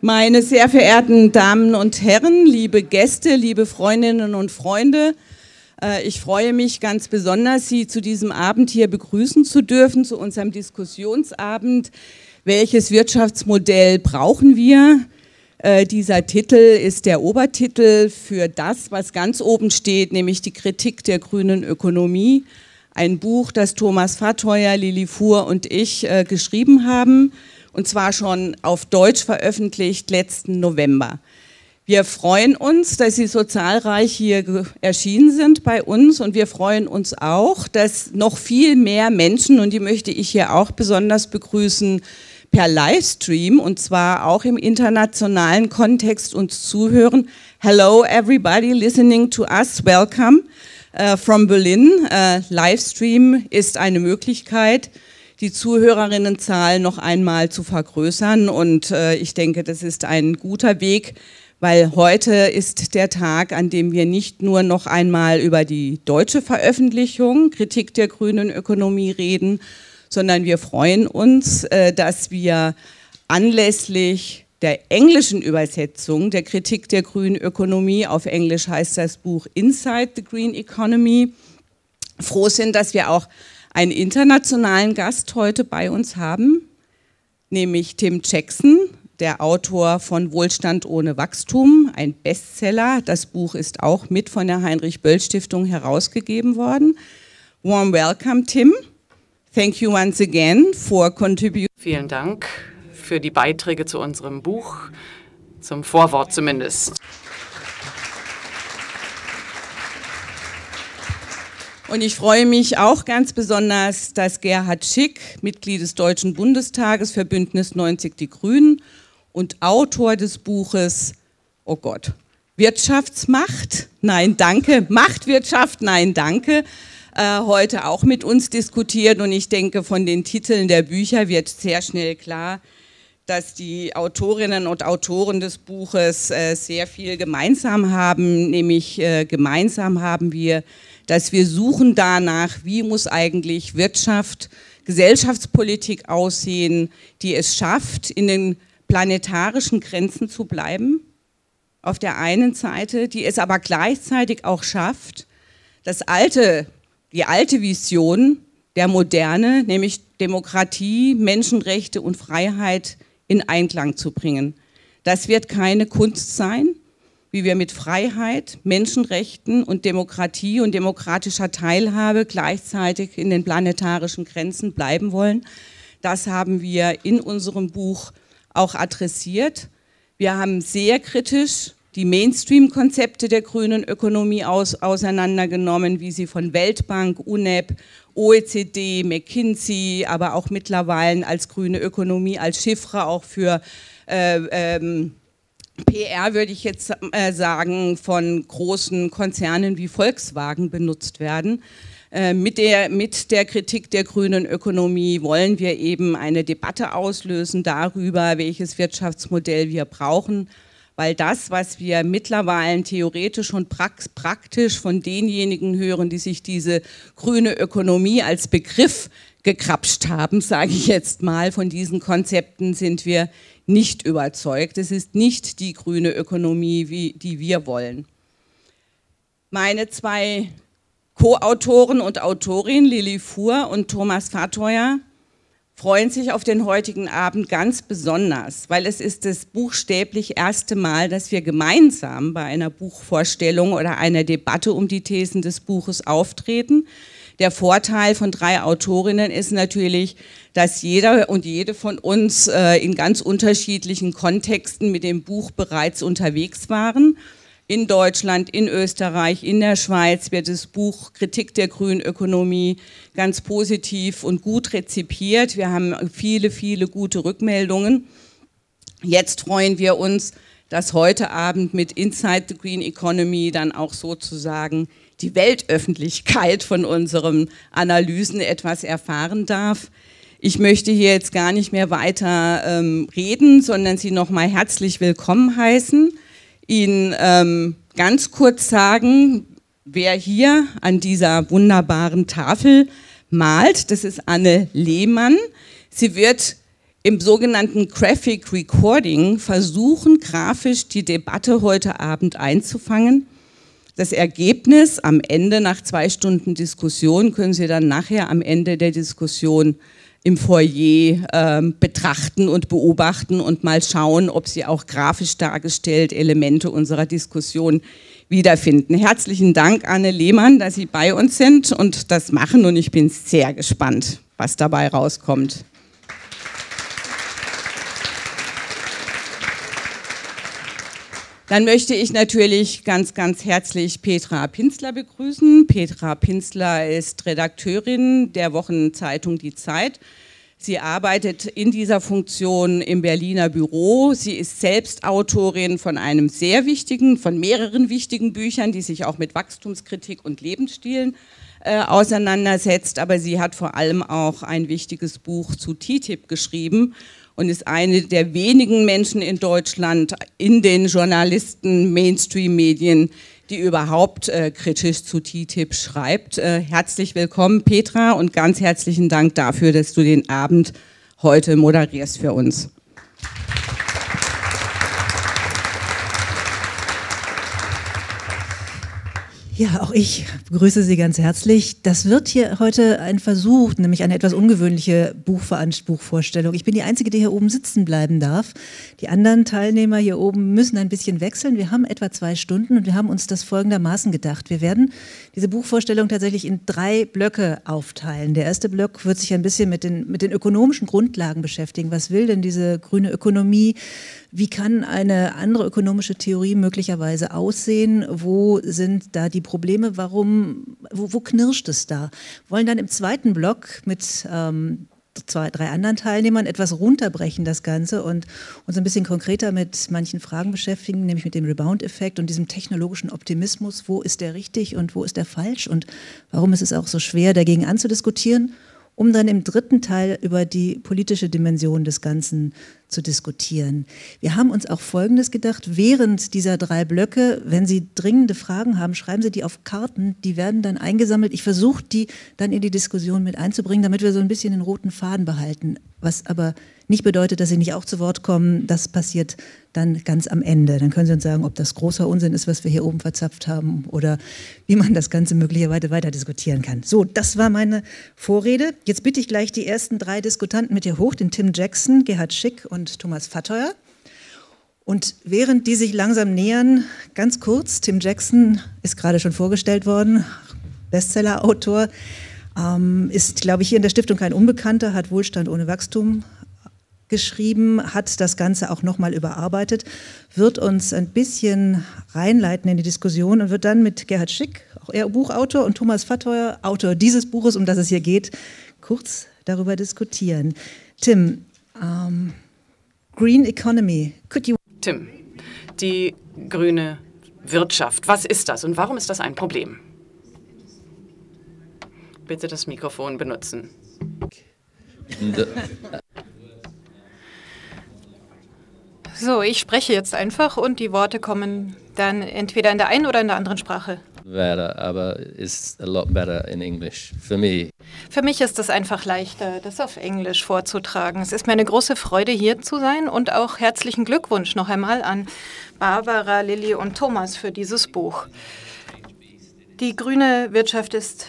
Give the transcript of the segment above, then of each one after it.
Meine sehr verehrten Damen und Herren, liebe Gäste, liebe Freundinnen und Freunde, äh, ich freue mich ganz besonders, Sie zu diesem Abend hier begrüßen zu dürfen, zu unserem Diskussionsabend. Welches Wirtschaftsmodell brauchen wir? Äh, dieser Titel ist der Obertitel für das, was ganz oben steht, nämlich die Kritik der grünen Ökonomie. Ein Buch, das Thomas Fahrteuer, Lili Fuhr und ich äh, geschrieben haben und zwar schon auf Deutsch veröffentlicht letzten November. Wir freuen uns, dass Sie so zahlreich hier erschienen sind bei uns und wir freuen uns auch, dass noch viel mehr Menschen, und die möchte ich hier auch besonders begrüßen, per Livestream und zwar auch im internationalen Kontext uns zuhören. Hello everybody listening to us, welcome uh, from Berlin. Uh, Livestream ist eine Möglichkeit, die Zuhörerinnenzahl noch einmal zu vergrößern. Und äh, ich denke, das ist ein guter Weg, weil heute ist der Tag, an dem wir nicht nur noch einmal über die deutsche Veröffentlichung Kritik der grünen Ökonomie reden, sondern wir freuen uns, äh, dass wir anlässlich der englischen Übersetzung der Kritik der grünen Ökonomie, auf Englisch heißt das Buch Inside the Green Economy, froh sind, dass wir auch einen internationalen Gast heute bei uns haben, nämlich Tim Jackson, der Autor von Wohlstand ohne Wachstum, ein Bestseller. Das Buch ist auch mit von der Heinrich-Böll-Stiftung herausgegeben worden. Warm welcome, Tim. Thank you once again for contributing. Vielen Dank für die Beiträge zu unserem Buch, zum Vorwort zumindest. Und ich freue mich auch ganz besonders, dass Gerhard Schick, Mitglied des Deutschen Bundestages für Bündnis 90 Die Grünen und Autor des Buches, oh Gott, Wirtschaftsmacht, nein, danke, Machtwirtschaft, nein, danke, äh, heute auch mit uns diskutiert. Und ich denke, von den Titeln der Bücher wird sehr schnell klar, dass die Autorinnen und Autoren des Buches äh, sehr viel gemeinsam haben, nämlich äh, gemeinsam haben wir dass wir suchen danach, wie muss eigentlich Wirtschaft, Gesellschaftspolitik aussehen, die es schafft, in den planetarischen Grenzen zu bleiben, auf der einen Seite, die es aber gleichzeitig auch schafft, das alte, die alte Vision der Moderne, nämlich Demokratie, Menschenrechte und Freiheit in Einklang zu bringen. Das wird keine Kunst sein, wie wir mit Freiheit, Menschenrechten und Demokratie und demokratischer Teilhabe gleichzeitig in den planetarischen Grenzen bleiben wollen. Das haben wir in unserem Buch auch adressiert. Wir haben sehr kritisch die Mainstream-Konzepte der grünen Ökonomie aus, auseinandergenommen, wie sie von Weltbank, UNEP, OECD, McKinsey, aber auch mittlerweile als grüne Ökonomie, als Chiffre auch für äh, ähm, PR, würde ich jetzt äh, sagen, von großen Konzernen wie Volkswagen benutzt werden. Äh, mit, der, mit der Kritik der grünen Ökonomie wollen wir eben eine Debatte auslösen darüber, welches Wirtschaftsmodell wir brauchen, weil das, was wir mittlerweile theoretisch und praktisch von denjenigen hören, die sich diese grüne Ökonomie als Begriff gekrapscht haben, sage ich jetzt mal, von diesen Konzepten sind wir nicht überzeugt. Es ist nicht die grüne Ökonomie, wie, die wir wollen. Meine zwei Co-Autoren und Autorinnen, Lili Fuhr und Thomas Fahrteuer, freuen sich auf den heutigen Abend ganz besonders, weil es ist das buchstäblich erste Mal, dass wir gemeinsam bei einer Buchvorstellung oder einer Debatte um die Thesen des Buches auftreten. Der Vorteil von drei Autorinnen ist natürlich, dass jeder und jede von uns äh, in ganz unterschiedlichen Kontexten mit dem Buch bereits unterwegs waren. In Deutschland, in Österreich, in der Schweiz wird das Buch Kritik der grünen Ökonomie ganz positiv und gut rezipiert. Wir haben viele, viele gute Rückmeldungen. Jetzt freuen wir uns, dass heute Abend mit Inside the Green Economy dann auch sozusagen die Weltöffentlichkeit von unseren Analysen etwas erfahren darf. Ich möchte hier jetzt gar nicht mehr weiter ähm, reden, sondern Sie nochmal herzlich willkommen heißen, Ihnen ähm, ganz kurz sagen, wer hier an dieser wunderbaren Tafel malt. Das ist Anne Lehmann. Sie wird Im sogenannten Graphic Recording versuchen grafisch die Debatte heute Abend einzufangen. Das Ergebnis am Ende nach zwei Stunden Diskussion können Sie dann nachher am Ende der Diskussion im Foyer äh, betrachten und beobachten und mal schauen, ob Sie auch grafisch dargestellt Elemente unserer Diskussion wiederfinden. Herzlichen Dank, Anne Lehmann, dass Sie bei uns sind und das machen und ich bin sehr gespannt, was dabei rauskommt. Dann möchte ich natürlich ganz, ganz herzlich Petra Pinzler begrüßen. Petra Pinzler ist Redakteurin der Wochenzeitung Die Zeit. Sie arbeitet in dieser Funktion im Berliner Büro. Sie ist selbst Autorin von einem sehr wichtigen, von mehreren wichtigen Büchern, die sich auch mit Wachstumskritik und Lebensstilen äh, auseinandersetzt. Aber sie hat vor allem auch ein wichtiges Buch zu TTIP geschrieben und ist eine der wenigen Menschen in Deutschland in den Journalisten, Mainstream-Medien, die überhaupt äh, kritisch zu TTIP schreibt. Äh, herzlich willkommen, Petra, und ganz herzlichen Dank dafür, dass du den Abend heute moderierst für uns. Ja, auch ich begrüße Sie ganz herzlich. Das wird hier heute ein Versuch, nämlich eine etwas ungewöhnliche Buchvorstellung. Ich bin die Einzige, die hier oben sitzen bleiben darf. Die anderen Teilnehmer hier oben müssen ein bisschen wechseln. Wir haben etwa zwei Stunden und wir haben uns das folgendermaßen gedacht. Wir werden diese Buchvorstellung tatsächlich in drei Blöcke aufteilen. Der erste Block wird sich ein bisschen mit den, mit den ökonomischen Grundlagen beschäftigen. Was will denn diese grüne Ökonomie? Wie kann eine andere ökonomische Theorie möglicherweise aussehen? Wo sind da die Probleme? Warum, wo, wo knirscht es da? Wollen dann im zweiten Block mit ähm, zwei, drei anderen Teilnehmern etwas runterbrechen, das Ganze, und uns ein bisschen konkreter mit manchen Fragen beschäftigen, nämlich mit dem Rebound-Effekt und diesem technologischen Optimismus. Wo ist der richtig und wo ist der falsch? Und warum ist es auch so schwer, dagegen anzudiskutieren? Um dann im dritten Teil über die politische Dimension des Ganzen zu diskutieren. Wir haben uns auch Folgendes gedacht, während dieser drei Blöcke, wenn Sie dringende Fragen haben, schreiben Sie die auf Karten, die werden dann eingesammelt. Ich versuche die dann in die Diskussion mit einzubringen, damit wir so ein bisschen den roten Faden behalten, was aber nicht bedeutet, dass Sie nicht auch zu Wort kommen. Das passiert dann ganz am Ende. Dann können Sie uns sagen, ob das großer Unsinn ist, was wir hier oben verzapft haben oder wie man das Ganze möglicherweise weiter diskutieren kann. So, das war meine Vorrede. Jetzt bitte ich gleich die ersten drei Diskutanten mit hier hoch, den Tim Jackson, Gerhard Schick und Thomas Fatteuer. Und während die sich langsam nähern, ganz kurz, Tim Jackson ist gerade schon vorgestellt worden, Bestseller-Autor, ähm, ist, glaube ich, hier in der Stiftung kein Unbekannter, hat Wohlstand ohne Wachstum geschrieben, hat das Ganze auch nochmal überarbeitet, wird uns ein bisschen reinleiten in die Diskussion und wird dann mit Gerhard Schick, auch er Buchautor, und Thomas Fatteuer, Autor dieses Buches, um das es hier geht, kurz darüber diskutieren. Tim, um, Green Economy, could you... Tim, die grüne Wirtschaft, was ist das und warum ist das ein Problem? Bitte das Mikrofon benutzen. So, ich spreche jetzt einfach und die Worte kommen dann entweder in der einen oder in der anderen Sprache. Better, aber it's a lot better in English for me. Für mich ist es einfach leichter, das auf Englisch vorzutragen. Es ist mir eine große Freude, hier zu sein und auch herzlichen Glückwunsch noch einmal an Barbara, Lilly und Thomas für dieses Buch. Die grüne Wirtschaft ist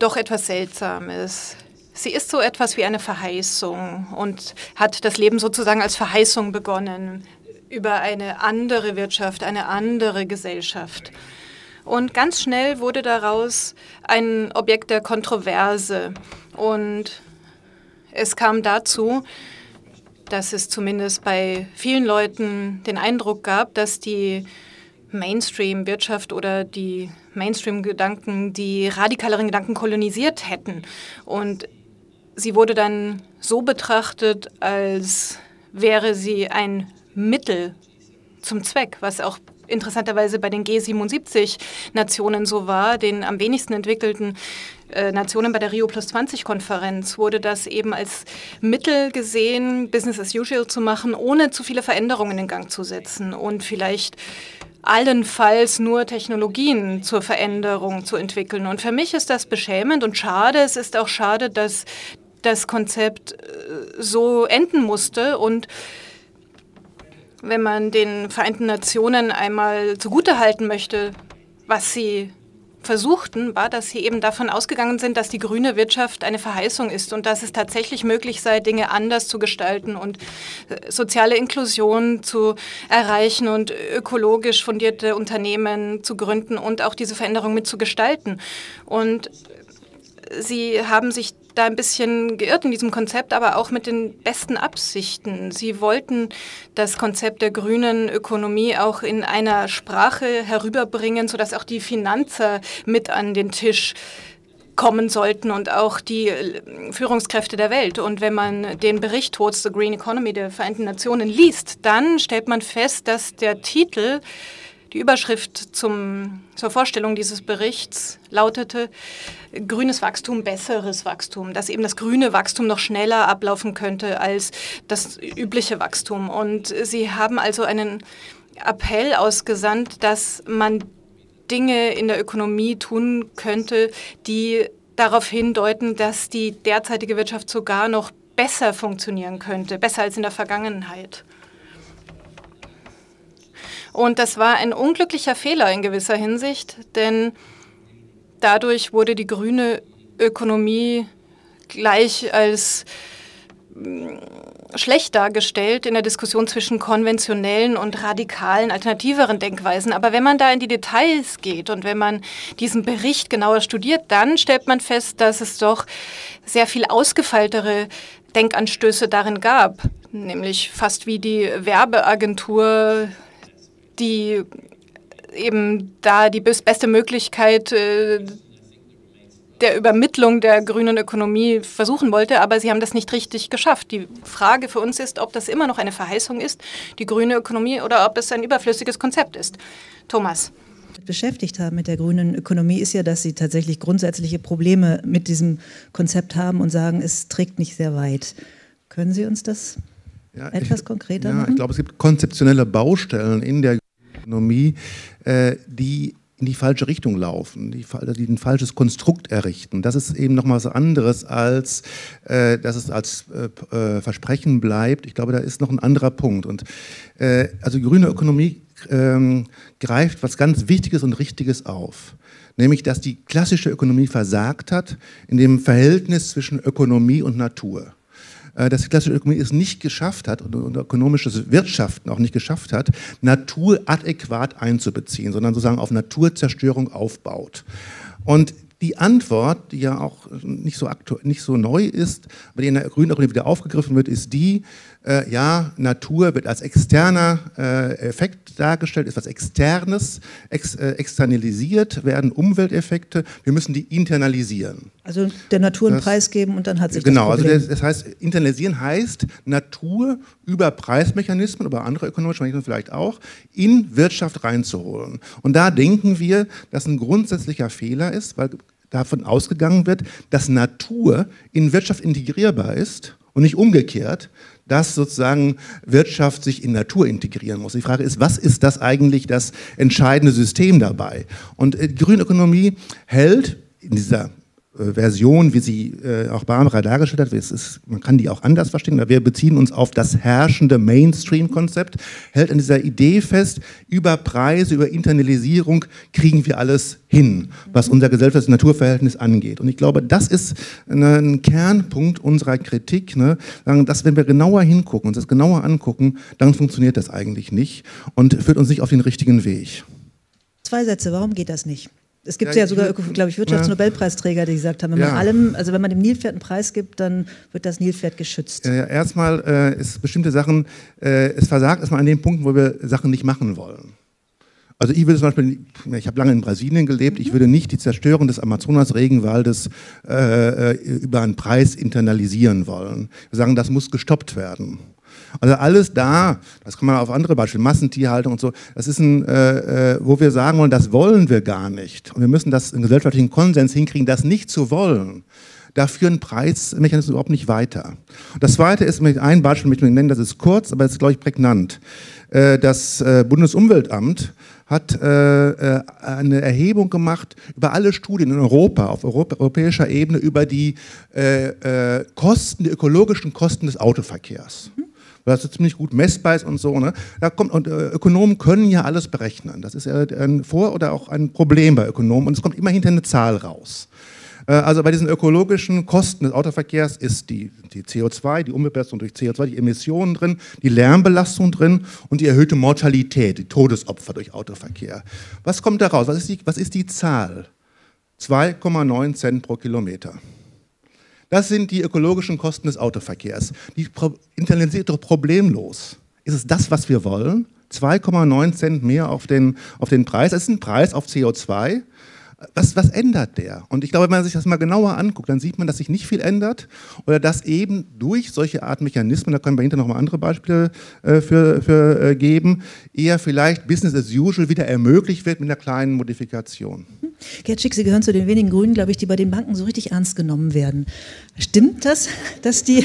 doch etwas Seltsames. Sie ist so etwas wie eine Verheißung und hat das Leben sozusagen als Verheißung begonnen über eine andere Wirtschaft, eine andere Gesellschaft. Und ganz schnell wurde daraus ein Objekt der Kontroverse. Und es kam dazu, dass es zumindest bei vielen Leuten den Eindruck gab, dass die Mainstream-Wirtschaft oder die Mainstream-Gedanken die radikaleren Gedanken kolonisiert hätten. Und sie wurde dann so betrachtet, als wäre sie ein Mittel zum Zweck, was auch interessanterweise bei den G77-Nationen so war, den am wenigsten entwickelten äh, Nationen bei der Rio Plus 20-Konferenz, wurde das eben als Mittel gesehen, Business as usual zu machen, ohne zu viele Veränderungen in Gang zu setzen und vielleicht allenfalls nur Technologien zur Veränderung zu entwickeln. Und für mich ist das beschämend und schade. Es ist auch schade, dass das Konzept äh, so enden musste und wenn man den Vereinten Nationen einmal zugutehalten möchte, was sie versuchten, war, dass sie eben davon ausgegangen sind, dass die grüne Wirtschaft eine Verheißung ist und dass es tatsächlich möglich sei, Dinge anders zu gestalten und äh, soziale Inklusion zu erreichen und ökologisch fundierte Unternehmen zu gründen und auch diese Veränderung mitzugestalten. Und sie haben sich da ein bisschen geirrt in diesem Konzept, aber auch mit den besten Absichten. Sie wollten das Konzept der grünen Ökonomie auch in einer Sprache herüberbringen, sodass auch die Finanzer mit an den Tisch kommen sollten und auch die äh, Führungskräfte der Welt. Und wenn man den Bericht Towards the Green Economy der Vereinten Nationen liest, dann stellt man fest, dass der Titel die Überschrift zum, zur Vorstellung dieses Berichts lautete Grünes Wachstum, besseres Wachstum, dass eben das grüne Wachstum noch schneller ablaufen könnte als das übliche Wachstum. Und Sie haben also einen Appell ausgesandt, dass man Dinge in der Ökonomie tun könnte, die darauf hindeuten, dass die derzeitige Wirtschaft sogar noch besser funktionieren könnte, besser als in der Vergangenheit. Und das war ein unglücklicher Fehler in gewisser Hinsicht, denn dadurch wurde die grüne Ökonomie gleich als mm, schlecht dargestellt in der Diskussion zwischen konventionellen und radikalen, alternativeren Denkweisen. Aber wenn man da in die Details geht und wenn man diesen Bericht genauer studiert, dann stellt man fest, dass es doch sehr viel ausgefeiltere Denkanstöße darin gab, nämlich fast wie die Werbeagentur die eben da die beste Möglichkeit äh, der Übermittlung der grünen Ökonomie versuchen wollte, aber sie haben das nicht richtig geschafft. Die Frage für uns ist, ob das immer noch eine Verheißung ist, die grüne Ökonomie, oder ob es ein überflüssiges Konzept ist. Thomas beschäftigt haben mit der grünen Ökonomie, ist ja, dass sie tatsächlich grundsätzliche Probleme mit diesem Konzept haben und sagen, es trägt nicht sehr weit. Können Sie uns das ja, etwas ich, konkreter ja, machen? Ich glaube, es gibt konzeptionelle Baustellen in der Ökonomie, äh, die in die falsche Richtung laufen, die, die ein falsches Konstrukt errichten. Das ist eben noch mal was anderes, als äh, dass es als äh, äh, Versprechen bleibt. Ich glaube, da ist noch ein anderer Punkt. Und äh, also grüne Ökonomie ähm, greift was ganz Wichtiges und Richtiges auf. Nämlich, dass die klassische Ökonomie versagt hat in dem Verhältnis zwischen Ökonomie und Natur. Äh, dass die klassische Ökonomie es nicht geschafft hat und, und ökonomisches Wirtschaften auch nicht geschafft hat, Natur adäquat einzubeziehen, sondern sozusagen auf Naturzerstörung aufbaut. Und die Antwort, die ja auch nicht so, nicht so neu ist, aber die in der grünen Ökonomie wieder aufgegriffen wird, ist die, äh, ja, Natur wird als externer äh, Effekt dargestellt, ist was Externes, ex, äh, externalisiert werden Umwelteffekte, wir müssen die internalisieren. Also der Natur einen das, Preis geben und dann hat sich genau, das Genau, also das, heißt, internalisieren heißt Natur über Preismechanismen, über andere ökonomische Mechanismen vielleicht auch, in Wirtschaft reinzuholen. Und da denken wir, dass ein grundsätzlicher Fehler ist, weil davon ausgegangen wird, dass Natur in Wirtschaft integrierbar ist und nicht umgekehrt, dass sozusagen Wirtschaft sich in Natur integrieren muss. Die Frage ist, was ist das eigentlich das entscheidende System dabei? Und äh, Grünökonomie hält in dieser Version, wie sie äh, auch Barbara dargestellt hat, ist, man kann die auch anders verstehen, aber wir beziehen uns auf das herrschende Mainstream-Konzept, hält an dieser Idee fest, über Preise, über Internalisierung kriegen wir alles hin, was unser gesellschaftliches Naturverhältnis angeht. Und ich glaube, das ist ein Kernpunkt unserer Kritik, ne? dass wenn wir genauer hingucken, uns das genauer angucken, dann funktioniert das eigentlich nicht und führt uns nicht auf den richtigen Weg. Zwei Sätze, warum geht das nicht? Es gibt ja, ja sogar, glaube ich, Wirtschaftsnobelpreisträger, die gesagt haben, wenn man allem, also wenn man dem Nilpferd einen Preis gibt, dann wird das Nilpferd geschützt. Ja, erstmal äh, ist bestimmte Sachen, äh, es versagt erstmal an den Punkten, wo wir Sachen nicht machen wollen. Also ich würde zum Beispiel, ich habe lange in Brasilien gelebt, ich würde nicht die Zerstörung des Amazonas-Regenwaldes äh, äh über einen Preis internalisieren wollen. Wir sagen, das muss gestoppt werden. Also alles da, das kann man auf andere Beispiele, Massentierhaltung und so, das ist ein, äh, äh, wo wir sagen wollen, das wollen wir gar nicht. Und wir müssen das in gesellschaftlichen Konsens hinkriegen, das nicht zu wollen da führen Preismechanismen überhaupt nicht weiter. Das Zweite ist, ein Beispiel möchte ich nennen, das ist kurz, aber das ist, glaube ich, prägnant. Äh, das äh, Bundesumweltamt hat äh, eine Erhebung gemacht über alle Studien in Europa, auf europäischer Ebene, über die Kosten, die ökologischen Kosten des Autoverkehrs. Weil das ziemlich gut messbar ist und so. Ne? Da kommt, und Ökonomen können ja alles berechnen. Das ist ja ein Vor- oder auch ein Problem bei Ökonomen. Und es kommt immer hinter eine Zahl raus. Äh, also bei diesen ökologischen Kosten des Autoverkehrs ist die, die CO2, die Umweltbelastung durch CO2, die Emissionen drin, die Lärmbelastung drin und die erhöhte Mortalität, die Todesopfer durch Autoverkehr. Was kommt da raus? Was ist die, was ist die Zahl? 2,9 Cent pro Kilometer. Das sind die ökologischen Kosten des Autoverkehrs. Die internalisiert doch problemlos. Ist es das, was wir wollen? 2,9 Cent mehr auf den, auf den Preis. Das ist ein Preis auf CO2 was, was ändert der? Und ich glaube, wenn man sich das mal genauer anguckt, dann sieht man, dass sich nicht viel ändert oder dass eben durch solche Art Mechanismen, da können wir hinterher nochmal andere Beispiele äh, für, für äh, geben, eher vielleicht Business as usual wieder ermöglicht wird mit einer kleinen Modifikation. Gerd Schick, Sie gehören zu den wenigen Grünen, glaube ich, die bei den Banken so richtig ernst genommen werden. Stimmt das, dass die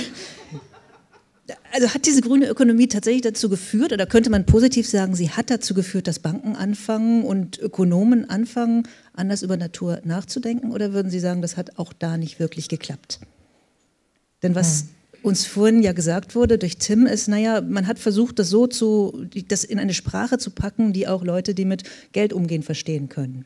also hat diese grüne Ökonomie tatsächlich dazu geführt, oder könnte man positiv sagen, sie hat dazu geführt, dass Banken anfangen und Ökonomen anfangen, anders über Natur nachzudenken? Oder würden Sie sagen, das hat auch da nicht wirklich geklappt? Denn was hm. uns vorhin ja gesagt wurde durch Tim ist, naja, man hat versucht, das so zu, das in eine Sprache zu packen, die auch Leute, die mit Geld umgehen, verstehen können.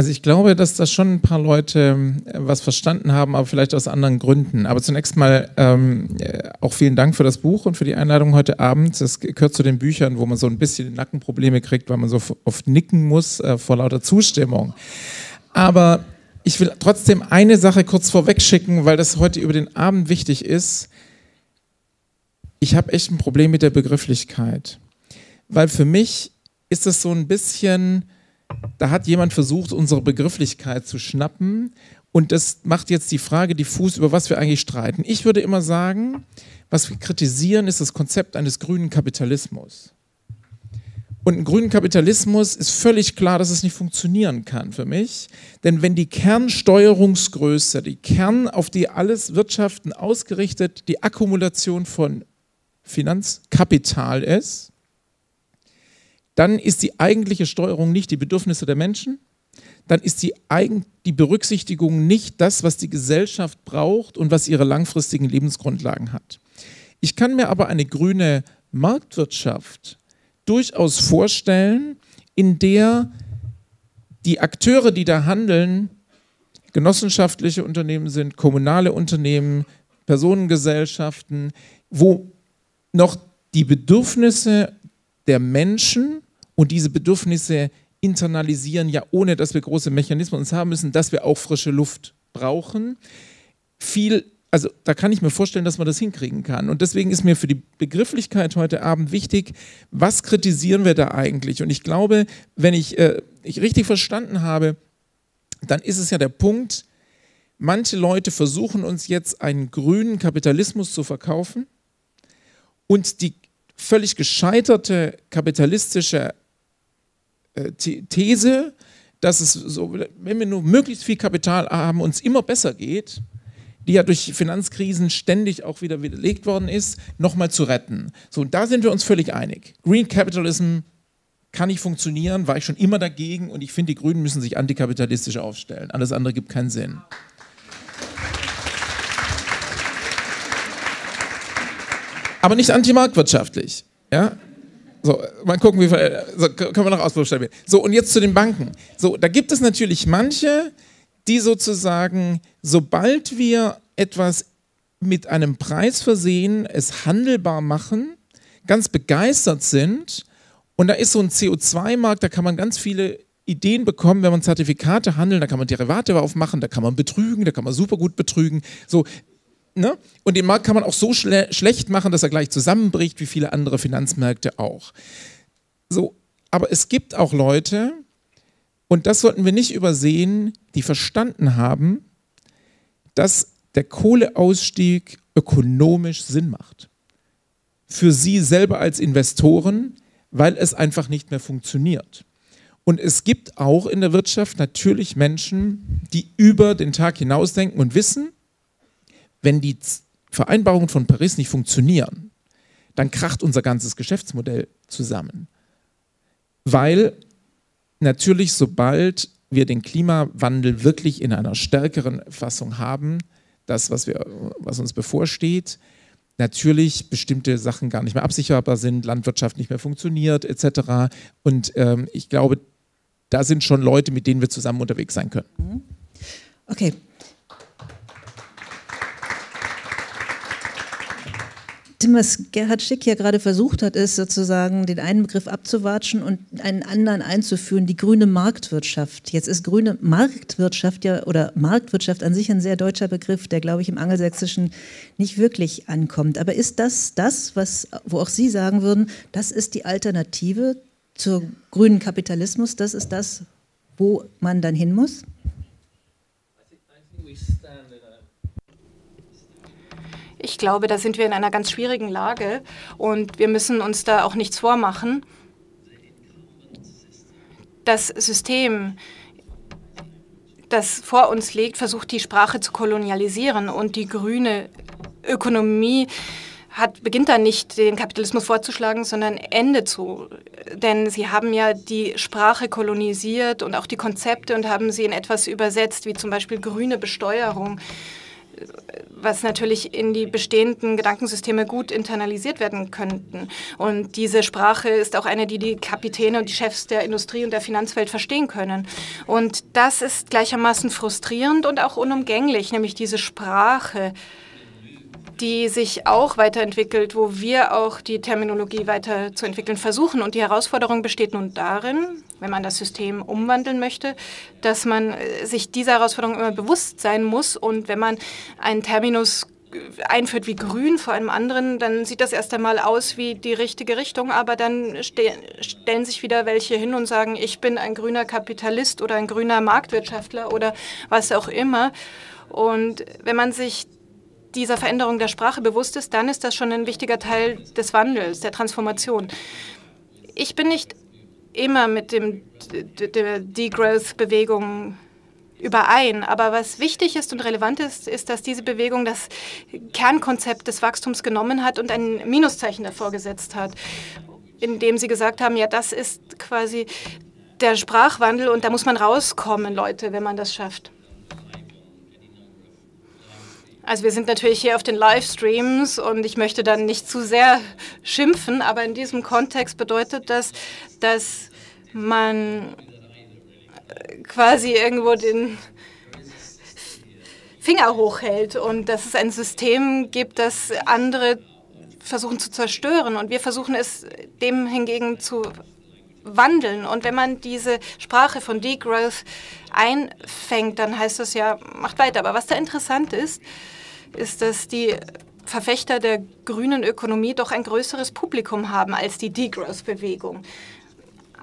Also ich glaube, dass da schon ein paar Leute äh, was verstanden haben, aber vielleicht aus anderen Gründen. Aber zunächst mal ähm, äh, auch vielen Dank für das Buch und für die Einladung heute Abend. Das gehört zu den Büchern, wo man so ein bisschen Nackenprobleme kriegt, weil man so oft nicken muss äh, vor lauter Zustimmung. Aber ich will trotzdem eine Sache kurz vorweg schicken, weil das heute über den Abend wichtig ist. Ich habe echt ein Problem mit der Begrifflichkeit. Weil für mich ist das so ein bisschen da hat jemand versucht, unsere Begrifflichkeit zu schnappen und das macht jetzt die Frage diffus, über was wir eigentlich streiten. Ich würde immer sagen, was wir kritisieren, ist das Konzept eines grünen Kapitalismus. Und ein grünen Kapitalismus ist völlig klar, dass es nicht funktionieren kann für mich. Denn wenn die Kernsteuerungsgröße, die Kern, auf die alles Wirtschaften ausgerichtet, die Akkumulation von Finanzkapital ist, dann ist die eigentliche Steuerung nicht die Bedürfnisse der Menschen, dann ist die, Eigen die Berücksichtigung nicht das, was die Gesellschaft braucht und was ihre langfristigen Lebensgrundlagen hat. Ich kann mir aber eine grüne Marktwirtschaft durchaus vorstellen, in der die Akteure, die da handeln, genossenschaftliche Unternehmen sind, kommunale Unternehmen, Personengesellschaften, wo noch die Bedürfnisse der Menschen und diese Bedürfnisse internalisieren, ja ohne dass wir große Mechanismen uns haben müssen, dass wir auch frische Luft brauchen. Viel, also da kann ich mir vorstellen, dass man das hinkriegen kann. Und deswegen ist mir für die Begrifflichkeit heute Abend wichtig, was kritisieren wir da eigentlich? Und ich glaube, wenn ich, äh, ich richtig verstanden habe, dann ist es ja der Punkt, manche Leute versuchen uns jetzt einen grünen Kapitalismus zu verkaufen und die völlig gescheiterte kapitalistische äh, These, dass es so, wenn wir nur möglichst viel Kapital haben, uns immer besser geht, die ja durch Finanzkrisen ständig auch wieder widerlegt worden ist, nochmal zu retten. So, und da sind wir uns völlig einig. Green Capitalism kann nicht funktionieren, war ich schon immer dagegen und ich finde, die Grünen müssen sich antikapitalistisch aufstellen. Alles andere gibt keinen Sinn. Aber nicht antimarktwirtschaftlich. Ja? So, mal gucken, wie viel, so, können wir noch ausbuchstabieren. So, und jetzt zu den Banken. So, da gibt es natürlich manche, die sozusagen, sobald wir etwas mit einem Preis versehen, es handelbar machen, ganz begeistert sind. Und da ist so ein CO2-Markt, da kann man ganz viele Ideen bekommen, wenn man Zertifikate handelt, da kann man Derivate aufmachen, da kann man betrügen, da kann man super gut betrügen. So, Ne? Und den Markt kann man auch so schle schlecht machen, dass er gleich zusammenbricht, wie viele andere Finanzmärkte auch. So, aber es gibt auch Leute, und das sollten wir nicht übersehen, die verstanden haben, dass der Kohleausstieg ökonomisch Sinn macht. Für sie selber als Investoren, weil es einfach nicht mehr funktioniert. Und es gibt auch in der Wirtschaft natürlich Menschen, die über den Tag hinausdenken und wissen, wenn die Vereinbarungen von Paris nicht funktionieren, dann kracht unser ganzes Geschäftsmodell zusammen. Weil natürlich, sobald wir den Klimawandel wirklich in einer stärkeren Fassung haben, das, was, wir, was uns bevorsteht, natürlich bestimmte Sachen gar nicht mehr absicherbar sind, Landwirtschaft nicht mehr funktioniert, etc. Und ähm, ich glaube, da sind schon Leute, mit denen wir zusammen unterwegs sein können. Mhm. Okay, Tim, was Gerhard Schick ja gerade versucht hat, ist sozusagen den einen Begriff abzuwatschen und einen anderen einzuführen, die grüne Marktwirtschaft. Jetzt ist grüne Marktwirtschaft ja oder Marktwirtschaft an sich ein sehr deutscher Begriff, der, glaube ich, im Angelsächsischen nicht wirklich ankommt. Aber ist das das, was, wo auch Sie sagen würden, das ist die Alternative zur grünen Kapitalismus? Das ist das, wo man dann hin muss? Ich glaube, da sind wir in einer ganz schwierigen Lage und wir müssen uns da auch nichts vormachen. Das System, das vor uns liegt, versucht die Sprache zu kolonialisieren und die grüne Ökonomie hat, beginnt da nicht, den Kapitalismus vorzuschlagen, sondern Ende zu. Denn sie haben ja die Sprache kolonisiert und auch die Konzepte und haben sie in etwas übersetzt, wie zum Beispiel grüne Besteuerung was natürlich in die bestehenden Gedankensysteme gut internalisiert werden könnten. Und diese Sprache ist auch eine, die die Kapitäne und die Chefs der Industrie und der Finanzwelt verstehen können. Und das ist gleichermaßen frustrierend und auch unumgänglich, nämlich diese Sprache die sich auch weiterentwickelt, wo wir auch die Terminologie weiterzuentwickeln versuchen. Und die Herausforderung besteht nun darin, wenn man das System umwandeln möchte, dass man äh, sich dieser Herausforderung immer bewusst sein muss. Und wenn man einen Terminus einführt wie grün vor einem anderen, dann sieht das erst einmal aus wie die richtige Richtung, aber dann ste stellen sich wieder welche hin und sagen, ich bin ein grüner Kapitalist oder ein grüner Marktwirtschaftler oder was auch immer. Und wenn man sich dieser Veränderung der Sprache bewusst ist, dann ist das schon ein wichtiger Teil des Wandels, der Transformation. Ich bin nicht immer mit dem, der Degrowth-Bewegung überein. Aber was wichtig ist und relevant ist, ist, dass diese Bewegung das Kernkonzept des Wachstums genommen hat und ein Minuszeichen davor gesetzt hat, indem sie gesagt haben, ja, das ist quasi der Sprachwandel und da muss man rauskommen, Leute, wenn man das schafft. Also wir sind natürlich hier auf den Livestreams und ich möchte dann nicht zu sehr schimpfen, aber in diesem Kontext bedeutet das, dass man quasi irgendwo den Finger hochhält und dass es ein System gibt, das andere versuchen zu zerstören und wir versuchen es dem hingegen zu wandeln. Und wenn man diese Sprache von Degrowth einfängt, dann heißt das ja, macht weiter. Aber was da interessant ist, ist, dass die Verfechter der grünen Ökonomie doch ein größeres Publikum haben als die Degrowth-Bewegung.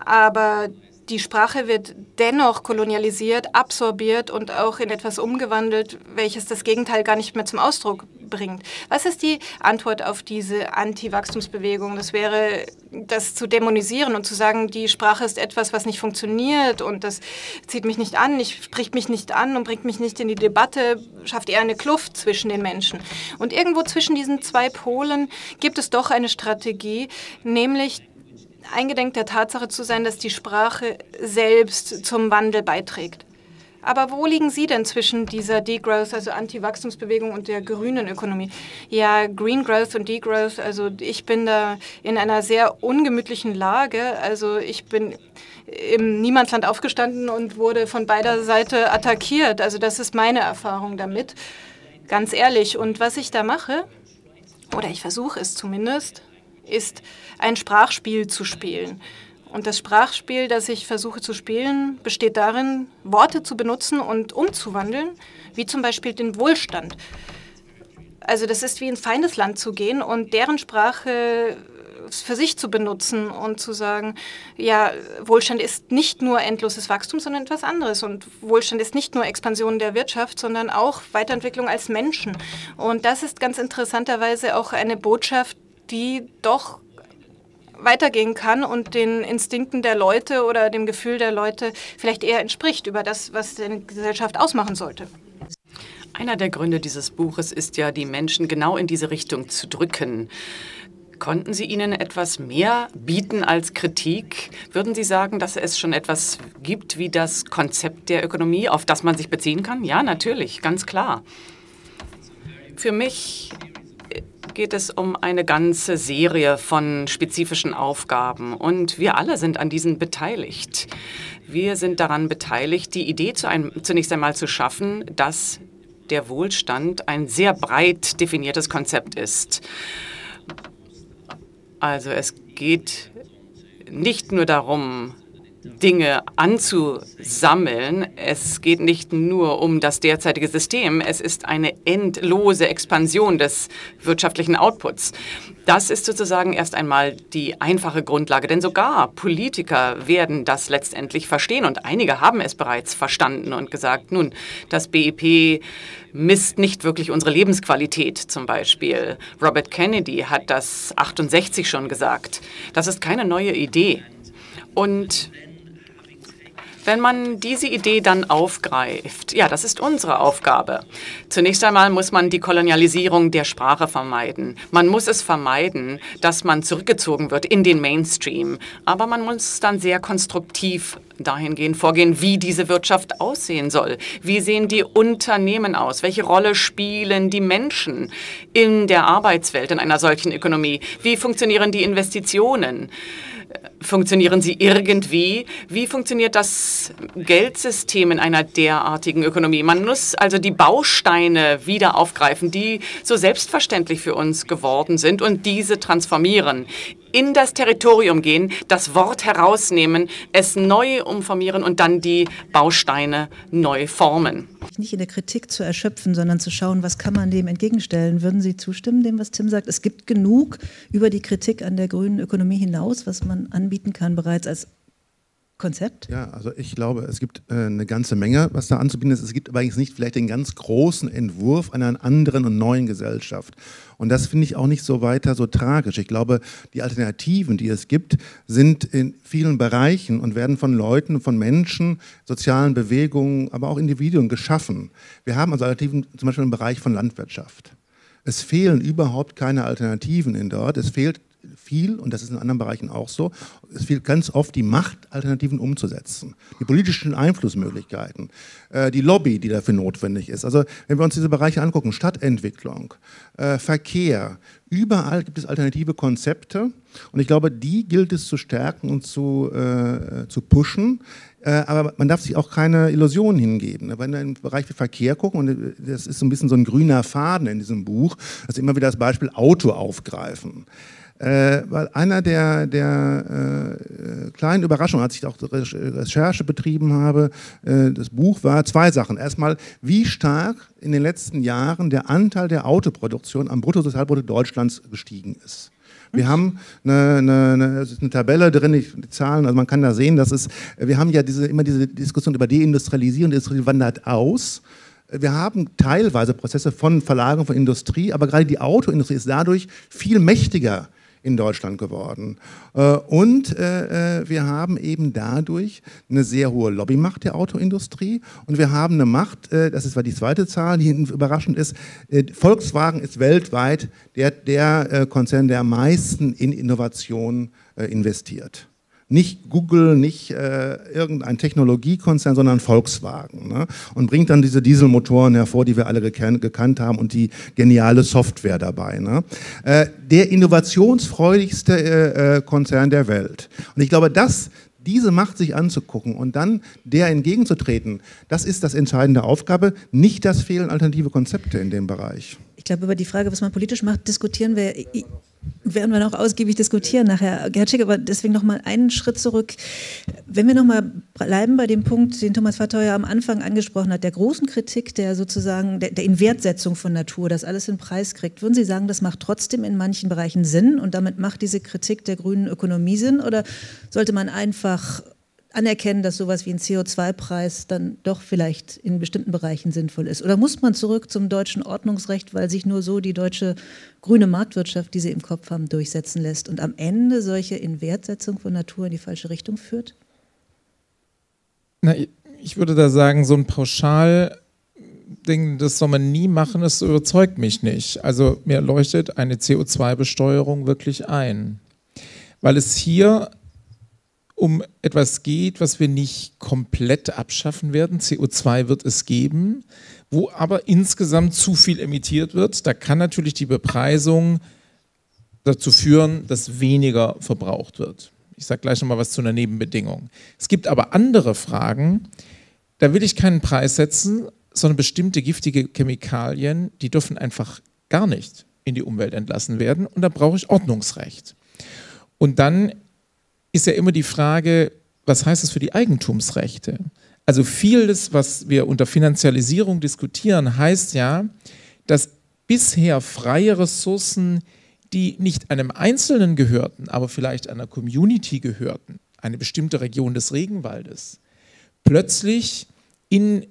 Aber die Sprache wird dennoch kolonialisiert, absorbiert und auch in etwas umgewandelt, welches das Gegenteil gar nicht mehr zum Ausdruck bringt. Was ist die Antwort auf diese Anti-Wachstumsbewegung? Das wäre, das zu dämonisieren und zu sagen, die Sprache ist etwas, was nicht funktioniert und das zieht mich nicht an, ich spricht mich nicht an und bringt mich nicht in die Debatte, schafft eher eine Kluft zwischen den Menschen. Und irgendwo zwischen diesen zwei Polen gibt es doch eine Strategie, nämlich eingedenk der Tatsache zu sein, dass die Sprache selbst zum Wandel beiträgt. Aber wo liegen Sie denn zwischen dieser Degrowth, also Anti-Wachstumsbewegung und der grünen Ökonomie? Ja, Green Growth und Degrowth, also ich bin da in einer sehr ungemütlichen Lage. Also ich bin im Niemandsland aufgestanden und wurde von beider Seite attackiert. Also das ist meine Erfahrung damit, ganz ehrlich. Und was ich da mache, oder ich versuche es zumindest, ist ein Sprachspiel zu spielen. Und das Sprachspiel, das ich versuche zu spielen, besteht darin, Worte zu benutzen und umzuwandeln, wie zum Beispiel den Wohlstand. Also das ist wie in Feindesland zu gehen und deren Sprache für sich zu benutzen und zu sagen, ja, Wohlstand ist nicht nur endloses Wachstum, sondern etwas anderes. Und Wohlstand ist nicht nur Expansion der Wirtschaft, sondern auch Weiterentwicklung als Menschen. Und das ist ganz interessanterweise auch eine Botschaft, die doch weitergehen kann und den Instinkten der Leute oder dem Gefühl der Leute vielleicht eher entspricht über das, was eine Gesellschaft ausmachen sollte. Einer der Gründe dieses Buches ist ja, die Menschen genau in diese Richtung zu drücken. Konnten Sie ihnen etwas mehr bieten als Kritik? Würden Sie sagen, dass es schon etwas gibt wie das Konzept der Ökonomie, auf das man sich beziehen kann? Ja, natürlich, ganz klar. Für mich geht es um eine ganze Serie von spezifischen Aufgaben und wir alle sind an diesen beteiligt. Wir sind daran beteiligt, die Idee zu einem, zunächst einmal zu schaffen, dass der Wohlstand ein sehr breit definiertes Konzept ist. Also es geht nicht nur darum, Dinge anzusammeln. Es geht nicht nur um das derzeitige System, es ist eine endlose Expansion des wirtschaftlichen Outputs. Das ist sozusagen erst einmal die einfache Grundlage, denn sogar Politiker werden das letztendlich verstehen und einige haben es bereits verstanden und gesagt, nun, das BIP misst nicht wirklich unsere Lebensqualität zum Beispiel. Robert Kennedy hat das 68 schon gesagt. Das ist keine neue Idee. Und wenn man diese Idee dann aufgreift, ja, das ist unsere Aufgabe. Zunächst einmal muss man die Kolonialisierung der Sprache vermeiden. Man muss es vermeiden, dass man zurückgezogen wird in den Mainstream. Aber man muss dann sehr konstruktiv dahingehend vorgehen, wie diese Wirtschaft aussehen soll. Wie sehen die Unternehmen aus? Welche Rolle spielen die Menschen in der Arbeitswelt in einer solchen Ökonomie? Wie funktionieren die Investitionen? Funktionieren sie irgendwie? Wie funktioniert das Geldsystem in einer derartigen Ökonomie? Man muss also die Bausteine wieder aufgreifen, die so selbstverständlich für uns geworden sind und diese transformieren in das Territorium gehen, das Wort herausnehmen, es neu umformieren und dann die Bausteine neu formen. Nicht in der Kritik zu erschöpfen, sondern zu schauen, was kann man dem entgegenstellen. Würden Sie zustimmen, dem, was Tim sagt? Es gibt genug über die Kritik an der grünen Ökonomie hinaus, was man anbieten kann bereits als Konzept? Ja, also ich glaube, es gibt äh, eine ganze Menge, was da anzubieten ist. Es gibt aber nicht vielleicht den ganz großen Entwurf einer anderen und neuen Gesellschaft. Und das finde ich auch nicht so weiter so tragisch. Ich glaube, die Alternativen, die es gibt, sind in vielen Bereichen und werden von Leuten, von Menschen, sozialen Bewegungen, aber auch Individuen geschaffen. Wir haben also Alternativen zum Beispiel im Bereich von Landwirtschaft. Es fehlen überhaupt keine Alternativen in dort. Es fehlt viel, und das ist in anderen Bereichen auch so, es fehlt ganz oft die Macht, Alternativen umzusetzen, die politischen Einflussmöglichkeiten, äh, die Lobby, die dafür notwendig ist. Also wenn wir uns diese Bereiche angucken, Stadtentwicklung, äh, Verkehr, überall gibt es alternative Konzepte und ich glaube, die gilt es zu stärken und zu, äh, zu pushen. Äh, aber man darf sich auch keine Illusionen hingeben. Wenn wir im Bereich Verkehr gucken, und das ist so ein bisschen so ein grüner Faden in diesem Buch, dass immer wieder das Beispiel Auto aufgreifen. Äh, weil einer der, der äh, kleinen Überraschungen, als ich auch Recherche betrieben habe, äh, das Buch war zwei Sachen. Erstmal, wie stark in den letzten Jahren der Anteil der Autoproduktion am Bruttosozialprodukt Deutschlands gestiegen ist. Wir haben eine, eine, eine, eine Tabelle drin, die Zahlen, also man kann da sehen, dass es, wir haben ja diese, immer diese Diskussion über Deindustrialisierung, die Industrie wandert aus. Wir haben teilweise Prozesse von Verlagerung von Industrie, aber gerade die Autoindustrie ist dadurch viel mächtiger in Deutschland geworden. Äh, und äh, äh, wir haben eben dadurch eine sehr hohe Lobbymacht der Autoindustrie und wir haben eine Macht, das ist die zweite Zahl, die überraschend ist, Volkswagen ist weltweit der, der Konzern, der am meisten in Innovation investiert. Nicht Google, nicht äh, irgendein Technologiekonzern, sondern Volkswagen. Ne? Und bringt dann diese Dieselmotoren hervor, die wir alle gekannt haben und die geniale Software dabei. Ne? Äh, der innovationsfreudigste äh, äh, Konzern der Welt. Und ich glaube, das diese Macht sich anzugucken und dann der entgegenzutreten, das ist das entscheidende Aufgabe, nicht das Fehlen alternative Konzepte in dem Bereich. Ich glaube, über die Frage, was man politisch macht, diskutieren wir werden wir noch ausgiebig diskutieren nachher, Gerhard Schick, aber deswegen noch mal einen Schritt zurück. Wenn wir noch mal bleiben bei dem Punkt, den Thomas Verteuer am Anfang angesprochen hat, der großen Kritik der sozusagen der, der Inwertsetzung von Natur, dass alles den Preis kriegt, würden Sie sagen, das macht trotzdem in manchen Bereichen Sinn und damit macht diese Kritik der grünen Ökonomie Sinn oder sollte man einfach anerkennen, dass sowas wie ein CO2-Preis dann doch vielleicht in bestimmten Bereichen sinnvoll ist? Oder muss man zurück zum deutschen Ordnungsrecht, weil sich nur so die deutsche grüne Marktwirtschaft, die Sie im Kopf haben, durchsetzen lässt und am Ende solche Inwertsetzung von Natur in die falsche Richtung führt? Na, ich würde da sagen, so ein Pauschal Ding, das soll man nie machen, das überzeugt mich nicht. Also mir leuchtet eine CO2-Besteuerung wirklich ein, weil es hier um etwas geht, was wir nicht komplett abschaffen werden. CO2 wird es geben, wo aber insgesamt zu viel emittiert wird. Da kann natürlich die Bepreisung dazu führen, dass weniger verbraucht wird. Ich sage gleich nochmal was zu einer Nebenbedingung. Es gibt aber andere Fragen, da will ich keinen Preis setzen, sondern bestimmte giftige Chemikalien, die dürfen einfach gar nicht in die Umwelt entlassen werden und da brauche ich Ordnungsrecht. Und dann ist ja immer die Frage, was heißt das für die Eigentumsrechte? Also vieles, was wir unter Finanzialisierung diskutieren, heißt ja, dass bisher freie Ressourcen, die nicht einem Einzelnen gehörten, aber vielleicht einer Community gehörten, eine bestimmte Region des Regenwaldes, plötzlich in,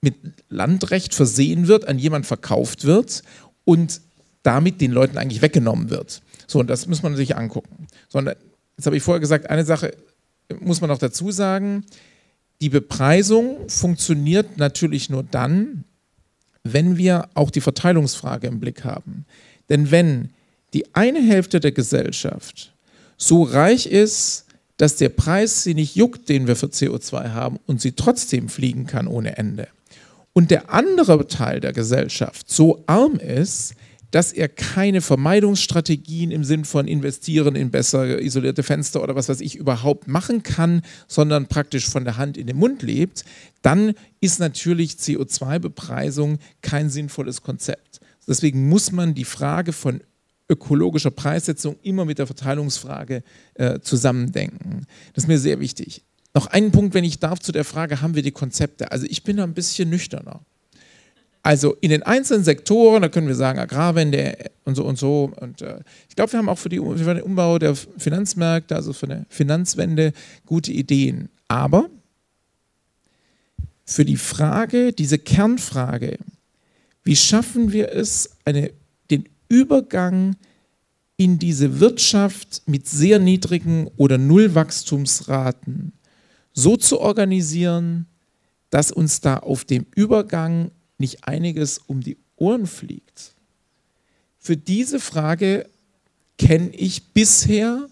mit Landrecht versehen wird, an jemand verkauft wird und damit den Leuten eigentlich weggenommen wird. So, und das muss man sich angucken. Sondern Jetzt habe ich vorher gesagt, eine Sache muss man noch dazu sagen. Die Bepreisung funktioniert natürlich nur dann, wenn wir auch die Verteilungsfrage im Blick haben. Denn wenn die eine Hälfte der Gesellschaft so reich ist, dass der Preis sie nicht juckt, den wir für CO2 haben und sie trotzdem fliegen kann ohne Ende, und der andere Teil der Gesellschaft so arm ist, dass er keine Vermeidungsstrategien im Sinn von investieren in besser isolierte Fenster oder was weiß ich überhaupt machen kann, sondern praktisch von der Hand in den Mund lebt, dann ist natürlich CO2-Bepreisung kein sinnvolles Konzept. Deswegen muss man die Frage von ökologischer Preissetzung immer mit der Verteilungsfrage äh, zusammendenken. Das ist mir sehr wichtig. Noch einen Punkt, wenn ich darf, zu der Frage, haben wir die Konzepte? Also ich bin da ein bisschen nüchterner. Also in den einzelnen Sektoren, da können wir sagen Agrarwende und so und so. Und äh, ich glaube, wir haben auch für, die, für, den Umbau der Finanzmärkte, also für eine Finanzwende, gute Ideen. Aber für die Frage, diese Kernfrage, wie schaffen wir es, eine, den Übergang in diese Wirtschaft mit sehr niedrigen oder Nullwachstumsraten so zu organisieren, dass uns da auf dem Übergang nicht einiges um die Ohren fliegt? Für diese Frage kenne ich bisher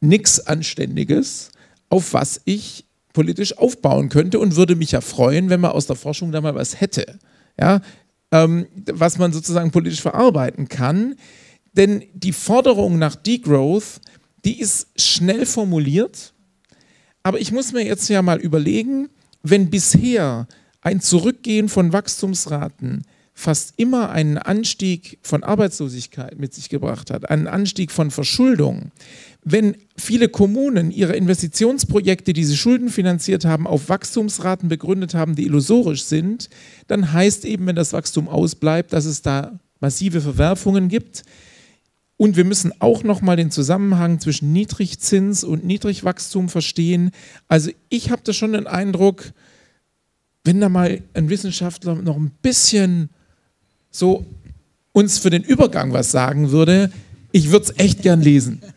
nichts Anständiges, auf was ich politisch aufbauen könnte und würde mich ja freuen, wenn man aus der Forschung da mal was hätte, ja, ähm, was man sozusagen politisch verarbeiten kann. Denn die Forderung nach Degrowth, die ist schnell formuliert, aber ich muss mir jetzt ja mal überlegen, wenn bisher ein Zurückgehen von Wachstumsraten fast immer einen Anstieg von Arbeitslosigkeit mit sich gebracht hat, einen Anstieg von Verschuldung. Wenn viele Kommunen ihre Investitionsprojekte, die sie schuldenfinanziert haben, auf Wachstumsraten begründet haben, die illusorisch sind, dann heißt eben, wenn das Wachstum ausbleibt, dass es da massive Verwerfungen gibt. Und wir müssen auch nochmal den Zusammenhang zwischen Niedrigzins und Niedrigwachstum verstehen. Also ich habe da schon den Eindruck, wenn da mal ein Wissenschaftler noch ein bisschen so uns für den Übergang was sagen würde, ich würde es echt gern lesen.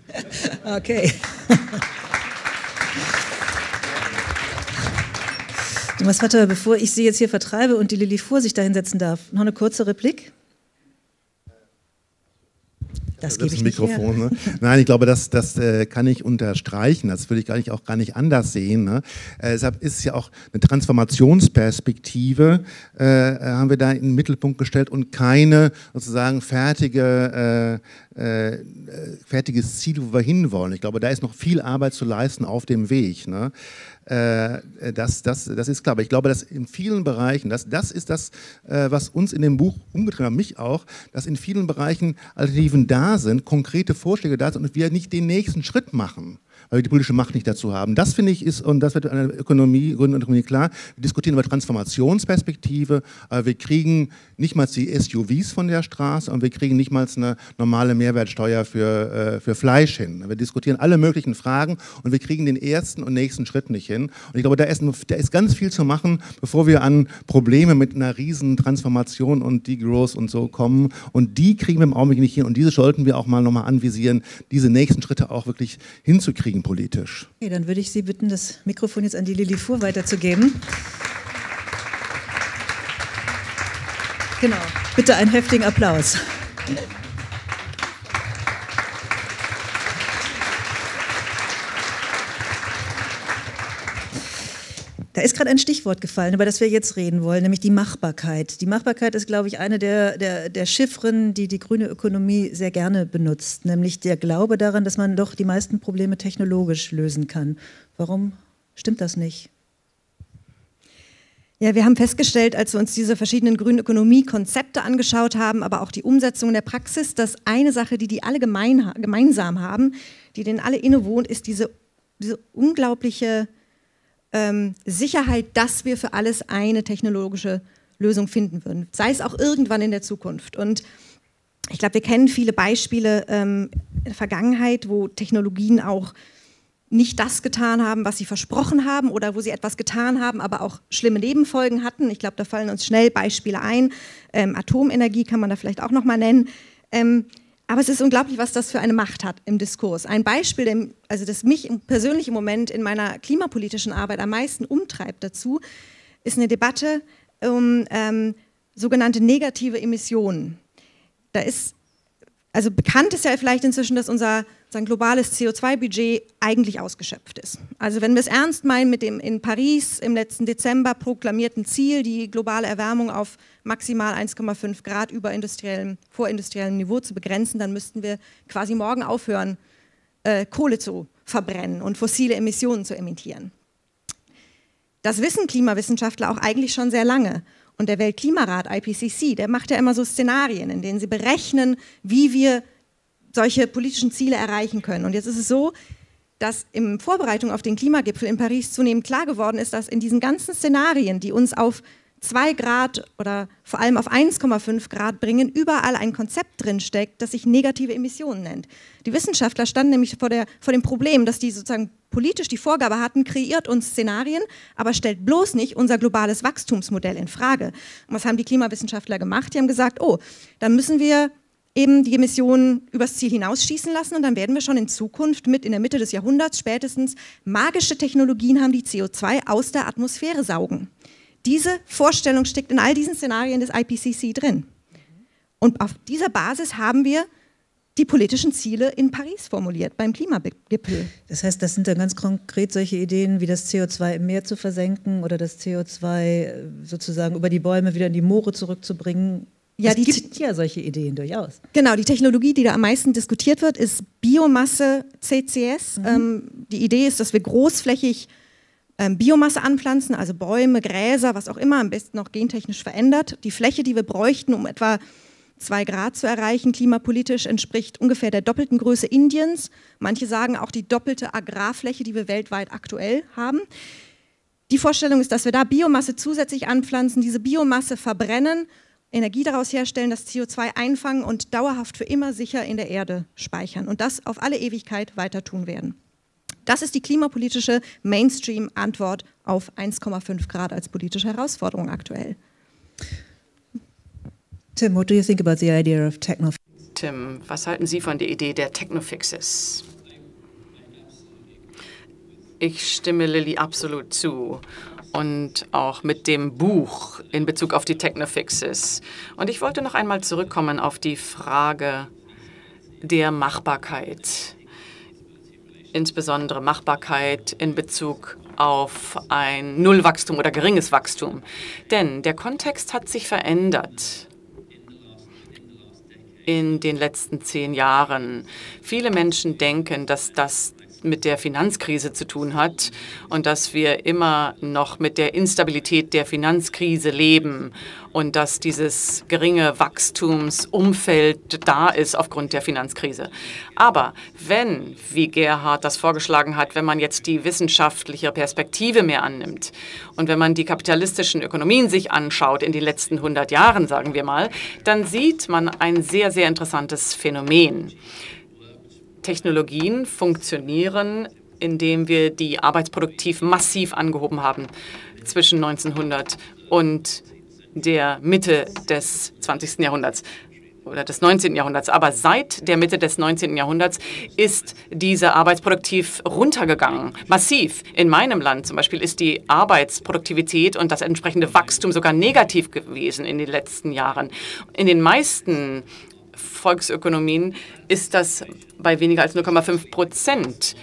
Okay. Thomas Vater, bevor ich Sie jetzt hier vertreibe und die Lilly vor sich dahin setzen darf, noch eine kurze Replik? Das, das ich Mikrofon. Ne? Nein, ich glaube, das, das äh, kann ich unterstreichen. Das würde ich gar nicht, auch gar nicht anders sehen. Ne? Äh, deshalb ist es ja auch eine Transformationsperspektive, äh, haben wir da in den Mittelpunkt gestellt und keine sozusagen fertige, äh, äh, fertiges Ziel, wo wir hinwollen. Ich glaube, da ist noch viel Arbeit zu leisten auf dem Weg. Ne? Äh, das, das, das ist klar. Aber ich glaube, dass in vielen Bereichen, das, das ist das, äh, was uns in dem Buch umgetrieben hat, mich auch, dass in vielen Bereichen Alternativen da sind, konkrete Vorschläge da sind und wir nicht den nächsten Schritt machen weil wir die politische Macht nicht dazu haben. Das finde ich ist, und das wird in der Ökonomie, Gründen und Ökonomie klar, wir diskutieren über Transformationsperspektive, aber wir kriegen nicht mal die SUVs von der Straße und wir kriegen nicht mal eine normale Mehrwertsteuer für, äh, für Fleisch hin. Wir diskutieren alle möglichen Fragen und wir kriegen den ersten und nächsten Schritt nicht hin. Und ich glaube, da ist, da ist ganz viel zu machen, bevor wir an Probleme mit einer riesen Transformation und Degrowth und so kommen. Und die kriegen wir im Augenblick nicht hin. Und diese sollten wir auch mal nochmal anvisieren, diese nächsten Schritte auch wirklich hinzukriegen politisch. Okay, dann würde ich Sie bitten, das Mikrofon jetzt an die Lilly Fuhr weiterzugeben. Genau. Bitte einen heftigen Applaus. Da ist gerade ein Stichwort gefallen, über das wir jetzt reden wollen, nämlich die Machbarkeit. Die Machbarkeit ist, glaube ich, eine der, der, der Chiffren, die die grüne Ökonomie sehr gerne benutzt, nämlich der Glaube daran, dass man doch die meisten Probleme technologisch lösen kann. Warum stimmt das nicht? Ja, wir haben festgestellt, als wir uns diese verschiedenen grünen Ökonomie-Konzepte angeschaut haben, aber auch die Umsetzung in der Praxis, dass eine Sache, die die alle gemein, gemeinsam haben, die denen alle innewohnt, ist diese, diese unglaubliche ähm, Sicherheit, dass wir für alles eine technologische Lösung finden würden, sei es auch irgendwann in der Zukunft. Und ich glaube, wir kennen viele Beispiele ähm, in der Vergangenheit, wo Technologien auch nicht das getan haben, was sie versprochen haben oder wo sie etwas getan haben, aber auch schlimme Nebenfolgen hatten. Ich glaube, da fallen uns schnell Beispiele ein. Ähm, Atomenergie kann man da vielleicht auch noch mal nennen. Ähm, aber es ist unglaublich, was das für eine Macht hat im Diskurs. Ein Beispiel, dem, also das mich persönlich im Moment in meiner klimapolitischen Arbeit am meisten umtreibt dazu, ist eine Debatte um ähm, sogenannte negative Emissionen. Da ist, also bekannt ist ja vielleicht inzwischen, dass unser sein globales CO2-Budget eigentlich ausgeschöpft ist. Also wenn wir es ernst meinen mit dem in Paris im letzten Dezember proklamierten Ziel, die globale Erwärmung auf maximal 1,5 Grad über industriellem, vorindustriellem Niveau zu begrenzen, dann müssten wir quasi morgen aufhören, äh, Kohle zu verbrennen und fossile Emissionen zu emittieren. Das wissen Klimawissenschaftler auch eigentlich schon sehr lange. Und der Weltklimarat IPCC, der macht ja immer so Szenarien, in denen sie berechnen, wie wir solche politischen Ziele erreichen können. Und jetzt ist es so, dass in Vorbereitung auf den Klimagipfel in Paris zunehmend klar geworden ist, dass in diesen ganzen Szenarien, die uns auf 2 Grad oder vor allem auf 1,5 Grad bringen, überall ein Konzept drinsteckt, das sich negative Emissionen nennt. Die Wissenschaftler standen nämlich vor, der, vor dem Problem, dass die sozusagen politisch die Vorgabe hatten, kreiert uns Szenarien, aber stellt bloß nicht unser globales Wachstumsmodell in Frage. Und was haben die Klimawissenschaftler gemacht? Die haben gesagt, oh, dann müssen wir eben die Emissionen übers Ziel hinausschießen lassen und dann werden wir schon in Zukunft mit in der Mitte des Jahrhunderts spätestens magische Technologien haben, die CO2 aus der Atmosphäre saugen. Diese Vorstellung steckt in all diesen Szenarien des IPCC drin. Und auf dieser Basis haben wir die politischen Ziele in Paris formuliert beim Klimagipfel. Das heißt, das sind dann ganz konkret solche Ideen, wie das CO2 im Meer zu versenken oder das CO2 äh, sozusagen über die Bäume wieder in die Moore zurückzubringen ja, es gibt ja solche Ideen durchaus. Genau, die Technologie, die da am meisten diskutiert wird, ist Biomasse CCS. Mhm. Ähm, die Idee ist, dass wir großflächig ähm, Biomasse anpflanzen, also Bäume, Gräser, was auch immer, am besten noch gentechnisch verändert. Die Fläche, die wir bräuchten, um etwa zwei Grad zu erreichen, klimapolitisch, entspricht ungefähr der doppelten Größe Indiens. Manche sagen auch die doppelte Agrarfläche, die wir weltweit aktuell haben. Die Vorstellung ist, dass wir da Biomasse zusätzlich anpflanzen, diese Biomasse verbrennen Energie daraus herstellen, das CO2 einfangen und dauerhaft für immer sicher in der Erde speichern und das auf alle Ewigkeit weiter tun werden. Das ist die klimapolitische Mainstream-Antwort auf 1,5 Grad als politische Herausforderung aktuell. Tim, what do you think about the idea of techno Tim, was halten Sie von der Idee der Technofixes? Ich stimme Lilly absolut zu und auch mit dem Buch in Bezug auf die Technofixes. Und ich wollte noch einmal zurückkommen auf die Frage der Machbarkeit, insbesondere Machbarkeit in Bezug auf ein Nullwachstum oder geringes Wachstum. Denn der Kontext hat sich verändert in den letzten zehn Jahren. Viele Menschen denken, dass das mit der Finanzkrise zu tun hat und dass wir immer noch mit der Instabilität der Finanzkrise leben und dass dieses geringe Wachstumsumfeld da ist aufgrund der Finanzkrise. Aber wenn, wie Gerhard das vorgeschlagen hat, wenn man jetzt die wissenschaftliche Perspektive mehr annimmt und wenn man die kapitalistischen Ökonomien sich anschaut in den letzten 100 Jahren, sagen wir mal, dann sieht man ein sehr, sehr interessantes Phänomen. Technologien funktionieren, indem wir die Arbeitsproduktiv massiv angehoben haben zwischen 1900 und der Mitte des 20. Jahrhunderts oder des 19. Jahrhunderts. Aber seit der Mitte des 19. Jahrhunderts ist diese Arbeitsproduktiv runtergegangen. Massiv. In meinem Land zum Beispiel ist die Arbeitsproduktivität und das entsprechende Wachstum sogar negativ gewesen in den letzten Jahren. In den meisten Volksökonomien ist das bei weniger als 0,5 Prozent.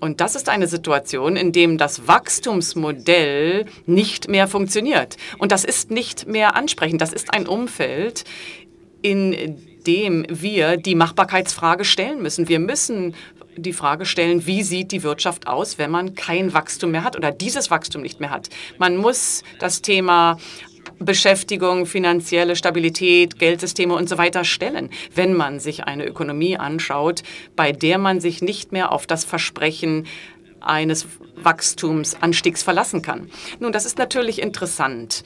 Und das ist eine Situation, in dem das Wachstumsmodell nicht mehr funktioniert. Und das ist nicht mehr ansprechend. Das ist ein Umfeld, in dem wir die Machbarkeitsfrage stellen müssen. Wir müssen die Frage stellen, wie sieht die Wirtschaft aus, wenn man kein Wachstum mehr hat oder dieses Wachstum nicht mehr hat. Man muss das Thema Beschäftigung, finanzielle Stabilität, Geldsysteme und so weiter stellen, wenn man sich eine Ökonomie anschaut, bei der man sich nicht mehr auf das Versprechen eines Wachstumsanstiegs verlassen kann. Nun, das ist natürlich interessant.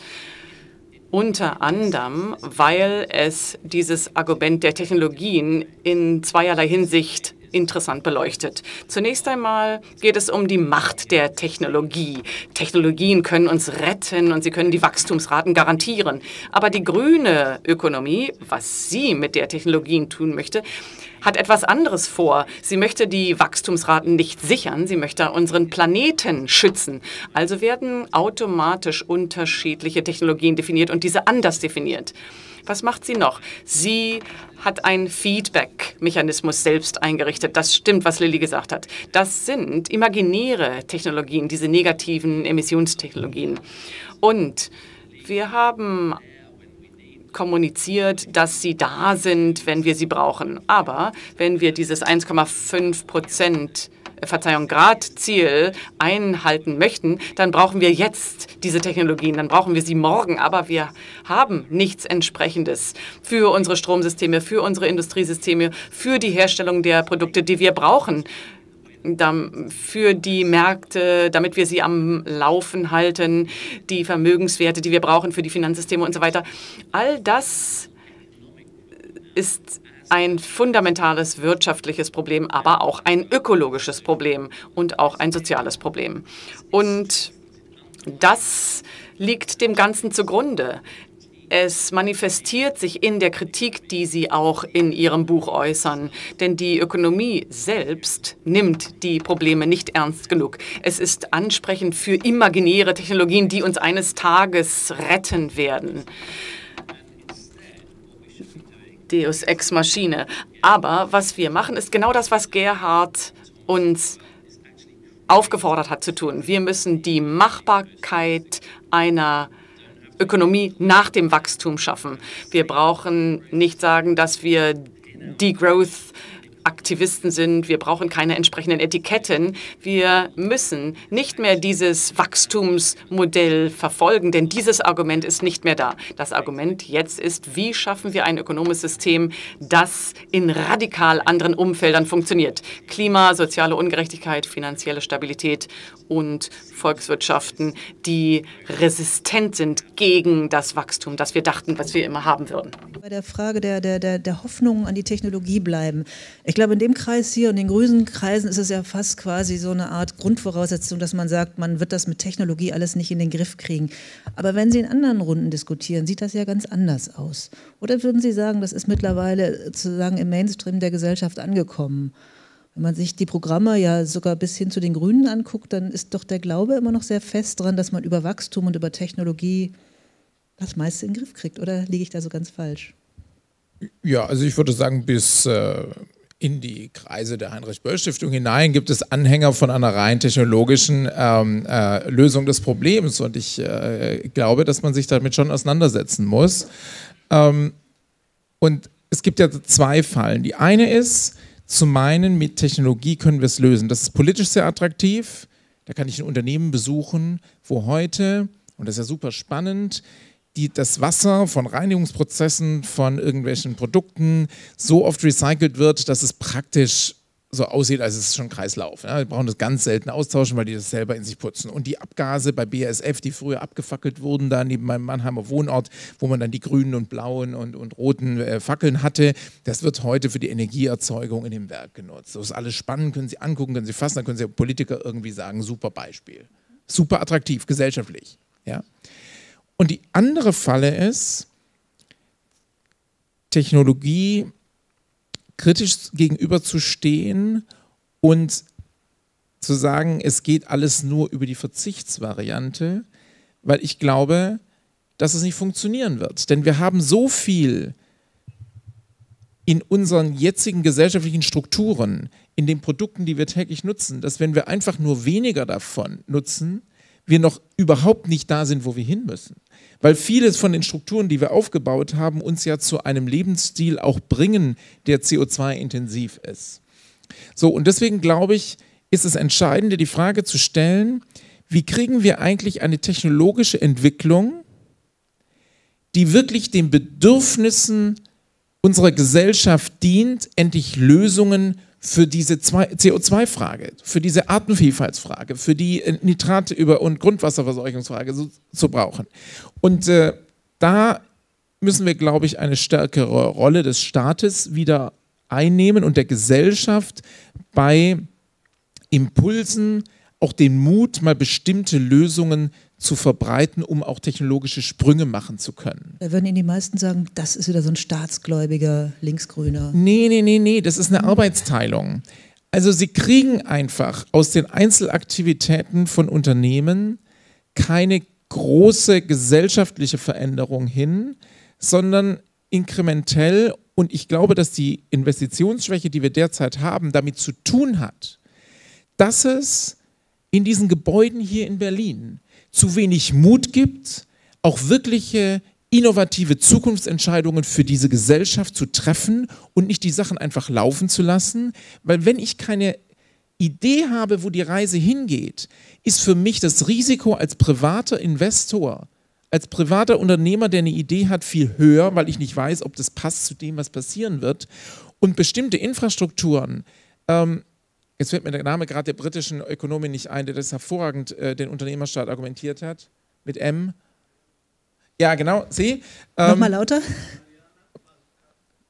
Unter anderem, weil es dieses Argument der Technologien in zweierlei Hinsicht interessant beleuchtet. Zunächst einmal geht es um die Macht der Technologie. Technologien können uns retten und sie können die Wachstumsraten garantieren. Aber die grüne Ökonomie, was sie mit der Technologien tun möchte, hat etwas anderes vor. Sie möchte die Wachstumsraten nicht sichern, sie möchte unseren Planeten schützen. Also werden automatisch unterschiedliche Technologien definiert und diese anders definiert. Was macht sie noch? Sie hat einen Feedback-Mechanismus selbst eingerichtet. Das stimmt, was Lilly gesagt hat. Das sind imaginäre Technologien, diese negativen Emissionstechnologien. Und wir haben kommuniziert, dass sie da sind, wenn wir sie brauchen. Aber wenn wir dieses 1,5 Prozent Verzeihung, Grad-Ziel einhalten möchten, dann brauchen wir jetzt diese Technologien, dann brauchen wir sie morgen. Aber wir haben nichts Entsprechendes für unsere Stromsysteme, für unsere Industriesysteme, für die Herstellung der Produkte, die wir brauchen für die Märkte, damit wir sie am Laufen halten, die Vermögenswerte, die wir brauchen für die Finanzsysteme und so weiter. All das ist ein fundamentales wirtschaftliches Problem, aber auch ein ökologisches Problem und auch ein soziales Problem. Und das liegt dem Ganzen zugrunde. Es manifestiert sich in der Kritik, die Sie auch in Ihrem Buch äußern. Denn die Ökonomie selbst nimmt die Probleme nicht ernst genug. Es ist ansprechend für imaginäre Technologien, die uns eines Tages retten werden. Deus ex machine. Aber was wir machen, ist genau das, was Gerhard uns aufgefordert hat zu tun. Wir müssen die Machbarkeit einer Ökonomie nach dem Wachstum schaffen. Wir brauchen nicht sagen, dass wir Degrowth Aktivisten sind. Wir brauchen keine entsprechenden Etiketten. Wir müssen nicht mehr dieses Wachstumsmodell verfolgen, denn dieses Argument ist nicht mehr da. Das Argument jetzt ist, wie schaffen wir ein ökonomisches System, das in radikal anderen Umfeldern funktioniert. Klima, soziale Ungerechtigkeit, finanzielle Stabilität und Volkswirtschaften, die resistent sind gegen das Wachstum, das wir dachten, was wir immer haben würden. Bei der Frage der, der, der, der Hoffnung an die Technologie bleiben. Ich glaube, in dem Kreis hier und den grünen Kreisen ist es ja fast quasi so eine Art Grundvoraussetzung, dass man sagt, man wird das mit Technologie alles nicht in den Griff kriegen. Aber wenn Sie in anderen Runden diskutieren, sieht das ja ganz anders aus. Oder würden Sie sagen, das ist mittlerweile sozusagen im Mainstream der Gesellschaft angekommen? Wenn man sich die Programme ja sogar bis hin zu den Grünen anguckt, dann ist doch der Glaube immer noch sehr fest dran, dass man über Wachstum und über Technologie das meiste in den Griff kriegt. Oder liege ich da so ganz falsch? Ja, also ich würde sagen, bis äh, in die Kreise der Heinrich-Böll-Stiftung hinein gibt es Anhänger von einer rein technologischen ähm, äh, Lösung des Problems. Und ich äh, glaube, dass man sich damit schon auseinandersetzen muss. Ähm, und es gibt ja zwei Fallen. Die eine ist, zu meinen, mit Technologie können wir es lösen. Das ist politisch sehr attraktiv. Da kann ich ein Unternehmen besuchen, wo heute, und das ist ja super spannend, die, das Wasser von Reinigungsprozessen, von irgendwelchen Produkten so oft recycelt wird, dass es praktisch so aussieht, als ist es schon Kreislauf. Ja, wir brauchen das ganz selten austauschen, weil die das selber in sich putzen. Und die Abgase bei BASF, die früher abgefackelt wurden, da neben meinem Mannheimer Wohnort, wo man dann die grünen und blauen und, und roten äh, Fackeln hatte, das wird heute für die Energieerzeugung in dem Werk genutzt. Das ist alles spannend, können Sie angucken, können Sie fassen, dann können Sie Politiker irgendwie sagen, super Beispiel. Super attraktiv, gesellschaftlich. Ja. Und die andere Falle ist, Technologie kritisch gegenüberzustehen und zu sagen, es geht alles nur über die Verzichtsvariante, weil ich glaube, dass es nicht funktionieren wird. Denn wir haben so viel in unseren jetzigen gesellschaftlichen Strukturen, in den Produkten, die wir täglich nutzen, dass wenn wir einfach nur weniger davon nutzen, wir noch überhaupt nicht da sind, wo wir hin müssen. Weil vieles von den Strukturen, die wir aufgebaut haben, uns ja zu einem Lebensstil auch bringen, der CO2-intensiv ist. So, und deswegen glaube ich, ist es entscheidend, die Frage zu stellen, wie kriegen wir eigentlich eine technologische Entwicklung, die wirklich den Bedürfnissen unserer Gesellschaft dient, endlich Lösungen für diese CO2-Frage, für diese Artenvielfaltsfrage, für die äh, Nitrate- und Grundwasserversorgungsfrage so, zu brauchen. Und äh, da müssen wir, glaube ich, eine stärkere Rolle des Staates wieder einnehmen und der Gesellschaft bei Impulsen, auch den Mut, mal bestimmte Lösungen zu verbreiten, um auch technologische Sprünge machen zu können. Da würden Ihnen die meisten sagen, das ist wieder so ein staatsgläubiger Linksgrüner. Nee, nee, nee, nee, das ist eine Arbeitsteilung. Also Sie kriegen einfach aus den Einzelaktivitäten von Unternehmen keine große gesellschaftliche Veränderung hin, sondern inkrementell. Und ich glaube, dass die Investitionsschwäche, die wir derzeit haben, damit zu tun hat, dass es in diesen Gebäuden hier in Berlin zu wenig Mut gibt, auch wirkliche innovative Zukunftsentscheidungen für diese Gesellschaft zu treffen und nicht die Sachen einfach laufen zu lassen. Weil wenn ich keine Idee habe, wo die Reise hingeht, ist für mich das Risiko als privater Investor, als privater Unternehmer, der eine Idee hat, viel höher, weil ich nicht weiß, ob das passt zu dem, was passieren wird. Und bestimmte Infrastrukturen, ähm, Jetzt fällt mir der Name gerade der britischen Ökonomin nicht ein, der das hervorragend äh, den Unternehmerstaat argumentiert hat. Mit M. Ja, genau, Sie. Ähm, Nochmal lauter.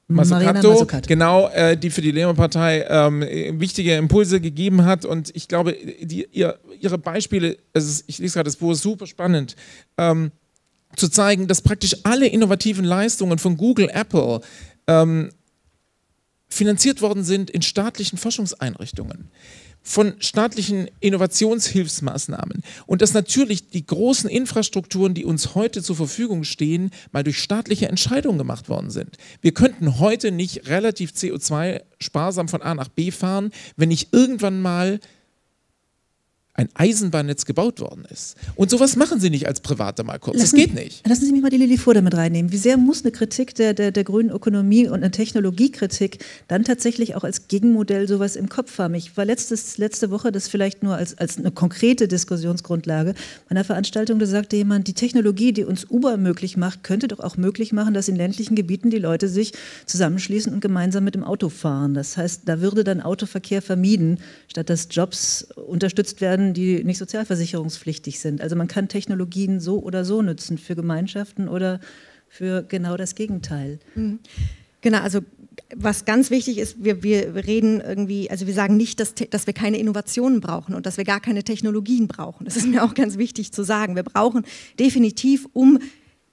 Mazzucato, genau, äh, die für die Labour-Partei ähm, wichtige Impulse gegeben hat. Und ich glaube, die, ihr, ihre Beispiele, also ich lese gerade das Buch, super spannend, ähm, zu zeigen, dass praktisch alle innovativen Leistungen von Google, Apple, ähm, finanziert worden sind in staatlichen Forschungseinrichtungen, von staatlichen Innovationshilfsmaßnahmen und dass natürlich die großen Infrastrukturen, die uns heute zur Verfügung stehen, mal durch staatliche Entscheidungen gemacht worden sind. Wir könnten heute nicht relativ CO2 sparsam von A nach B fahren, wenn nicht irgendwann mal ein Eisenbahnnetz gebaut worden ist. Und sowas machen Sie nicht als Privater mal kurz. Lassen, das geht nicht. Lassen Sie mich mal die Lilly Fuhr damit reinnehmen. Wie sehr muss eine Kritik der, der, der grünen Ökonomie und eine Technologiekritik dann tatsächlich auch als Gegenmodell sowas im Kopf haben? Ich war letztes, letzte Woche, das vielleicht nur als, als eine konkrete Diskussionsgrundlage, bei einer Veranstaltung, da sagte jemand, die Technologie, die uns Uber möglich macht, könnte doch auch möglich machen, dass in ländlichen Gebieten die Leute sich zusammenschließen und gemeinsam mit dem Auto fahren. Das heißt, da würde dann Autoverkehr vermieden, statt dass Jobs unterstützt werden, die nicht sozialversicherungspflichtig sind. Also man kann Technologien so oder so nutzen für Gemeinschaften oder für genau das Gegenteil. Mhm. Genau, also was ganz wichtig ist, wir, wir reden irgendwie, also wir sagen nicht, dass, dass wir keine Innovationen brauchen und dass wir gar keine Technologien brauchen. Das ist mir auch ganz wichtig zu sagen. Wir brauchen definitiv, um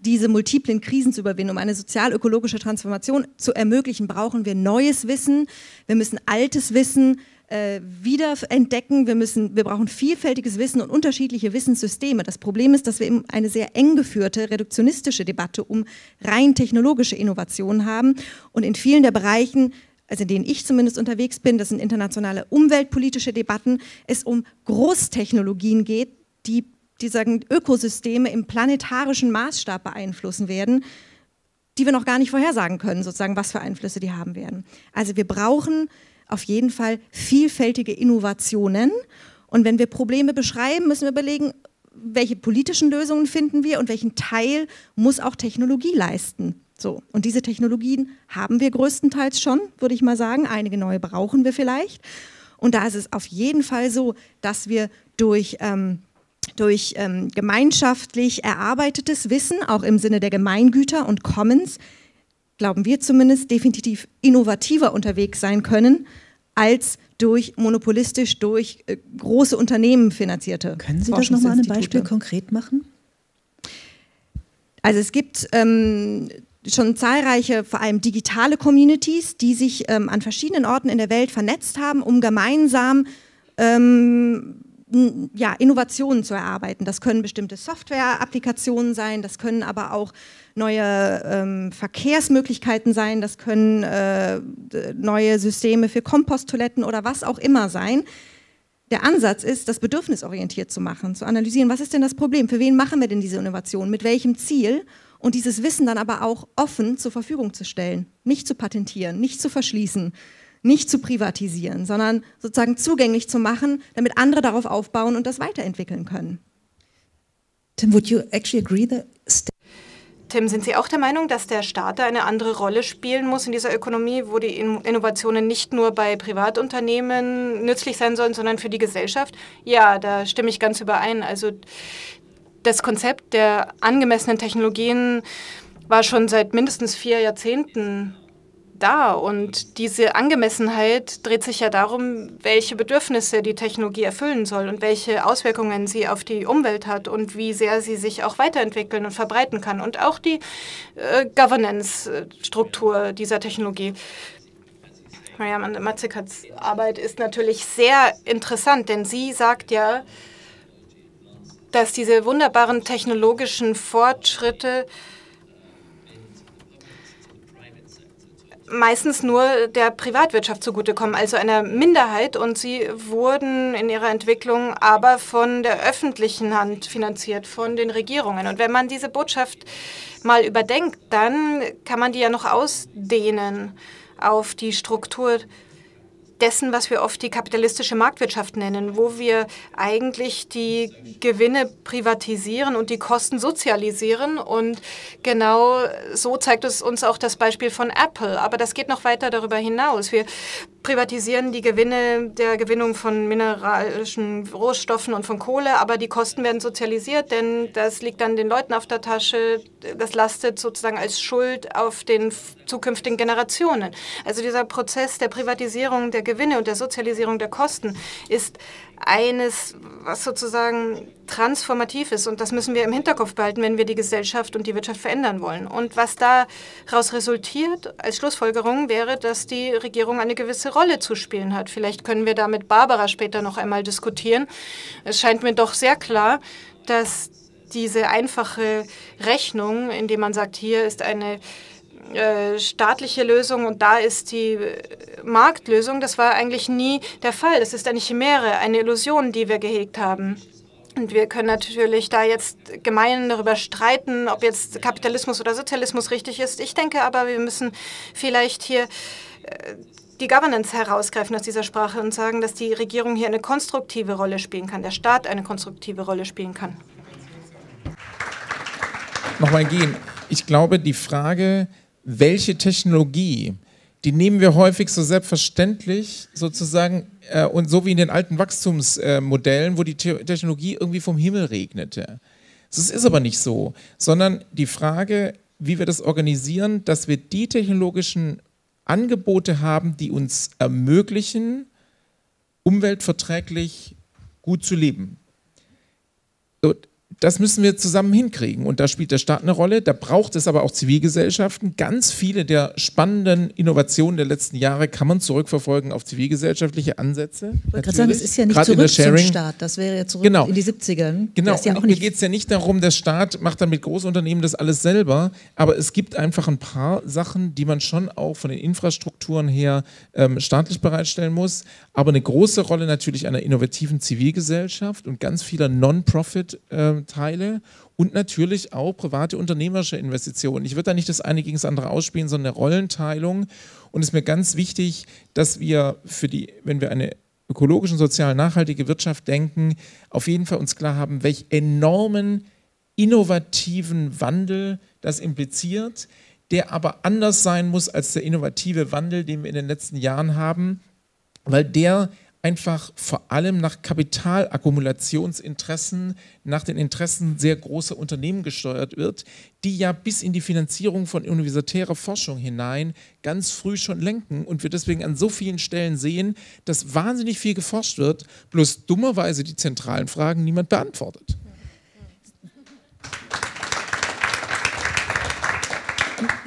diese multiplen Krisen zu überwinden, um eine sozial-ökologische Transformation zu ermöglichen, brauchen wir neues Wissen. Wir müssen altes Wissen äh, wiederentdecken. Wir, müssen, wir brauchen vielfältiges Wissen und unterschiedliche Wissenssysteme. Das Problem ist, dass wir eben eine sehr eng geführte, reduktionistische Debatte um rein technologische Innovationen haben. Und in vielen der Bereichen, also in denen ich zumindest unterwegs bin, das sind internationale umweltpolitische Debatten, es um Großtechnologien geht, die die sagen, Ökosysteme im planetarischen Maßstab beeinflussen werden, die wir noch gar nicht vorhersagen können, sozusagen, was für Einflüsse die haben werden. Also wir brauchen auf jeden Fall vielfältige Innovationen. Und wenn wir Probleme beschreiben, müssen wir überlegen, welche politischen Lösungen finden wir und welchen Teil muss auch Technologie leisten. So, und diese Technologien haben wir größtenteils schon, würde ich mal sagen. Einige neue brauchen wir vielleicht. Und da ist es auf jeden Fall so, dass wir durch, ähm, durch ähm, gemeinschaftlich erarbeitetes Wissen, auch im Sinne der Gemeingüter und Commons, glauben wir zumindest, definitiv innovativer unterwegs sein können als durch monopolistisch durch äh, große Unternehmen finanzierte. Können Sie das nochmal an einem Beispiel konkret machen? Also es gibt ähm, schon zahlreiche, vor allem digitale Communities, die sich ähm, an verschiedenen Orten in der Welt vernetzt haben, um gemeinsam ähm, ja, Innovationen zu erarbeiten. Das können bestimmte Software-Applikationen sein, das können aber auch neue ähm, Verkehrsmöglichkeiten sein, das können äh, neue Systeme für Komposttoiletten oder was auch immer sein. Der Ansatz ist, das bedürfnisorientiert zu machen, zu analysieren, was ist denn das Problem, für wen machen wir denn diese Innovation, mit welchem Ziel und dieses Wissen dann aber auch offen zur Verfügung zu stellen, nicht zu patentieren, nicht zu verschließen, nicht zu privatisieren, sondern sozusagen zugänglich zu machen, damit andere darauf aufbauen und das weiterentwickeln können. Tim, would you actually agree that Tim, sind Sie auch der Meinung, dass der Staat eine andere Rolle spielen muss in dieser Ökonomie, wo die Innovationen nicht nur bei Privatunternehmen nützlich sein sollen, sondern für die Gesellschaft? Ja, da stimme ich ganz überein. Also das Konzept der angemessenen Technologien war schon seit mindestens vier Jahrzehnten da. Und diese Angemessenheit dreht sich ja darum, welche Bedürfnisse die Technologie erfüllen soll und welche Auswirkungen sie auf die Umwelt hat und wie sehr sie sich auch weiterentwickeln und verbreiten kann. Und auch die äh, Governance-Struktur dieser Technologie. Mariam Matzikats Arbeit ist natürlich sehr interessant, denn sie sagt ja, dass diese wunderbaren technologischen Fortschritte meistens nur der Privatwirtschaft zugutekommen, also einer Minderheit. Und sie wurden in ihrer Entwicklung aber von der öffentlichen Hand finanziert, von den Regierungen. Und wenn man diese Botschaft mal überdenkt, dann kann man die ja noch ausdehnen auf die Struktur dessen, was wir oft die kapitalistische Marktwirtschaft nennen, wo wir eigentlich die Gewinne privatisieren und die Kosten sozialisieren. Und genau so zeigt es uns auch das Beispiel von Apple. Aber das geht noch weiter darüber hinaus. Wir privatisieren die Gewinne der Gewinnung von mineralischen Rohstoffen und von Kohle, aber die Kosten werden sozialisiert, denn das liegt dann den Leuten auf der Tasche, das lastet sozusagen als Schuld auf den zukünftigen Generationen. Also dieser Prozess der Privatisierung der Gewinne und der Sozialisierung der Kosten ist eines, was sozusagen transformativ ist. Und das müssen wir im Hinterkopf behalten, wenn wir die Gesellschaft und die Wirtschaft verändern wollen. Und was daraus resultiert als Schlussfolgerung wäre, dass die Regierung eine gewisse Rolle zu spielen hat. Vielleicht können wir da mit Barbara später noch einmal diskutieren. Es scheint mir doch sehr klar, dass diese einfache Rechnung, indem man sagt, hier ist eine äh, staatliche Lösung und da ist die äh, Marktlösung. Das war eigentlich nie der Fall. Das ist eine Chimäre, eine Illusion, die wir gehegt haben. Und wir können natürlich da jetzt gemein darüber streiten, ob jetzt Kapitalismus oder Sozialismus richtig ist. Ich denke aber, wir müssen vielleicht hier äh, die Governance herausgreifen aus dieser Sprache und sagen, dass die Regierung hier eine konstruktive Rolle spielen kann, der Staat eine konstruktive Rolle spielen kann. Nochmal gehen. Ich glaube, die Frage, welche Technologie, die nehmen wir häufig so selbstverständlich sozusagen äh, und so wie in den alten Wachstumsmodellen, äh, wo die The Technologie irgendwie vom Himmel regnete. Das ist aber nicht so, sondern die Frage, wie wir das organisieren, dass wir die technologischen Angebote haben, die uns ermöglichen, umweltverträglich gut zu leben. Das müssen wir zusammen hinkriegen. Und da spielt der Staat eine Rolle. Da braucht es aber auch Zivilgesellschaften. Ganz viele der spannenden Innovationen der letzten Jahre kann man zurückverfolgen auf zivilgesellschaftliche Ansätze. Ich wollte sagen, es ist ja nicht Gerade zurück zum Staat. Das wäre ja zurück genau. in die 70er. Genau. Ja mir geht es ja nicht darum, der Staat macht dann mit Großunternehmen das alles selber. Aber es gibt einfach ein paar Sachen, die man schon auch von den Infrastrukturen her ähm, staatlich bereitstellen muss. Aber eine große Rolle natürlich einer innovativen Zivilgesellschaft und ganz vieler Non-Profit- äh, ähm, Teile und natürlich auch private unternehmerische Investitionen. Ich würde da nicht das eine gegen das andere ausspielen, sondern eine Rollenteilung. Und es ist mir ganz wichtig, dass wir für die, wenn wir eine ökologisch und sozial nachhaltige Wirtschaft denken, auf jeden Fall uns klar haben, welch enormen innovativen Wandel das impliziert, der aber anders sein muss als der innovative Wandel, den wir in den letzten Jahren haben, weil der einfach vor allem nach Kapitalakkumulationsinteressen, nach den Interessen sehr großer Unternehmen gesteuert wird, die ja bis in die Finanzierung von universitärer Forschung hinein ganz früh schon lenken und wir deswegen an so vielen Stellen sehen, dass wahnsinnig viel geforscht wird, bloß dummerweise die zentralen Fragen niemand beantwortet.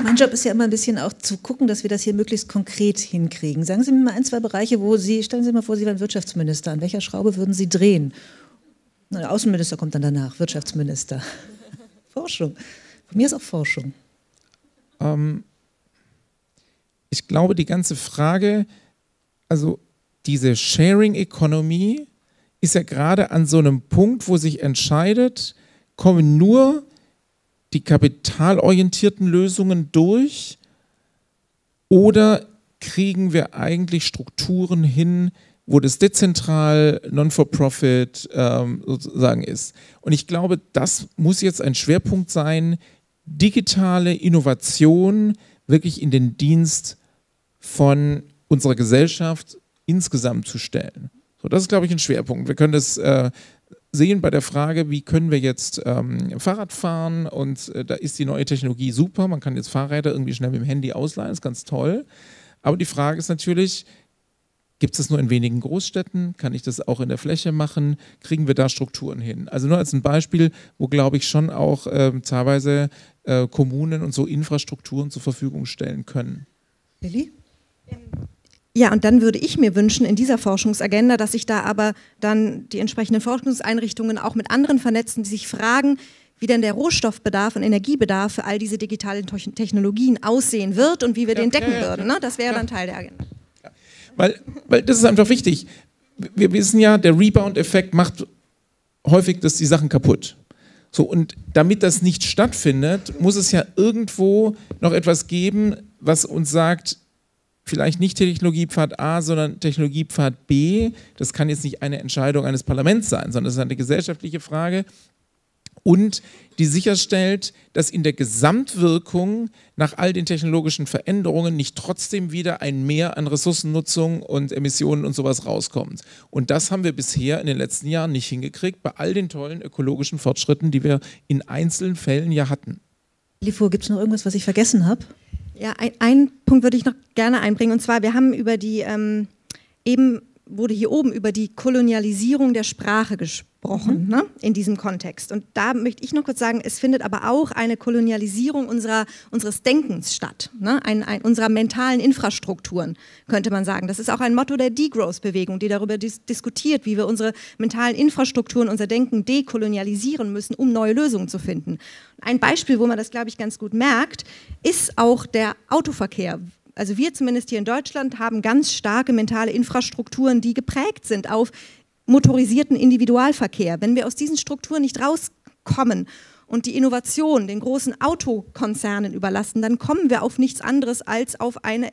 Mein Job ist ja immer ein bisschen auch zu gucken, dass wir das hier möglichst konkret hinkriegen. Sagen Sie mir mal ein, zwei Bereiche, wo Sie, stellen Sie mal vor, Sie wären Wirtschaftsminister. An welcher Schraube würden Sie drehen? Na, der Außenminister kommt dann danach, Wirtschaftsminister. Forschung. Von mir ist auch Forschung. Ähm, ich glaube, die ganze Frage, also diese Sharing Economy ist ja gerade an so einem Punkt, wo sich entscheidet, kommen nur die kapitalorientierten Lösungen durch oder kriegen wir eigentlich Strukturen hin, wo das dezentral, non-for-profit ähm, sozusagen ist. Und ich glaube, das muss jetzt ein Schwerpunkt sein, digitale Innovation wirklich in den Dienst von unserer Gesellschaft insgesamt zu stellen. So, das ist, glaube ich, ein Schwerpunkt. Wir können das äh, sehen bei der Frage, wie können wir jetzt ähm, Fahrrad fahren und äh, da ist die neue Technologie super, man kann jetzt Fahrräder irgendwie schnell mit dem Handy ausleihen, ist ganz toll. Aber die Frage ist natürlich, gibt es das nur in wenigen Großstädten? Kann ich das auch in der Fläche machen? Kriegen wir da Strukturen hin? Also nur als ein Beispiel, wo glaube ich schon auch äh, teilweise äh, Kommunen und so Infrastrukturen zur Verfügung stellen können. Lilly? Ja, und dann würde ich mir wünschen in dieser Forschungsagenda, dass sich da aber dann die entsprechenden Forschungseinrichtungen auch mit anderen vernetzen, die sich fragen, wie denn der Rohstoffbedarf und Energiebedarf für all diese digitalen Technologien aussehen wird und wie wir ja, den decken ja, ja, würden. Ne? Das wäre dann Teil der Agenda. Weil, weil das ist einfach wichtig. Wir wissen ja, der Rebound-Effekt macht häufig das die Sachen kaputt. So, und damit das nicht stattfindet, muss es ja irgendwo noch etwas geben, was uns sagt, vielleicht nicht Technologiepfad A, sondern Technologiepfad B. Das kann jetzt nicht eine Entscheidung eines Parlaments sein, sondern es ist eine gesellschaftliche Frage. Und die sicherstellt, dass in der Gesamtwirkung nach all den technologischen Veränderungen nicht trotzdem wieder ein Mehr an Ressourcennutzung und Emissionen und sowas rauskommt. Und das haben wir bisher in den letzten Jahren nicht hingekriegt, bei all den tollen ökologischen Fortschritten, die wir in einzelnen Fällen ja hatten. Lifo, gibt es noch irgendwas, was ich vergessen habe? Ja, ein, ein, Punkt würde ich noch gerne einbringen. Und zwar, wir haben über die, ähm, eben wurde hier oben über die Kolonialisierung der Sprache gesprochen, mhm. ne, in diesem Kontext. Und da möchte ich noch kurz sagen, es findet aber auch eine Kolonialisierung unserer, unseres Denkens statt, ne, ein, ein, unserer mentalen Infrastrukturen, könnte man sagen. Das ist auch ein Motto der Degrowth-Bewegung, die darüber dis diskutiert, wie wir unsere mentalen Infrastrukturen, unser Denken dekolonialisieren müssen, um neue Lösungen zu finden. Ein Beispiel, wo man das, glaube ich, ganz gut merkt, ist auch der Autoverkehr also wir zumindest hier in Deutschland haben ganz starke mentale Infrastrukturen, die geprägt sind auf motorisierten Individualverkehr. Wenn wir aus diesen Strukturen nicht rauskommen und die Innovation den großen Autokonzernen überlassen, dann kommen wir auf nichts anderes als auf eine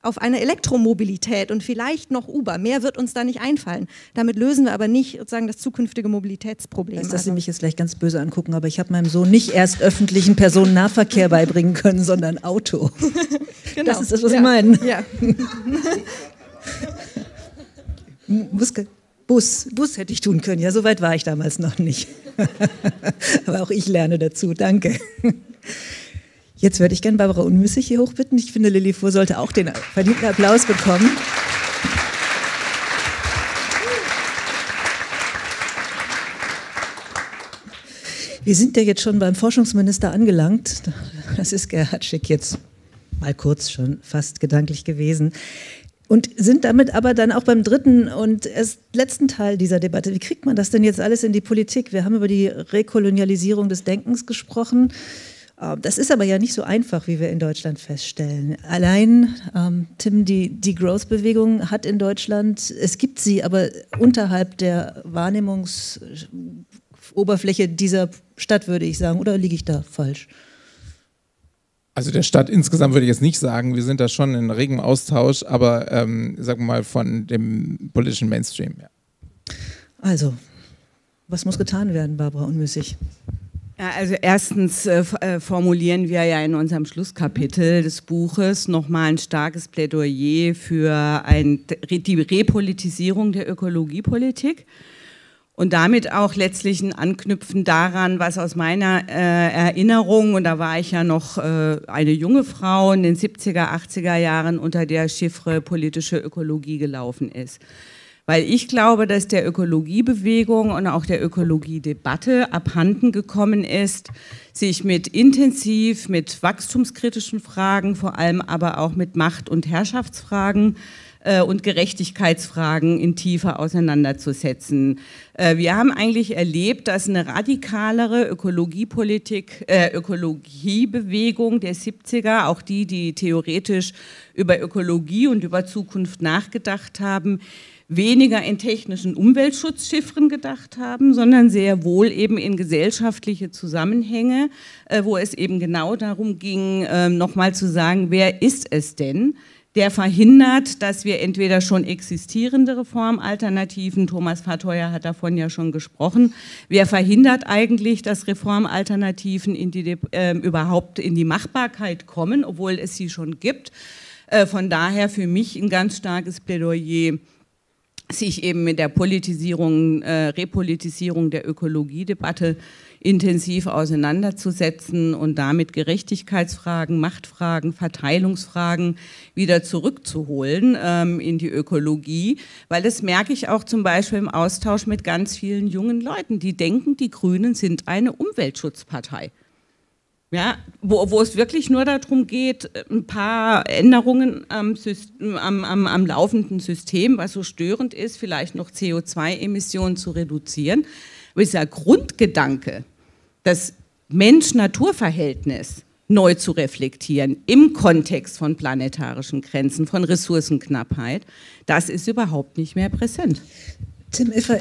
auf eine Elektromobilität und vielleicht noch Uber. Mehr wird uns da nicht einfallen. Damit lösen wir aber nicht sozusagen das zukünftige Mobilitätsproblem. Ich weiß, dass Sie mich jetzt gleich ganz böse angucken, aber ich habe meinem Sohn nicht erst öffentlichen Personennahverkehr beibringen können, sondern Auto. genau. Das ist das, was ja. Sie meinen. Ja. Bus, Bus hätte ich tun können. Ja, so weit war ich damals noch nicht. aber auch ich lerne dazu. Danke. Jetzt würde ich gerne Barbara Unmüssig hier hochbitten. Ich finde, Lilly Fuhr sollte auch den verdienten Applaus bekommen. Wir sind ja jetzt schon beim Forschungsminister angelangt. Das ist Gerhard Schick jetzt mal kurz schon fast gedanklich gewesen. Und sind damit aber dann auch beim dritten und erst letzten Teil dieser Debatte. Wie kriegt man das denn jetzt alles in die Politik? Wir haben über die Rekolonialisierung des Denkens gesprochen. Ähm, das ist aber ja nicht so einfach, wie wir in Deutschland feststellen. Allein, ähm, Tim, die, die Growth-Bewegung hat in Deutschland, es gibt sie, aber unterhalb der Wahrnehmungs Oberfläche dieser Stadt, würde ich sagen. Oder liege ich da falsch? Also der Stadt insgesamt würde ich jetzt nicht sagen, wir sind da schon in regem Austausch, aber ähm, sagen wir mal von dem politischen Mainstream. Ja. Also, was muss getan werden, Barbara Unmüßig? Ja, also erstens äh, äh, formulieren wir ja in unserem Schlusskapitel des Buches nochmal ein starkes Plädoyer für ein, die Repolitisierung der Ökologiepolitik und damit auch letztlich ein Anknüpfen daran, was aus meiner äh, Erinnerung, und da war ich ja noch äh, eine junge Frau in den 70er, 80er Jahren unter der Chiffre politische Ökologie gelaufen ist. Weil ich glaube, dass der Ökologiebewegung und auch der Ökologiedebatte abhanden gekommen ist, sich mit intensiv mit wachstumskritischen Fragen, vor allem aber auch mit Macht- und Herrschaftsfragen äh, und Gerechtigkeitsfragen in Tiefe auseinanderzusetzen. Äh, wir haben eigentlich erlebt, dass eine radikalere Ökologiepolitik, äh, Ökologiebewegung der 70er, auch die, die theoretisch über Ökologie und über Zukunft nachgedacht haben, weniger in technischen Umweltschutzschiffren gedacht haben, sondern sehr wohl eben in gesellschaftliche Zusammenhänge, äh, wo es eben genau darum ging, äh, nochmal zu sagen, wer ist es denn, der verhindert, dass wir entweder schon existierende Reformalternativen, Thomas Verteuer hat davon ja schon gesprochen, wer verhindert eigentlich, dass Reformalternativen in die, äh, überhaupt in die Machbarkeit kommen, obwohl es sie schon gibt. Äh, von daher für mich ein ganz starkes Plädoyer sich eben mit der Politisierung, äh, Repolitisierung der Ökologiedebatte intensiv auseinanderzusetzen und damit Gerechtigkeitsfragen, Machtfragen, Verteilungsfragen wieder zurückzuholen ähm, in die Ökologie, weil das merke ich auch zum Beispiel im Austausch mit ganz vielen jungen Leuten, die denken, die Grünen sind eine Umweltschutzpartei. Ja, wo, wo es wirklich nur darum geht, ein paar Änderungen am, System, am, am, am laufenden System, was so störend ist, vielleicht noch CO2-Emissionen zu reduzieren. Aber dieser Grundgedanke, das Mensch-Natur-Verhältnis neu zu reflektieren im Kontext von planetarischen Grenzen, von Ressourcenknappheit, das ist überhaupt nicht mehr präsent. Tim, if I,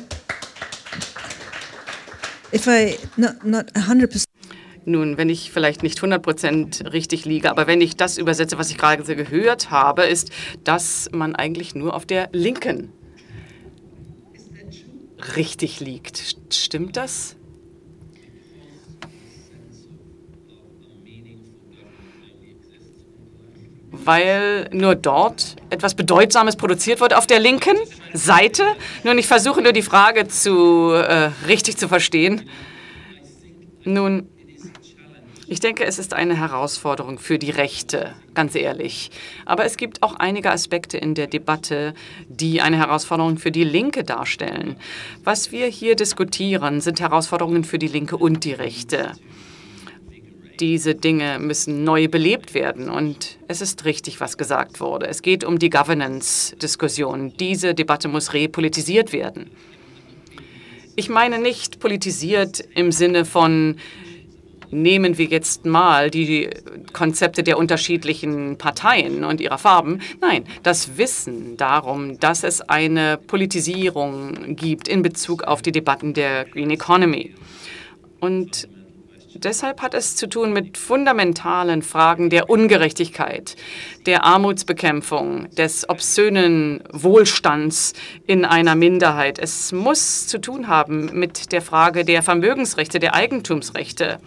if I not, not 100% nun, wenn ich vielleicht nicht 100% richtig liege, aber wenn ich das übersetze, was ich gerade gehört habe, ist, dass man eigentlich nur auf der linken richtig liegt. Stimmt das? weil nur dort etwas Bedeutsames produziert wird auf der linken Seite. Nun, ich versuche nur die Frage zu äh, richtig zu verstehen. Nun, ich denke, es ist eine Herausforderung für die Rechte, ganz ehrlich. Aber es gibt auch einige Aspekte in der Debatte, die eine Herausforderung für die Linke darstellen. Was wir hier diskutieren, sind Herausforderungen für die Linke und die Rechte. Diese Dinge müssen neu belebt werden und es ist richtig, was gesagt wurde. Es geht um die Governance-Diskussion. Diese Debatte muss repolitisiert werden. Ich meine nicht politisiert im Sinne von nehmen wir jetzt mal die Konzepte der unterschiedlichen Parteien und ihrer Farben. Nein, das Wissen darum, dass es eine Politisierung gibt in Bezug auf die Debatten der Green Economy. Und deshalb hat es zu tun mit fundamentalen Fragen der Ungerechtigkeit, der Armutsbekämpfung, des obszönen Wohlstands in einer Minderheit. Es muss zu tun haben mit der Frage der Vermögensrechte, der Eigentumsrechte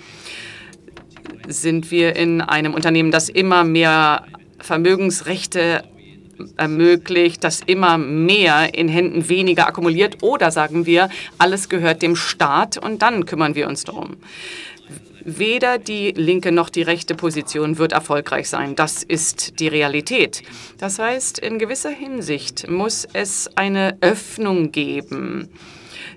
sind wir in einem Unternehmen, das immer mehr Vermögensrechte ermöglicht, das immer mehr in Händen weniger akkumuliert? Oder sagen wir, alles gehört dem Staat und dann kümmern wir uns darum? Weder die linke noch die rechte Position wird erfolgreich sein. Das ist die Realität. Das heißt, in gewisser Hinsicht muss es eine Öffnung geben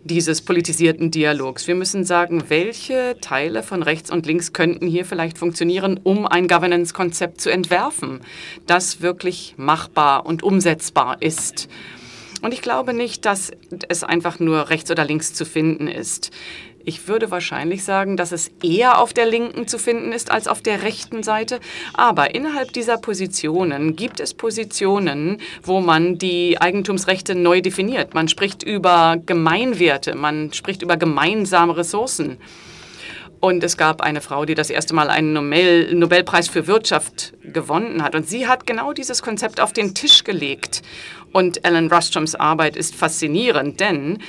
dieses politisierten Dialogs. Wir müssen sagen, welche Teile von rechts und links könnten hier vielleicht funktionieren, um ein Governance-Konzept zu entwerfen, das wirklich machbar und umsetzbar ist. Und ich glaube nicht, dass es einfach nur rechts oder links zu finden ist. Ich würde wahrscheinlich sagen, dass es eher auf der linken zu finden ist als auf der rechten Seite. Aber innerhalb dieser Positionen gibt es Positionen, wo man die Eigentumsrechte neu definiert. Man spricht über Gemeinwerte, man spricht über gemeinsame Ressourcen. Und es gab eine Frau, die das erste Mal einen Nobel Nobelpreis für Wirtschaft gewonnen hat. Und sie hat genau dieses Konzept auf den Tisch gelegt. Und Ellen Rustroms Arbeit ist faszinierend, denn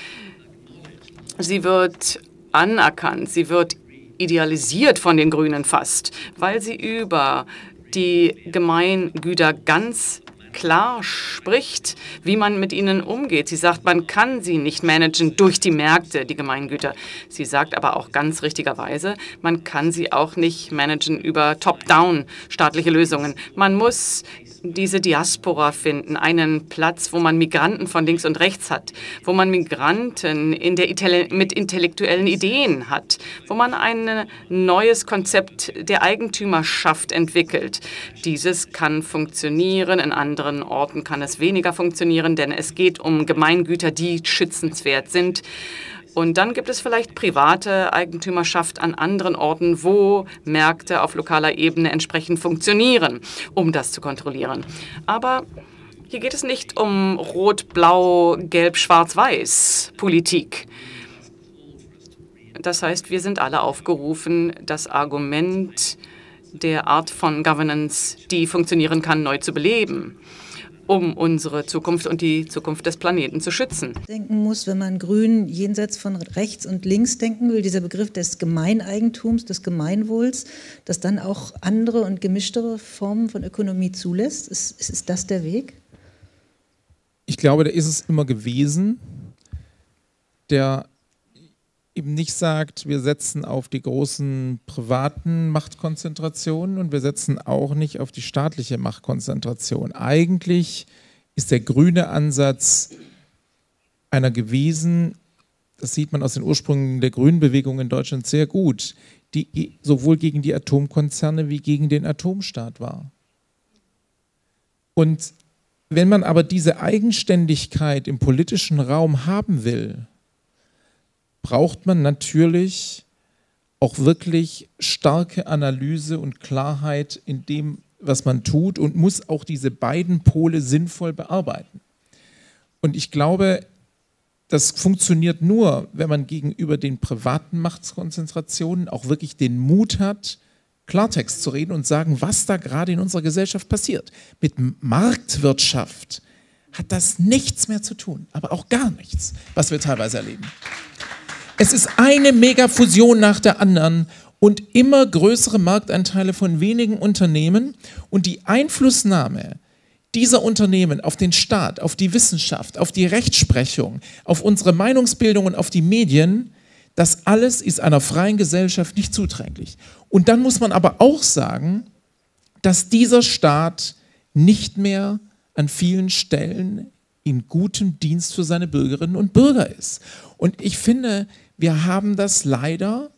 sie wird anerkannt, sie wird idealisiert von den Grünen fast, weil sie über die Gemeingüter ganz klar spricht, wie man mit ihnen umgeht. Sie sagt, man kann sie nicht managen durch die Märkte, die Gemeingüter. Sie sagt aber auch ganz richtigerweise, man kann sie auch nicht managen über Top-Down staatliche Lösungen. Man muss diese Diaspora finden, einen Platz, wo man Migranten von links und rechts hat, wo man Migranten in der mit intellektuellen Ideen hat, wo man ein neues Konzept der Eigentümerschaft entwickelt. Dieses kann funktionieren, in anderen Orten kann es weniger funktionieren, denn es geht um Gemeingüter, die schützenswert sind. Und dann gibt es vielleicht private Eigentümerschaft an anderen Orten, wo Märkte auf lokaler Ebene entsprechend funktionieren, um das zu kontrollieren. Aber hier geht es nicht um Rot, Blau, Gelb, Schwarz, Weiß Politik. Das heißt, wir sind alle aufgerufen, das Argument der Art von Governance, die funktionieren kann, neu zu beleben um unsere Zukunft und die Zukunft des Planeten zu schützen. Denken muss, wenn man Grün jenseits von rechts und links denken will, dieser Begriff des Gemeineigentums, des Gemeinwohls, das dann auch andere und gemischtere Formen von Ökonomie zulässt. Ist, ist das der Weg? Ich glaube, da ist es immer gewesen. Der eben nicht sagt, wir setzen auf die großen privaten Machtkonzentrationen und wir setzen auch nicht auf die staatliche Machtkonzentration. Eigentlich ist der grüne Ansatz einer gewesen, das sieht man aus den Ursprüngen der Grünbewegung in Deutschland sehr gut, die sowohl gegen die Atomkonzerne wie gegen den Atomstaat war. Und wenn man aber diese Eigenständigkeit im politischen Raum haben will, braucht man natürlich auch wirklich starke Analyse und Klarheit in dem, was man tut und muss auch diese beiden Pole sinnvoll bearbeiten. Und ich glaube, das funktioniert nur, wenn man gegenüber den privaten Machtkonzentrationen auch wirklich den Mut hat, Klartext zu reden und sagen, was da gerade in unserer Gesellschaft passiert. Mit Marktwirtschaft hat das nichts mehr zu tun, aber auch gar nichts, was wir teilweise erleben. Es ist eine Megafusion nach der anderen und immer größere Marktanteile von wenigen Unternehmen und die Einflussnahme dieser Unternehmen auf den Staat, auf die Wissenschaft, auf die Rechtsprechung, auf unsere Meinungsbildung und auf die Medien, das alles ist einer freien Gesellschaft nicht zuträglich. Und dann muss man aber auch sagen, dass dieser Staat nicht mehr an vielen Stellen in gutem Dienst für seine Bürgerinnen und Bürger ist. Und ich finde, wir haben das leider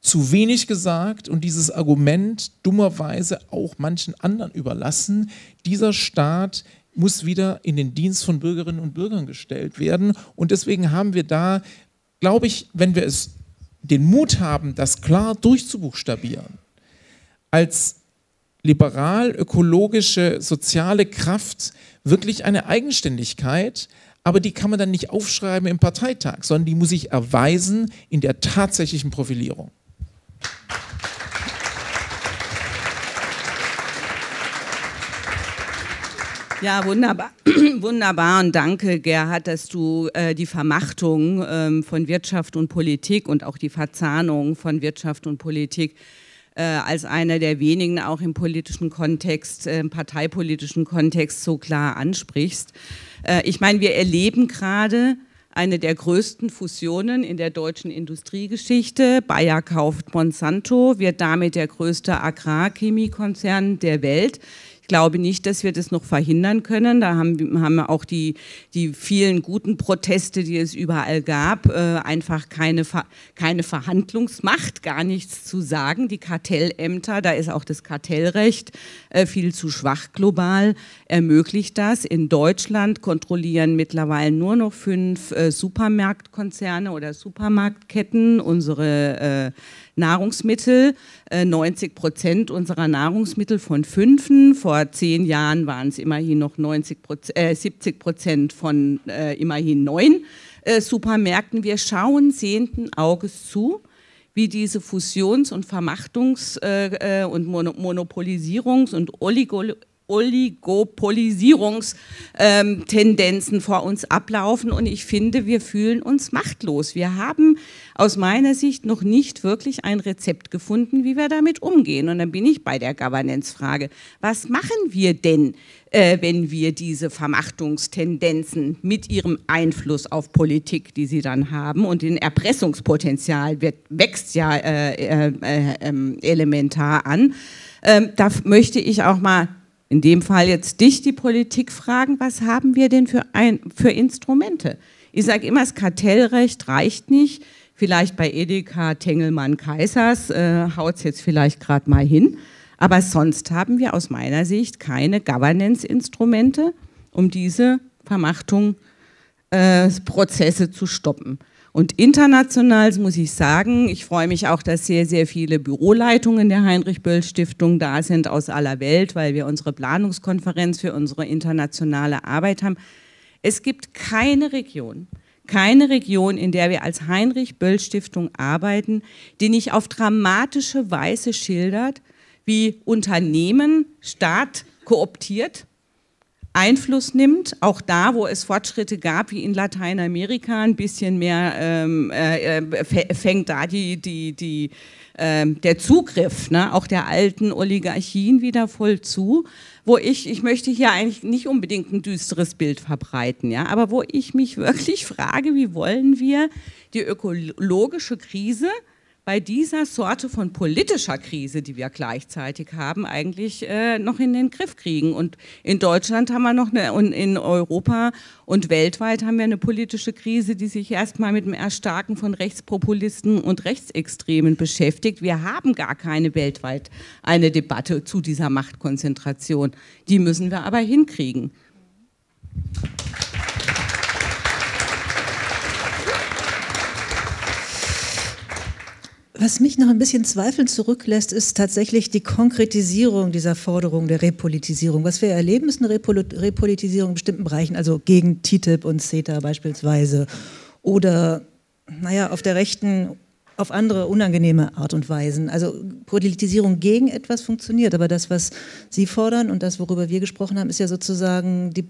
zu wenig gesagt und dieses Argument dummerweise auch manchen anderen überlassen. Dieser Staat muss wieder in den Dienst von Bürgerinnen und Bürgern gestellt werden. Und deswegen haben wir da, glaube ich, wenn wir es den Mut haben, das klar durchzubuchstabieren, als liberal-ökologische soziale Kraft wirklich eine Eigenständigkeit, aber die kann man dann nicht aufschreiben im Parteitag, sondern die muss sich erweisen in der tatsächlichen Profilierung. Ja, wunderbar. wunderbar und danke, Gerhard, dass du äh, die Vermachtung ähm, von Wirtschaft und Politik und auch die Verzahnung von Wirtschaft und Politik äh, als einer der wenigen auch im politischen Kontext, äh, im parteipolitischen Kontext so klar ansprichst. Äh, ich meine, wir erleben gerade eine der größten Fusionen in der deutschen Industriegeschichte. Bayer kauft Monsanto, wird damit der größte Agrarchemiekonzern der Welt. Ich glaube nicht, dass wir das noch verhindern können. Da haben, haben wir auch die, die vielen guten Proteste, die es überall gab, äh, einfach keine, keine Verhandlungsmacht, gar nichts zu sagen. Die Kartellämter, da ist auch das Kartellrecht äh, viel zu schwach global, ermöglicht das. In Deutschland kontrollieren mittlerweile nur noch fünf äh, Supermarktkonzerne oder Supermarktketten unsere äh, Nahrungsmittel. 90 äh, Prozent unserer Nahrungsmittel von Fünfen. Vor zehn Jahren waren es immerhin noch 90 äh, 70 Prozent von äh, immerhin neun äh, Supermärkten. Wir schauen sehenden Auges zu, wie diese Fusions- und Vermachtungs- äh, äh, und Monopolisierungs- und Oligol Oligopolisierungstendenzen vor uns ablaufen und ich finde, wir fühlen uns machtlos. Wir haben aus meiner Sicht noch nicht wirklich ein Rezept gefunden, wie wir damit umgehen. Und dann bin ich bei der Governance-Frage. Was machen wir denn, äh, wenn wir diese Vermachtungstendenzen mit ihrem Einfluss auf Politik, die sie dann haben, und den Erpressungspotenzial wird, wächst ja äh, äh, äh ähm, elementar an, ähm, da möchte ich auch mal in dem Fall jetzt dich, die Politik, fragen, was haben wir denn für, ein, für Instrumente? Ich sage immer, das Kartellrecht reicht nicht. Vielleicht bei Edeka, Tengelmann, Kaisers äh, haut es jetzt vielleicht gerade mal hin. Aber sonst haben wir aus meiner Sicht keine Governance-Instrumente, um diese Vermachtungsprozesse äh, zu stoppen. Und international muss ich sagen, ich freue mich auch, dass sehr, sehr viele Büroleitungen der Heinrich-Böll-Stiftung da sind aus aller Welt, weil wir unsere Planungskonferenz für unsere internationale Arbeit haben. Es gibt keine Region, keine Region, in der wir als Heinrich-Böll-Stiftung arbeiten, die nicht auf dramatische Weise schildert, wie Unternehmen, Staat kooptiert Einfluss nimmt, auch da, wo es Fortschritte gab, wie in Lateinamerika, ein bisschen mehr ähm, äh, äh fängt da die, die, die, äh, der Zugriff ne, auch der alten Oligarchien wieder voll zu, wo ich, ich möchte hier eigentlich nicht unbedingt ein düsteres Bild verbreiten, ja, aber wo ich mich wirklich frage, wie wollen wir die ökologische Krise bei dieser Sorte von politischer Krise, die wir gleichzeitig haben, eigentlich äh, noch in den Griff kriegen. Und in Deutschland haben wir noch eine, und in Europa und weltweit haben wir eine politische Krise, die sich erstmal mit dem Erstarken von Rechtspopulisten und Rechtsextremen beschäftigt. Wir haben gar keine weltweit eine Debatte zu dieser Machtkonzentration. Die müssen wir aber hinkriegen. Was mich noch ein bisschen zweifelnd zurücklässt, ist tatsächlich die Konkretisierung dieser Forderung der Repolitisierung. Was wir erleben, ist eine Repolitisierung in bestimmten Bereichen, also gegen TTIP und CETA beispielsweise. Oder, naja, auf der rechten, auf andere unangenehme Art und Weisen. Also Politisierung gegen etwas funktioniert, aber das, was Sie fordern und das, worüber wir gesprochen haben, ist ja sozusagen die,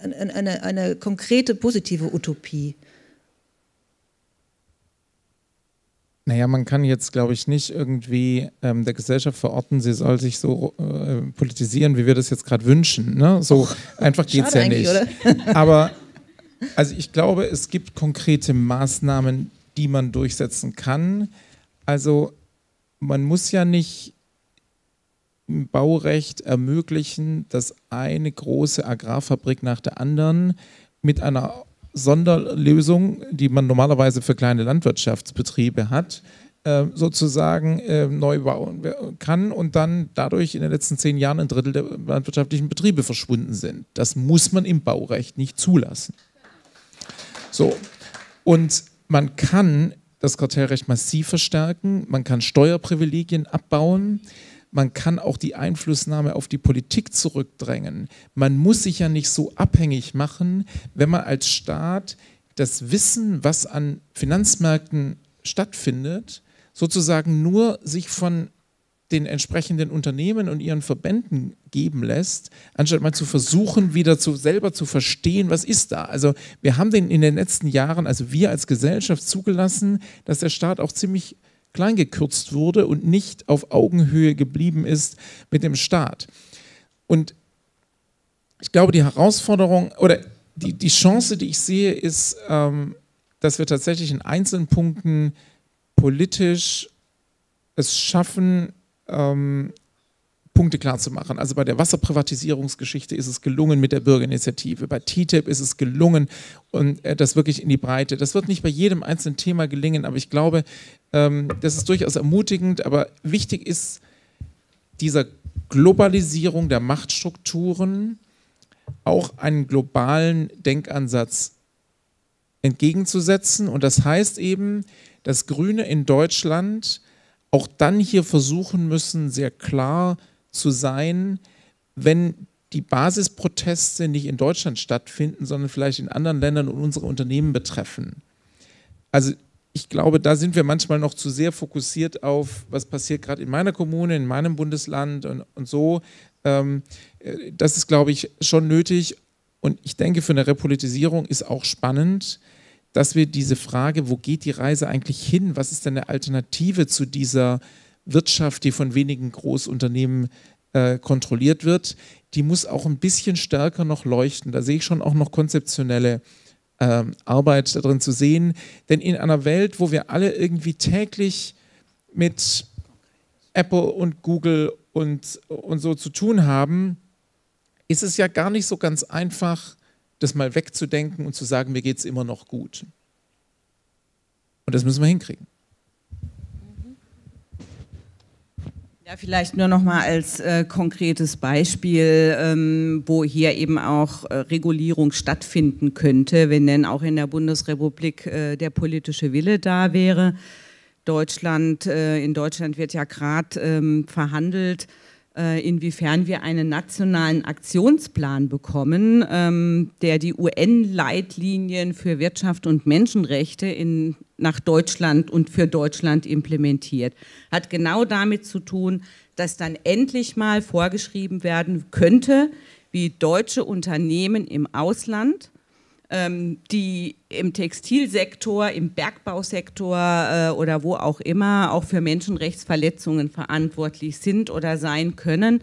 eine, eine konkrete positive Utopie. Naja, man kann jetzt, glaube ich, nicht irgendwie ähm, der Gesellschaft verorten, sie soll sich so äh, politisieren, wie wir das jetzt gerade wünschen. Ne? So Och, einfach geht es ja nicht. Aber also ich glaube, es gibt konkrete Maßnahmen, die man durchsetzen kann. Also man muss ja nicht im Baurecht ermöglichen, dass eine große Agrarfabrik nach der anderen mit einer Sonderlösung, die man normalerweise für kleine Landwirtschaftsbetriebe hat, äh, sozusagen äh, neu bauen kann und dann dadurch in den letzten zehn Jahren ein Drittel der landwirtschaftlichen Betriebe verschwunden sind. Das muss man im Baurecht nicht zulassen. So, und man kann das Kartellrecht massiv verstärken, man kann Steuerprivilegien abbauen, man kann auch die Einflussnahme auf die Politik zurückdrängen. Man muss sich ja nicht so abhängig machen, wenn man als Staat das Wissen, was an Finanzmärkten stattfindet, sozusagen nur sich von den entsprechenden Unternehmen und ihren Verbänden geben lässt, anstatt mal zu versuchen, wieder zu, selber zu verstehen, was ist da. Also wir haben den in den letzten Jahren, also wir als Gesellschaft zugelassen, dass der Staat auch ziemlich klein gekürzt wurde und nicht auf Augenhöhe geblieben ist mit dem Staat. Und ich glaube, die Herausforderung oder die, die Chance, die ich sehe, ist, ähm, dass wir tatsächlich in einzelnen Punkten politisch es schaffen, ähm, Punkte klar zu machen. Also bei der Wasserprivatisierungsgeschichte ist es gelungen mit der Bürgerinitiative. Bei TTIP ist es gelungen und äh, das wirklich in die Breite. Das wird nicht bei jedem einzelnen Thema gelingen, aber ich glaube, ähm, das ist durchaus ermutigend. Aber wichtig ist dieser Globalisierung der Machtstrukturen auch einen globalen Denkansatz entgegenzusetzen. Und das heißt eben, dass Grüne in Deutschland auch dann hier versuchen müssen, sehr klar zu sein, wenn die Basisproteste nicht in Deutschland stattfinden, sondern vielleicht in anderen Ländern und unsere Unternehmen betreffen. Also ich glaube, da sind wir manchmal noch zu sehr fokussiert auf, was passiert gerade in meiner Kommune, in meinem Bundesland und, und so. Ähm, äh, das ist, glaube ich, schon nötig. Und ich denke, für eine Repolitisierung ist auch spannend, dass wir diese Frage, wo geht die Reise eigentlich hin? Was ist denn eine Alternative zu dieser Wirtschaft, die von wenigen Großunternehmen äh, kontrolliert wird, die muss auch ein bisschen stärker noch leuchten. Da sehe ich schon auch noch konzeptionelle äh, Arbeit darin zu sehen. Denn in einer Welt, wo wir alle irgendwie täglich mit Apple und Google und, und so zu tun haben, ist es ja gar nicht so ganz einfach, das mal wegzudenken und zu sagen, mir geht es immer noch gut. Und das müssen wir hinkriegen. Ja, vielleicht nur noch mal als äh, konkretes Beispiel, ähm, wo hier eben auch äh, Regulierung stattfinden könnte, wenn denn auch in der Bundesrepublik äh, der politische Wille da wäre. Deutschland, äh, in Deutschland wird ja gerade ähm, verhandelt, inwiefern wir einen nationalen Aktionsplan bekommen, ähm, der die UN-Leitlinien für Wirtschaft und Menschenrechte in, nach Deutschland und für Deutschland implementiert. Hat genau damit zu tun, dass dann endlich mal vorgeschrieben werden könnte, wie deutsche Unternehmen im Ausland die im Textilsektor, im Bergbausektor äh, oder wo auch immer auch für Menschenrechtsverletzungen verantwortlich sind oder sein können,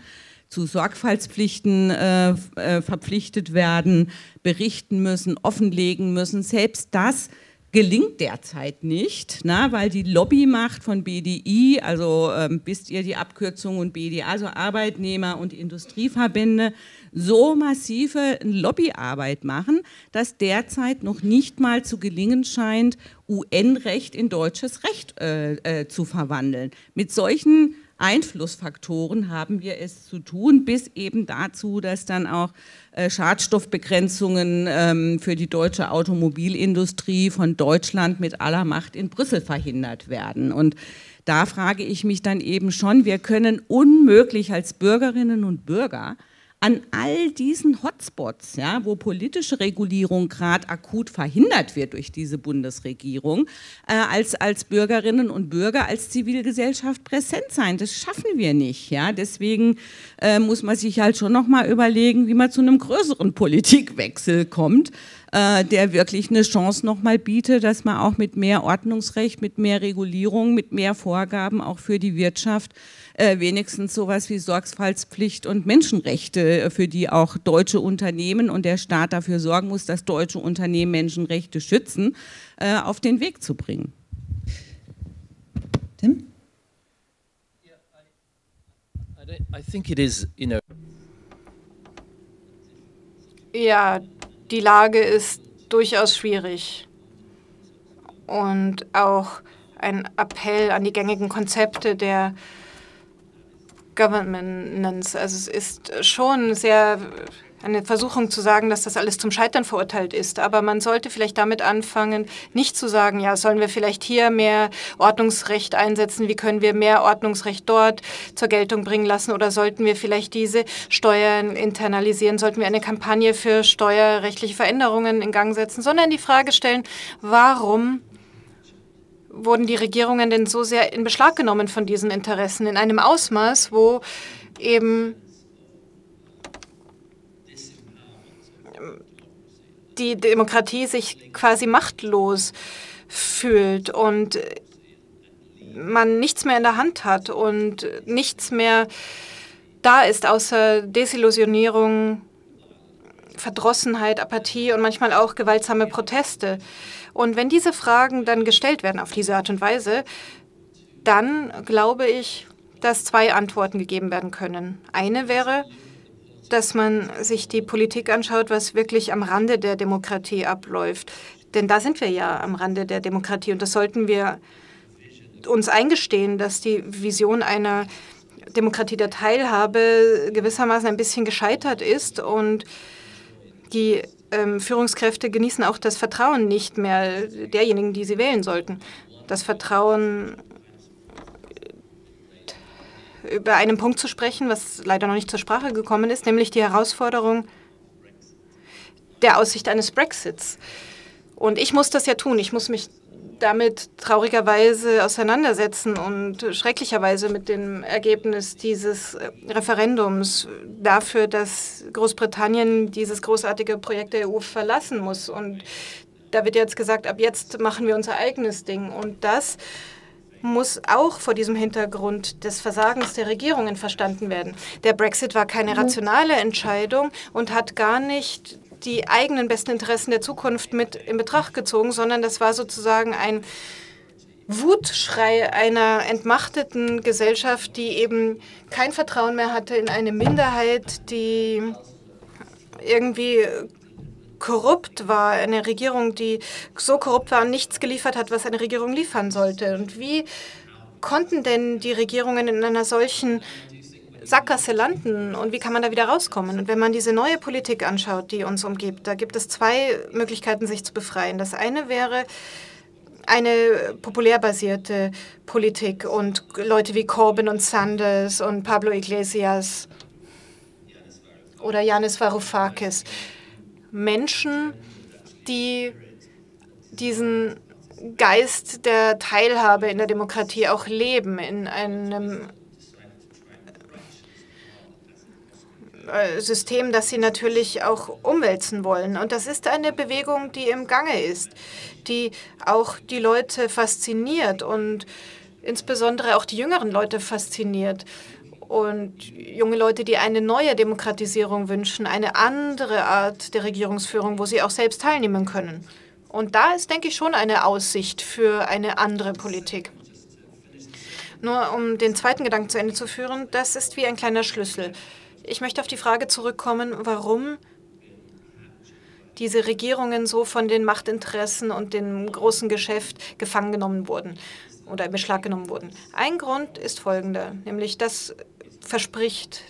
zu Sorgfaltspflichten äh, äh, verpflichtet werden, berichten müssen, offenlegen müssen. Selbst das gelingt derzeit nicht, na, weil die Lobbymacht von BDI, also ähm, wisst ihr die Abkürzung und BDI, also Arbeitnehmer und Industrieverbände, so massive Lobbyarbeit machen, dass derzeit noch nicht mal zu gelingen scheint, UN-Recht in deutsches Recht äh, äh, zu verwandeln. Mit solchen Einflussfaktoren haben wir es zu tun, bis eben dazu, dass dann auch äh, Schadstoffbegrenzungen ähm, für die deutsche Automobilindustrie von Deutschland mit aller Macht in Brüssel verhindert werden. Und da frage ich mich dann eben schon, wir können unmöglich als Bürgerinnen und Bürger an all diesen Hotspots, ja, wo politische Regulierung gerade akut verhindert wird durch diese Bundesregierung, äh, als, als Bürgerinnen und Bürger, als Zivilgesellschaft präsent sein. Das schaffen wir nicht. Ja? Deswegen äh, muss man sich halt schon nochmal überlegen, wie man zu einem größeren Politikwechsel kommt, äh, der wirklich eine Chance nochmal bietet, dass man auch mit mehr Ordnungsrecht, mit mehr Regulierung, mit mehr Vorgaben auch für die Wirtschaft äh, wenigstens sowas wie Sorgfaltspflicht und Menschenrechte, äh, für die auch deutsche Unternehmen und der Staat dafür sorgen muss, dass deutsche Unternehmen Menschenrechte schützen, äh, auf den Weg zu bringen. Tim? I think it is, you know. Ja, die Lage ist durchaus schwierig. Und auch ein Appell an die gängigen Konzepte der Governance. Also es ist schon sehr eine Versuchung zu sagen, dass das alles zum Scheitern verurteilt ist. Aber man sollte vielleicht damit anfangen, nicht zu sagen, ja, sollen wir vielleicht hier mehr Ordnungsrecht einsetzen, wie können wir mehr Ordnungsrecht dort zur Geltung bringen lassen oder sollten wir vielleicht diese Steuern internalisieren, sollten wir eine Kampagne für steuerrechtliche Veränderungen in Gang setzen, sondern die Frage stellen, warum wurden die Regierungen denn so sehr in Beschlag genommen von diesen Interessen in einem Ausmaß, wo eben die Demokratie sich quasi machtlos fühlt und man nichts mehr in der Hand hat und nichts mehr da ist außer Desillusionierung, Verdrossenheit, Apathie und manchmal auch gewaltsame Proteste. Und wenn diese Fragen dann gestellt werden auf diese Art und Weise, dann glaube ich, dass zwei Antworten gegeben werden können. Eine wäre, dass man sich die Politik anschaut, was wirklich am Rande der Demokratie abläuft. Denn da sind wir ja am Rande der Demokratie und das sollten wir uns eingestehen, dass die Vision einer Demokratie der Teilhabe gewissermaßen ein bisschen gescheitert ist und die ähm, Führungskräfte genießen auch das Vertrauen nicht mehr derjenigen, die sie wählen sollten. Das Vertrauen über einen Punkt zu sprechen, was leider noch nicht zur Sprache gekommen ist, nämlich die Herausforderung der Aussicht eines Brexits. Und ich muss das ja tun. Ich muss mich damit traurigerweise auseinandersetzen und schrecklicherweise mit dem Ergebnis dieses Referendums dafür, dass Großbritannien dieses großartige Projekt der EU verlassen muss. Und da wird jetzt gesagt, ab jetzt machen wir unser eigenes Ding. Und das muss auch vor diesem Hintergrund des Versagens der Regierungen verstanden werden. Der Brexit war keine rationale Entscheidung und hat gar nicht die eigenen besten Interessen der Zukunft mit in Betracht gezogen, sondern das war sozusagen ein Wutschrei einer entmachteten Gesellschaft, die eben kein Vertrauen mehr hatte in eine Minderheit, die irgendwie korrupt war, eine Regierung, die so korrupt war und nichts geliefert hat, was eine Regierung liefern sollte. Und wie konnten denn die Regierungen in einer solchen Sackgasse landen und wie kann man da wieder rauskommen? Und wenn man diese neue Politik anschaut, die uns umgibt, da gibt es zwei Möglichkeiten, sich zu befreien. Das eine wäre eine populärbasierte Politik und Leute wie Corbyn und Sanders und Pablo Iglesias oder Yanis Varoufakis Menschen, die diesen Geist der Teilhabe in der Demokratie auch leben, in einem äh, System, das sie natürlich auch umwälzen wollen. Und das ist eine Bewegung, die im Gange ist, die auch die Leute fasziniert und insbesondere auch die jüngeren Leute fasziniert und junge Leute, die eine neue Demokratisierung wünschen, eine andere Art der Regierungsführung, wo sie auch selbst teilnehmen können. Und da ist, denke ich, schon eine Aussicht für eine andere Politik. Nur um den zweiten Gedanken zu Ende zu führen, das ist wie ein kleiner Schlüssel. Ich möchte auf die Frage zurückkommen, warum diese Regierungen so von den Machtinteressen und dem großen Geschäft gefangen genommen wurden oder in Beschlag genommen wurden. Ein Grund ist folgender, nämlich dass verspricht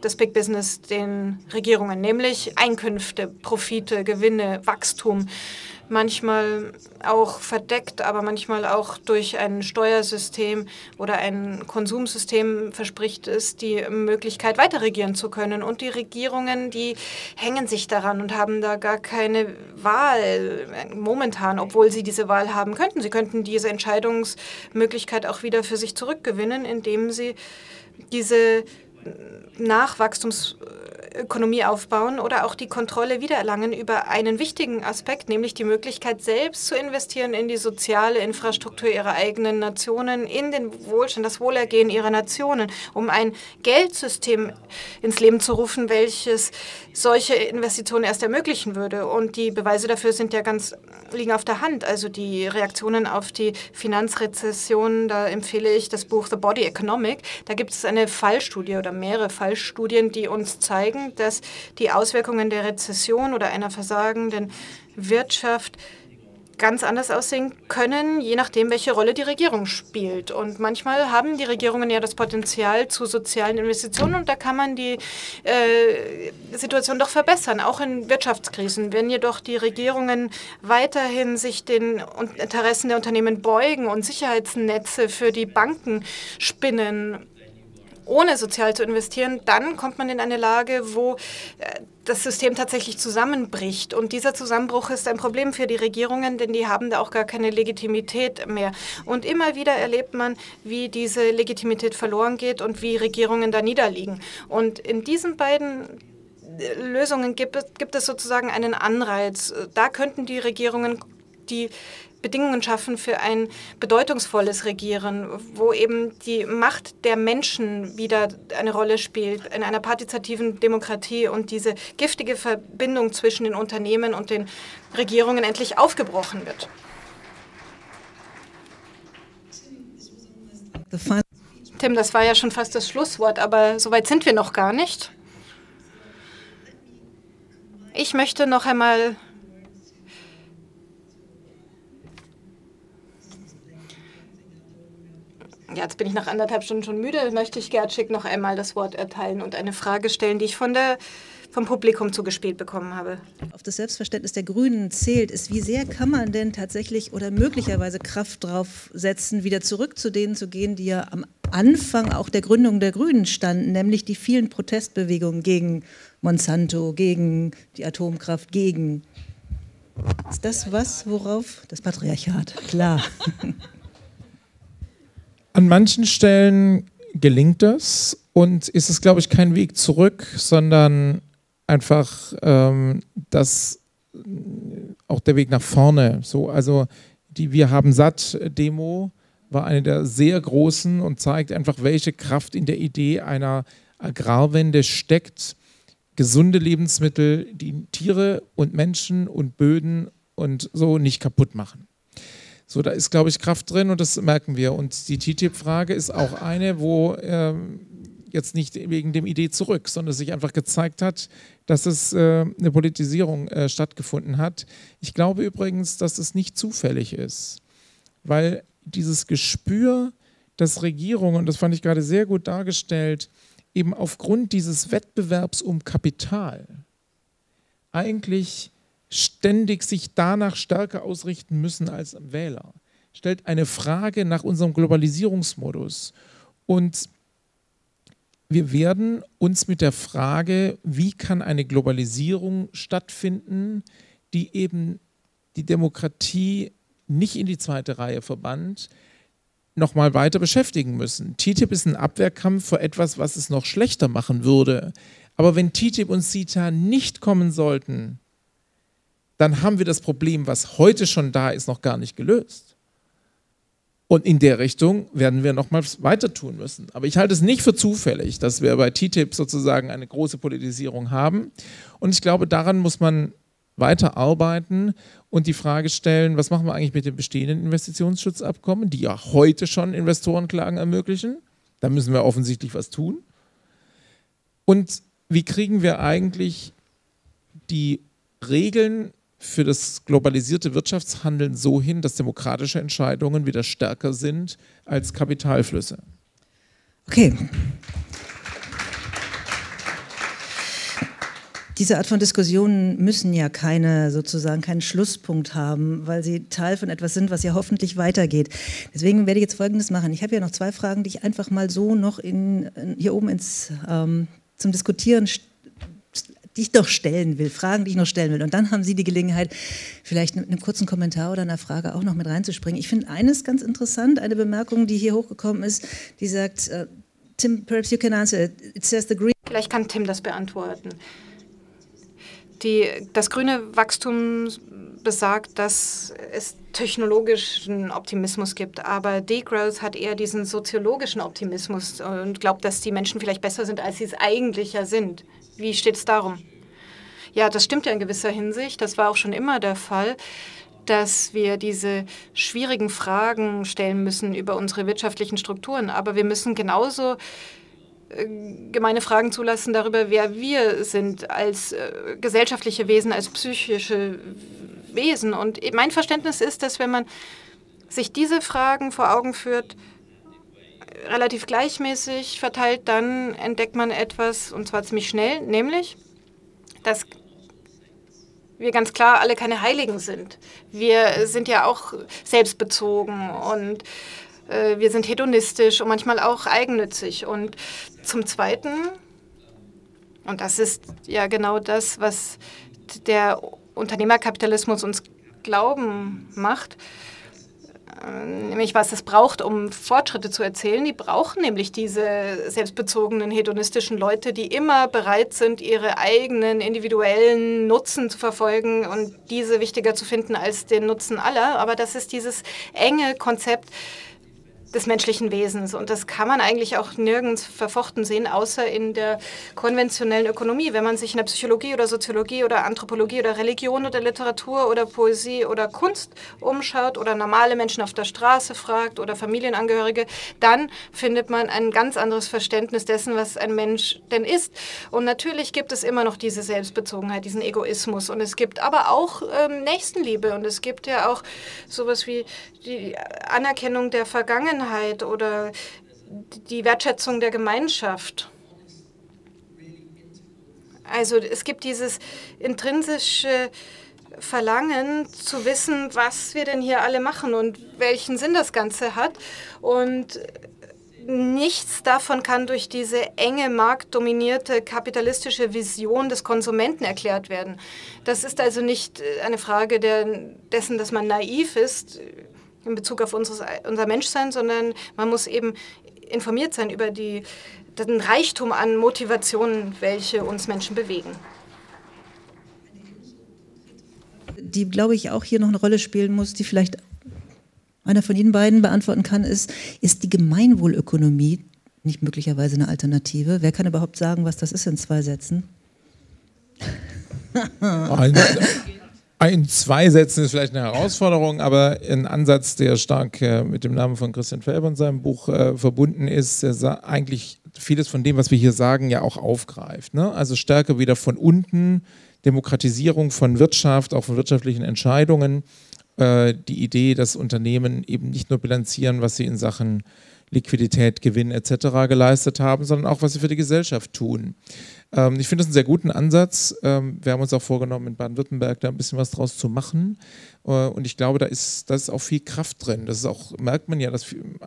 das Big Business den Regierungen, nämlich Einkünfte, Profite, Gewinne, Wachstum, manchmal auch verdeckt, aber manchmal auch durch ein Steuersystem oder ein Konsumsystem verspricht es die Möglichkeit, weiter regieren zu können. Und die Regierungen, die hängen sich daran und haben da gar keine Wahl momentan, obwohl sie diese Wahl haben könnten. Sie könnten diese Entscheidungsmöglichkeit auch wieder für sich zurückgewinnen, indem sie diese Nachwachstums- Nachwachstumsökonomie aufbauen oder auch die Kontrolle wiedererlangen über einen wichtigen Aspekt, nämlich die Möglichkeit, selbst zu investieren in die soziale Infrastruktur ihrer eigenen Nationen, in den Wohlstand, das Wohlergehen ihrer Nationen, um ein Geldsystem ins Leben zu rufen, welches solche Investitionen erst ermöglichen würde. Und die Beweise dafür sind ja ganz liegen auf der Hand. Also die Reaktionen auf die Finanzrezession, da empfehle ich das Buch The Body Economic. Da gibt es eine Fallstudie oder mehrere Fallstudien, die uns zeigen, dass die Auswirkungen der Rezession oder einer versagenden Wirtschaft ganz anders aussehen können, je nachdem, welche Rolle die Regierung spielt. Und manchmal haben die Regierungen ja das Potenzial zu sozialen Investitionen und da kann man die äh, Situation doch verbessern, auch in Wirtschaftskrisen. Wenn jedoch die Regierungen weiterhin sich den Interessen der Unternehmen beugen und Sicherheitsnetze für die Banken spinnen, ohne sozial zu investieren, dann kommt man in eine Lage, wo äh, das System tatsächlich zusammenbricht. Und dieser Zusammenbruch ist ein Problem für die Regierungen, denn die haben da auch gar keine Legitimität mehr. Und immer wieder erlebt man, wie diese Legitimität verloren geht und wie Regierungen da niederliegen. Und in diesen beiden äh, Lösungen gibt es, gibt es sozusagen einen Anreiz. Da könnten die Regierungen die Bedingungen schaffen für ein bedeutungsvolles Regieren, wo eben die Macht der Menschen wieder eine Rolle spielt in einer partizipativen Demokratie und diese giftige Verbindung zwischen den Unternehmen und den Regierungen endlich aufgebrochen wird. Tim, das war ja schon fast das Schlusswort, aber so weit sind wir noch gar nicht. Ich möchte noch einmal Ja, jetzt bin ich nach anderthalb Stunden schon müde. Möchte ich Gerd noch einmal das Wort erteilen und eine Frage stellen, die ich von der, vom Publikum zugespielt bekommen habe. Auf das Selbstverständnis der Grünen zählt, ist, wie sehr kann man denn tatsächlich oder möglicherweise Kraft drauf setzen, wieder zurück zu denen zu gehen, die ja am Anfang auch der Gründung der Grünen standen, nämlich die vielen Protestbewegungen gegen Monsanto, gegen die Atomkraft, gegen. Ist das was, worauf? Das Patriarchat, klar. An manchen Stellen gelingt das und ist es, glaube ich, kein Weg zurück, sondern einfach ähm, das auch der Weg nach vorne. So, also die Wir haben satt Demo war eine der sehr großen und zeigt einfach, welche Kraft in der Idee einer Agrarwende steckt. Gesunde Lebensmittel, die Tiere und Menschen und Böden und so nicht kaputt machen. So, da ist, glaube ich, Kraft drin und das merken wir. Und die TTIP-Frage ist auch eine, wo ähm, jetzt nicht wegen dem Idee zurück, sondern sich einfach gezeigt hat, dass es äh, eine Politisierung äh, stattgefunden hat. Ich glaube übrigens, dass es nicht zufällig ist, weil dieses Gespür, dass Regierungen, und das fand ich gerade sehr gut dargestellt, eben aufgrund dieses Wettbewerbs um Kapital eigentlich ständig sich danach stärker ausrichten müssen als Wähler. Stellt eine Frage nach unserem Globalisierungsmodus. Und wir werden uns mit der Frage, wie kann eine Globalisierung stattfinden, die eben die Demokratie nicht in die zweite Reihe verbannt, nochmal weiter beschäftigen müssen. TTIP ist ein Abwehrkampf vor etwas, was es noch schlechter machen würde. Aber wenn TTIP und CETA nicht kommen sollten, dann haben wir das Problem, was heute schon da ist, noch gar nicht gelöst. Und in der Richtung werden wir nochmals weiter tun müssen. Aber ich halte es nicht für zufällig, dass wir bei TTIP sozusagen eine große Politisierung haben. Und ich glaube, daran muss man weiter arbeiten und die Frage stellen, was machen wir eigentlich mit den bestehenden Investitionsschutzabkommen, die ja heute schon Investorenklagen ermöglichen. Da müssen wir offensichtlich was tun. Und wie kriegen wir eigentlich die Regeln für das globalisierte Wirtschaftshandeln so hin, dass demokratische Entscheidungen wieder stärker sind als Kapitalflüsse. Okay. Diese Art von Diskussionen müssen ja keine sozusagen keinen Schlusspunkt haben, weil sie Teil von etwas sind, was ja hoffentlich weitergeht. Deswegen werde ich jetzt Folgendes machen. Ich habe ja noch zwei Fragen, die ich einfach mal so noch in, hier oben ins, ähm, zum Diskutieren stelle die ich noch stellen will, Fragen, die ich noch stellen will. Und dann haben Sie die Gelegenheit, vielleicht mit einem kurzen Kommentar oder einer Frage auch noch mit reinzuspringen. Ich finde eines ganz interessant, eine Bemerkung, die hier hochgekommen ist, die sagt, uh, Tim, perhaps you can answer it. It says the green Vielleicht kann Tim das beantworten. Die, das grüne Wachstum besagt, dass es technologischen Optimismus gibt, aber Degrowth hat eher diesen soziologischen Optimismus und glaubt, dass die Menschen vielleicht besser sind, als sie es eigentlich ja sind. Wie steht es darum? Ja, das stimmt ja in gewisser Hinsicht. Das war auch schon immer der Fall, dass wir diese schwierigen Fragen stellen müssen über unsere wirtschaftlichen Strukturen. Aber wir müssen genauso äh, gemeine Fragen zulassen darüber, wer wir sind als äh, gesellschaftliche Wesen, als psychische Wesen. Und mein Verständnis ist, dass wenn man sich diese Fragen vor Augen führt, relativ gleichmäßig verteilt, dann entdeckt man etwas, und zwar ziemlich schnell, nämlich, dass wir ganz klar alle keine Heiligen sind. Wir sind ja auch selbstbezogen und äh, wir sind hedonistisch und manchmal auch eigennützig. Und zum Zweiten, und das ist ja genau das, was der Unternehmerkapitalismus uns glauben macht, nämlich was es braucht, um Fortschritte zu erzählen. Die brauchen nämlich diese selbstbezogenen hedonistischen Leute, die immer bereit sind, ihre eigenen individuellen Nutzen zu verfolgen und diese wichtiger zu finden als den Nutzen aller. Aber das ist dieses enge Konzept, des menschlichen Wesens. Und das kann man eigentlich auch nirgends verfochten sehen, außer in der konventionellen Ökonomie. Wenn man sich in der Psychologie oder Soziologie oder Anthropologie oder Religion oder Literatur oder Poesie oder Kunst umschaut oder normale Menschen auf der Straße fragt oder Familienangehörige, dann findet man ein ganz anderes Verständnis dessen, was ein Mensch denn ist. Und natürlich gibt es immer noch diese Selbstbezogenheit, diesen Egoismus. Und es gibt aber auch ähm, Nächstenliebe. Und es gibt ja auch sowas wie die Anerkennung der Vergangenheit oder die Wertschätzung der Gemeinschaft. Also es gibt dieses intrinsische Verlangen zu wissen, was wir denn hier alle machen und welchen Sinn das Ganze hat. Und nichts davon kann durch diese enge, marktdominierte kapitalistische Vision des Konsumenten erklärt werden. Das ist also nicht eine Frage der, dessen, dass man naiv ist in Bezug auf unseres, unser Menschsein, sondern man muss eben informiert sein über die, den Reichtum an Motivationen, welche uns Menschen bewegen. Die, glaube ich, auch hier noch eine Rolle spielen muss, die vielleicht einer von Ihnen beiden beantworten kann, ist, ist die Gemeinwohlökonomie nicht möglicherweise eine Alternative? Wer kann überhaupt sagen, was das ist in zwei Sätzen? Ein, in zwei Sätzen ist vielleicht eine Herausforderung, aber ein Ansatz, der stark äh, mit dem Namen von Christian Felber in seinem Buch äh, verbunden ist, der eigentlich vieles von dem, was wir hier sagen, ja auch aufgreift. Ne? Also stärker wieder von unten, Demokratisierung von Wirtschaft, auch von wirtschaftlichen Entscheidungen, äh, die Idee, dass Unternehmen eben nicht nur bilanzieren, was sie in Sachen Liquidität, Gewinn etc. geleistet haben, sondern auch, was sie für die Gesellschaft tun. Ähm, ich finde das einen sehr guten Ansatz. Ähm, wir haben uns auch vorgenommen, in Baden-Württemberg da ein bisschen was draus zu machen. Äh, und ich glaube, da ist, da ist auch viel Kraft drin. Das ist auch, merkt man ja, dass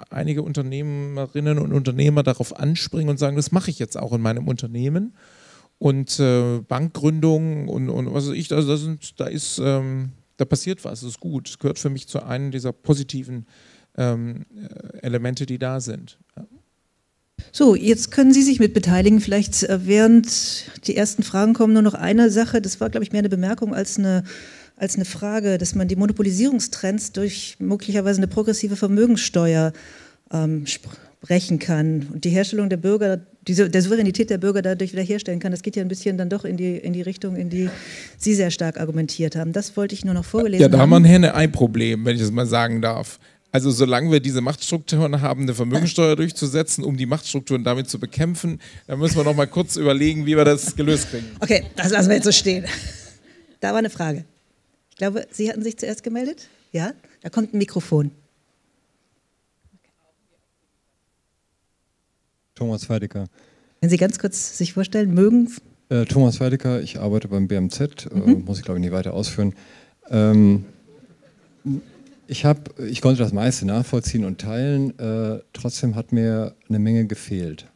einige Unternehmerinnen und Unternehmer darauf anspringen und sagen, das mache ich jetzt auch in meinem Unternehmen. Und äh, Bankgründung und, und was weiß ich, also da, sind, da ist, ähm, da passiert was, das ist gut. Das gehört für mich zu einem dieser positiven ähm, äh, Elemente, die da sind. So, jetzt können Sie sich mit beteiligen. Vielleicht äh, während die ersten Fragen kommen nur noch eine Sache. Das war, glaube ich, mehr eine Bemerkung als eine, als eine Frage, dass man die Monopolisierungstrends durch möglicherweise eine progressive Vermögenssteuer ähm, brechen kann und die Herstellung der Bürger, diese, der Souveränität der Bürger dadurch wiederherstellen kann. Das geht ja ein bisschen dann doch in die, in die Richtung, in die Sie sehr stark argumentiert haben. Das wollte ich nur noch vorgelesen haben. Ja, da haben wir ein Henne-Ei-Problem, wenn ich das mal sagen darf. Also solange wir diese Machtstrukturen haben, eine Vermögensteuer durchzusetzen, um die Machtstrukturen damit zu bekämpfen, dann müssen wir noch mal kurz überlegen, wie wir das gelöst kriegen. Okay, das lassen wir jetzt so stehen. Da war eine Frage. Ich glaube, Sie hatten sich zuerst gemeldet? Ja? Da kommt ein Mikrofon. Thomas Weidecker. Wenn Sie ganz kurz sich vorstellen mögen. Äh, Thomas Weidecker, ich arbeite beim BMZ, äh, mhm. äh, muss ich glaube ich nicht weiter ausführen. Ähm, ich, hab, ich konnte das meiste nachvollziehen und teilen, äh, trotzdem hat mir eine Menge gefehlt.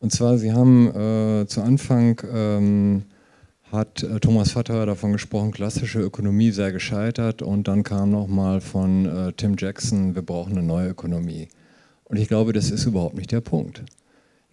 Und zwar, Sie haben äh, zu Anfang, ähm, hat äh, Thomas Vatter davon gesprochen, klassische Ökonomie sei gescheitert und dann kam nochmal von äh, Tim Jackson, wir brauchen eine neue Ökonomie. Und ich glaube, das ist überhaupt nicht der Punkt.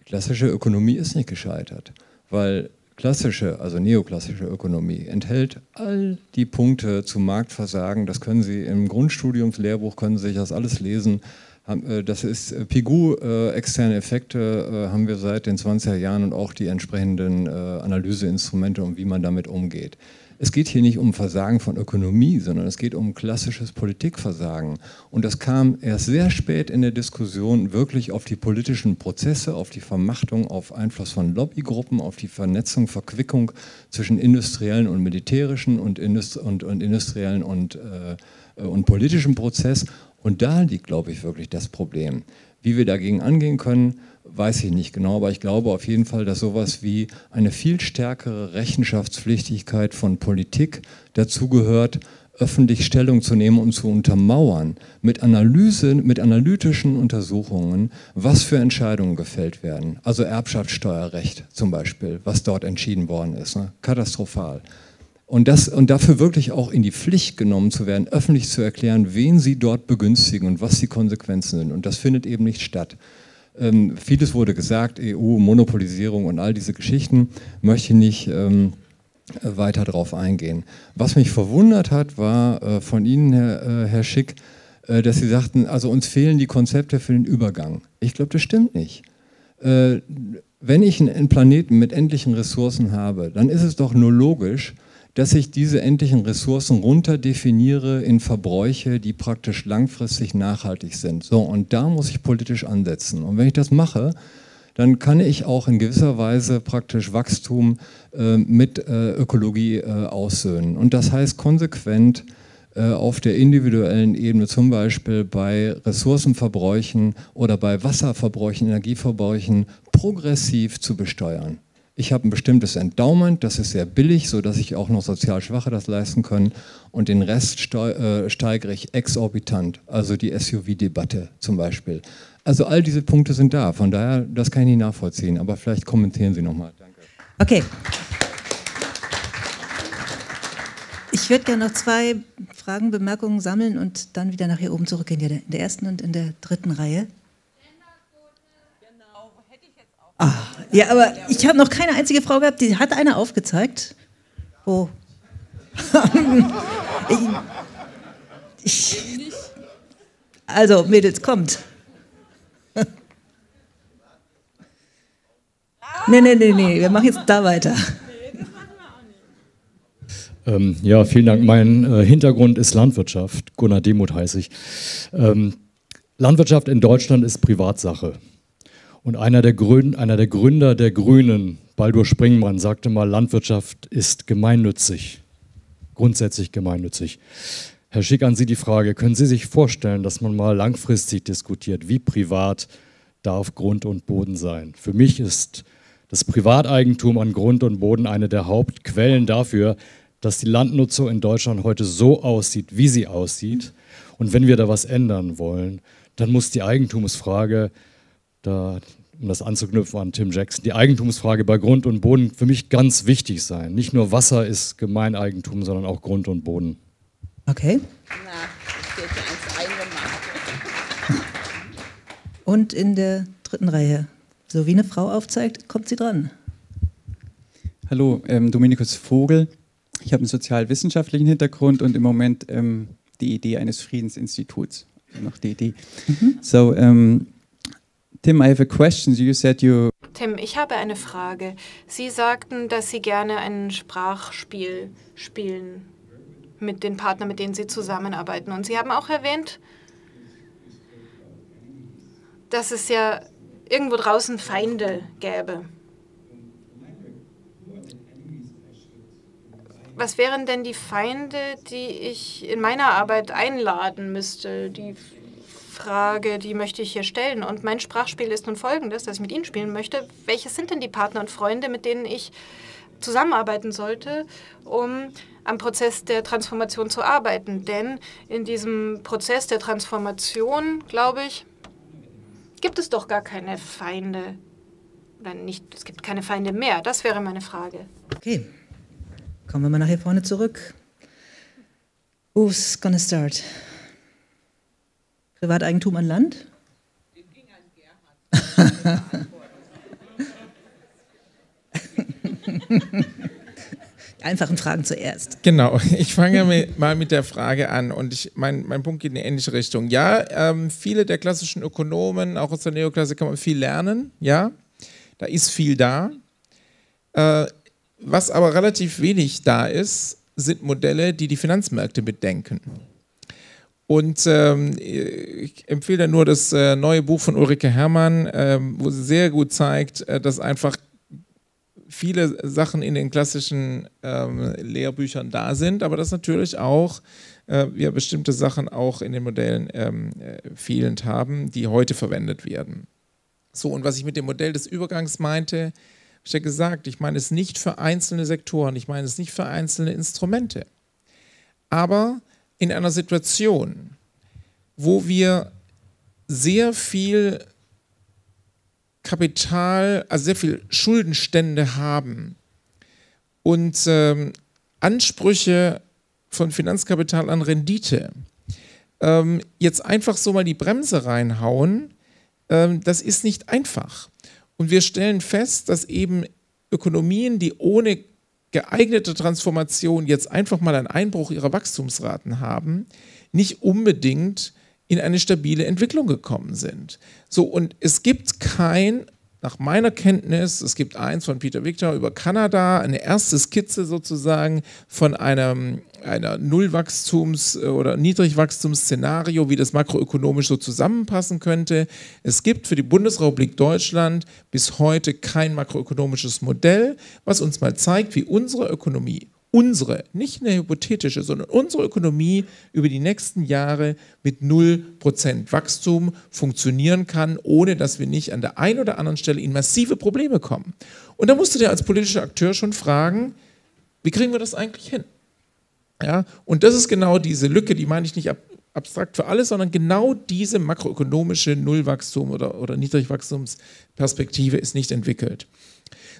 Die klassische Ökonomie ist nicht gescheitert, weil klassische, also neoklassische Ökonomie enthält all die Punkte zum Marktversagen. Das können Sie im Grundstudiumslehrbuch, können Sie sich das alles lesen. Äh, das ist äh, Pigou, äh, externe Effekte haben wir seit den 20er Jahren und auch die entsprechenden Analyseinstrumente und wie man damit umgeht. Es geht hier nicht um Versagen von Ökonomie, sondern es geht um klassisches Politikversagen. Und das kam erst sehr spät in der Diskussion wirklich auf die politischen Prozesse, auf die Vermachtung, auf Einfluss von Lobbygruppen, auf die Vernetzung, Verquickung zwischen industriellen und militärischen und, Indust und, und industriellen und, äh, und politischen Prozess. Und da liegt, glaube ich, wirklich das Problem. Wie wir dagegen angehen können, weiß ich nicht genau, aber ich glaube auf jeden Fall, dass sowas wie eine viel stärkere Rechenschaftspflichtigkeit von Politik dazugehört, öffentlich Stellung zu nehmen und zu untermauern mit Analyse, mit analytischen Untersuchungen, was für Entscheidungen gefällt werden. Also Erbschaftssteuerrecht zum Beispiel, was dort entschieden worden ist. Ne? Katastrophal. Und, das, und dafür wirklich auch in die Pflicht genommen zu werden, öffentlich zu erklären, wen sie dort begünstigen und was die Konsequenzen sind. Und das findet eben nicht statt. Ähm, vieles wurde gesagt, EU, Monopolisierung und all diese Geschichten, möchte ich nicht ähm, weiter darauf eingehen. Was mich verwundert hat, war äh, von Ihnen, Herr, äh, Herr Schick, äh, dass Sie sagten, also uns fehlen die Konzepte für den Übergang. Ich glaube, das stimmt nicht. Äh, wenn ich einen Planeten mit endlichen Ressourcen habe, dann ist es doch nur logisch, dass ich diese endlichen Ressourcen runterdefiniere in Verbräuche, die praktisch langfristig nachhaltig sind. So, und da muss ich politisch ansetzen. Und wenn ich das mache, dann kann ich auch in gewisser Weise praktisch Wachstum äh, mit äh, Ökologie äh, aussöhnen. Und das heißt konsequent äh, auf der individuellen Ebene, zum Beispiel bei Ressourcenverbräuchen oder bei Wasserverbräuchen, Energieverbräuchen, progressiv zu besteuern. Ich habe ein bestimmtes Endowment, das ist sehr billig, sodass ich auch noch sozial Schwache das leisten können. Und den Rest äh, steigere ich exorbitant, also die SUV-Debatte zum Beispiel. Also all diese Punkte sind da, von daher, das kann ich nicht nachvollziehen, aber vielleicht kommentieren Sie nochmal. Danke. Okay. Ich würde gerne noch zwei Fragen, Bemerkungen sammeln und dann wieder nach hier oben zurückgehen, in der ersten und in der dritten Reihe. Ah, ja, aber ich habe noch keine einzige Frau gehabt, die hat eine aufgezeigt. Wo? ich, ich, also, Mädels, kommt. nee, nee, nee, nee, wir machen jetzt da weiter. Ähm, ja, vielen Dank. Mein äh, Hintergrund ist Landwirtschaft. Gunnar Demuth heiße ich. Ähm, Landwirtschaft in Deutschland ist Privatsache. Und einer der, Grün, einer der Gründer der Grünen, Baldur Springmann, sagte mal, Landwirtschaft ist gemeinnützig, grundsätzlich gemeinnützig. Herr Schick, an Sie die Frage, können Sie sich vorstellen, dass man mal langfristig diskutiert, wie privat darf Grund und Boden sein? Für mich ist das Privateigentum an Grund und Boden eine der Hauptquellen dafür, dass die Landnutzung in Deutschland heute so aussieht, wie sie aussieht. Und wenn wir da was ändern wollen, dann muss die Eigentumsfrage da, um das anzuknüpfen an Tim Jackson, die Eigentumsfrage bei Grund und Boden für mich ganz wichtig sein. Nicht nur Wasser ist Gemeineigentum, sondern auch Grund und Boden. Okay. Und in der dritten Reihe, so wie eine Frau aufzeigt, kommt sie dran. Hallo, ähm, Dominikus Vogel. Ich habe einen sozialwissenschaftlichen Hintergrund und im Moment ähm, die Idee eines Friedensinstituts. Noch die Idee. Mhm. So, ähm, Tim, I have a question. You said you. Tim, ich habe eine Frage. Sie sagten, dass Sie gerne ein Sprachspiel spielen mit den Partnern, mit denen Sie zusammenarbeiten. Und Sie haben auch erwähnt, dass es ja irgendwo draußen Feinde gäbe. Was wären denn die Feinde, die ich in meiner Arbeit einladen müsste? Die Frage, die möchte ich hier stellen. Und mein Sprachspiel ist nun folgendes, dass ich mit Ihnen spielen möchte. Welche sind denn die Partner und Freunde, mit denen ich zusammenarbeiten sollte, um am Prozess der Transformation zu arbeiten? Denn in diesem Prozess der Transformation, glaube ich, gibt es doch gar keine Feinde. Oder nicht, es gibt keine Feinde mehr. Das wäre meine Frage. Okay. Kommen wir mal nach hier vorne zurück. Who's gonna start? Privateigentum an Land? Die einfachen Fragen zuerst. Genau, ich fange mal mit der Frage an und ich, mein, mein Punkt geht in eine ähnliche Richtung. Ja, ähm, viele der klassischen Ökonomen, auch aus der Neoklasse, kann man viel lernen. Ja, da ist viel da. Äh, was aber relativ wenig da ist, sind Modelle, die die Finanzmärkte bedenken. Und ähm, ich empfehle nur das äh, neue Buch von Ulrike Herrmann, äh, wo sie sehr gut zeigt, äh, dass einfach viele Sachen in den klassischen ähm, Lehrbüchern da sind, aber dass natürlich auch äh, wir bestimmte Sachen auch in den Modellen ähm, äh, fehlend haben, die heute verwendet werden. So, und was ich mit dem Modell des Übergangs meinte, habe ich ja gesagt, ich meine es nicht für einzelne Sektoren, ich meine es nicht für einzelne Instrumente. Aber in einer Situation, wo wir sehr viel Kapital, also sehr viel Schuldenstände haben und ähm, Ansprüche von Finanzkapital an Rendite, ähm, jetzt einfach so mal die Bremse reinhauen, ähm, das ist nicht einfach. Und wir stellen fest, dass eben Ökonomien, die ohne geeignete Transformation jetzt einfach mal einen Einbruch ihrer Wachstumsraten haben, nicht unbedingt in eine stabile Entwicklung gekommen sind. So, und es gibt kein nach meiner Kenntnis, es gibt eins von Peter Victor über Kanada, eine erste Skizze sozusagen von einem, einer Nullwachstums- oder Niedrigwachstumsszenario, wie das makroökonomisch so zusammenpassen könnte. Es gibt für die Bundesrepublik Deutschland bis heute kein makroökonomisches Modell, was uns mal zeigt, wie unsere Ökonomie unsere, nicht eine hypothetische, sondern unsere Ökonomie über die nächsten Jahre mit 0% Wachstum funktionieren kann, ohne dass wir nicht an der einen oder anderen Stelle in massive Probleme kommen. Und da musst du dir als politischer Akteur schon fragen, wie kriegen wir das eigentlich hin? Ja, und das ist genau diese Lücke, die meine ich nicht ab, abstrakt für alles, sondern genau diese makroökonomische Nullwachstum oder, oder Niedrigwachstumsperspektive ist nicht entwickelt.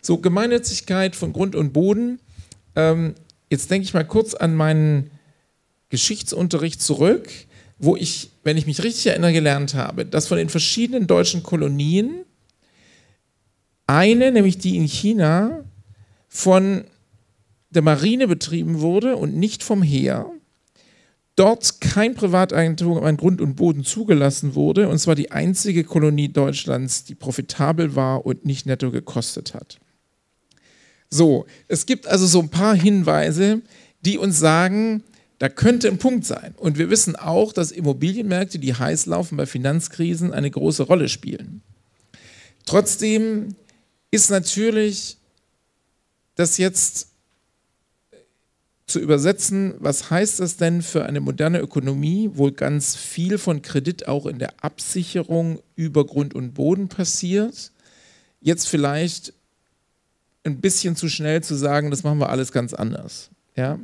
So, Gemeinnützigkeit von Grund und Boden ähm, Jetzt denke ich mal kurz an meinen Geschichtsunterricht zurück, wo ich, wenn ich mich richtig erinnere, gelernt habe, dass von den verschiedenen deutschen Kolonien eine, nämlich die in China, von der Marine betrieben wurde und nicht vom Heer. Dort kein Privateigentum an Grund und Boden zugelassen wurde, und zwar die einzige Kolonie Deutschlands, die profitabel war und nicht netto gekostet hat. So, es gibt also so ein paar Hinweise, die uns sagen, da könnte ein Punkt sein. Und wir wissen auch, dass Immobilienmärkte, die heiß laufen bei Finanzkrisen, eine große Rolle spielen. Trotzdem ist natürlich das jetzt zu übersetzen, was heißt das denn für eine moderne Ökonomie, wo ganz viel von Kredit auch in der Absicherung über Grund und Boden passiert, jetzt vielleicht ein bisschen zu schnell zu sagen, das machen wir alles ganz anders. Ja?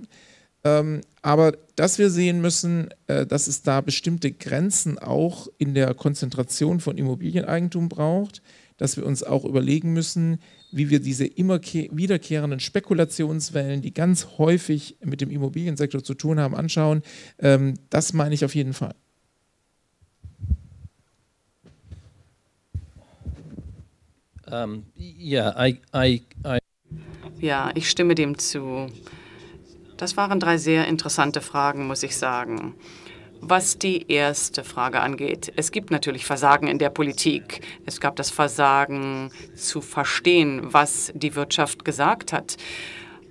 Ähm, aber dass wir sehen müssen, äh, dass es da bestimmte Grenzen auch in der Konzentration von Immobilieneigentum braucht, dass wir uns auch überlegen müssen, wie wir diese immer wiederkehrenden Spekulationswellen, die ganz häufig mit dem Immobiliensektor zu tun haben, anschauen. Ähm, das meine ich auf jeden Fall. Um, yeah, I, I, I ja, ich stimme dem zu. Das waren drei sehr interessante Fragen, muss ich sagen. Was die erste Frage angeht, es gibt natürlich Versagen in der Politik. Es gab das Versagen zu verstehen, was die Wirtschaft gesagt hat.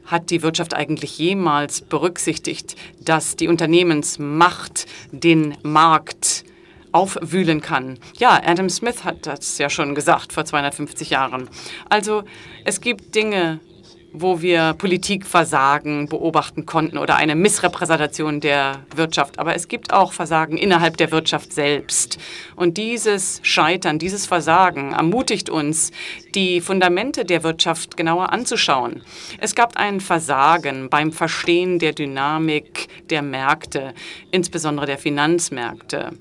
Hat die Wirtschaft eigentlich jemals berücksichtigt, dass die Unternehmensmacht den Markt aufwühlen kann. Ja, Adam Smith hat das ja schon gesagt vor 250 Jahren. Also es gibt Dinge, wo wir Politikversagen beobachten konnten oder eine Missrepräsentation der Wirtschaft. Aber es gibt auch Versagen innerhalb der Wirtschaft selbst. Und dieses Scheitern, dieses Versagen ermutigt uns, die Fundamente der Wirtschaft genauer anzuschauen. Es gab ein Versagen beim Verstehen der Dynamik der Märkte, insbesondere der Finanzmärkte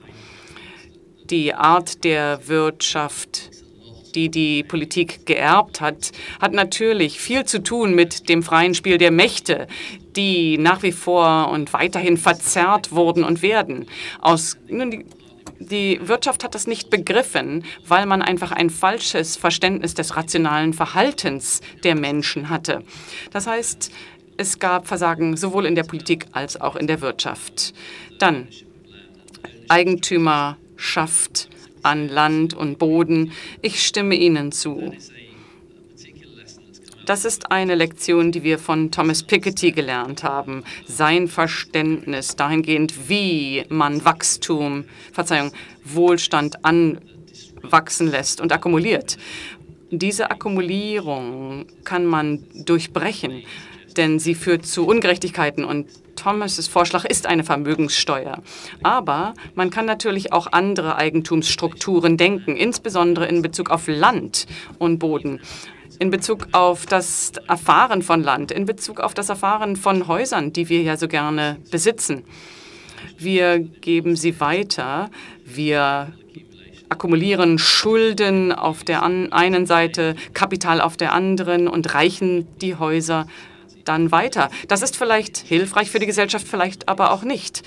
die Art der Wirtschaft, die die Politik geerbt hat, hat natürlich viel zu tun mit dem freien Spiel der Mächte, die nach wie vor und weiterhin verzerrt wurden und werden. Aus, die, die Wirtschaft hat das nicht begriffen, weil man einfach ein falsches Verständnis des rationalen Verhaltens der Menschen hatte. Das heißt, es gab Versagen sowohl in der Politik als auch in der Wirtschaft. Dann Eigentümer schafft an Land und Boden. Ich stimme Ihnen zu. Das ist eine Lektion, die wir von Thomas Piketty gelernt haben. Sein Verständnis dahingehend, wie man Wachstum, Verzeihung, Wohlstand anwachsen lässt und akkumuliert. Diese Akkumulierung kann man durchbrechen, denn sie führt zu Ungerechtigkeiten und Thomas' Vorschlag ist eine Vermögenssteuer. Aber man kann natürlich auch andere Eigentumsstrukturen denken, insbesondere in Bezug auf Land und Boden in Bezug auf das Erfahren von Land, in Bezug auf das Erfahren von Häusern, die wir ja so gerne besitzen. Wir geben sie weiter. Wir akkumulieren Schulden auf der einen Seite, Kapital auf der anderen und reichen die Häuser dann weiter. Das ist vielleicht hilfreich für die Gesellschaft, vielleicht aber auch nicht.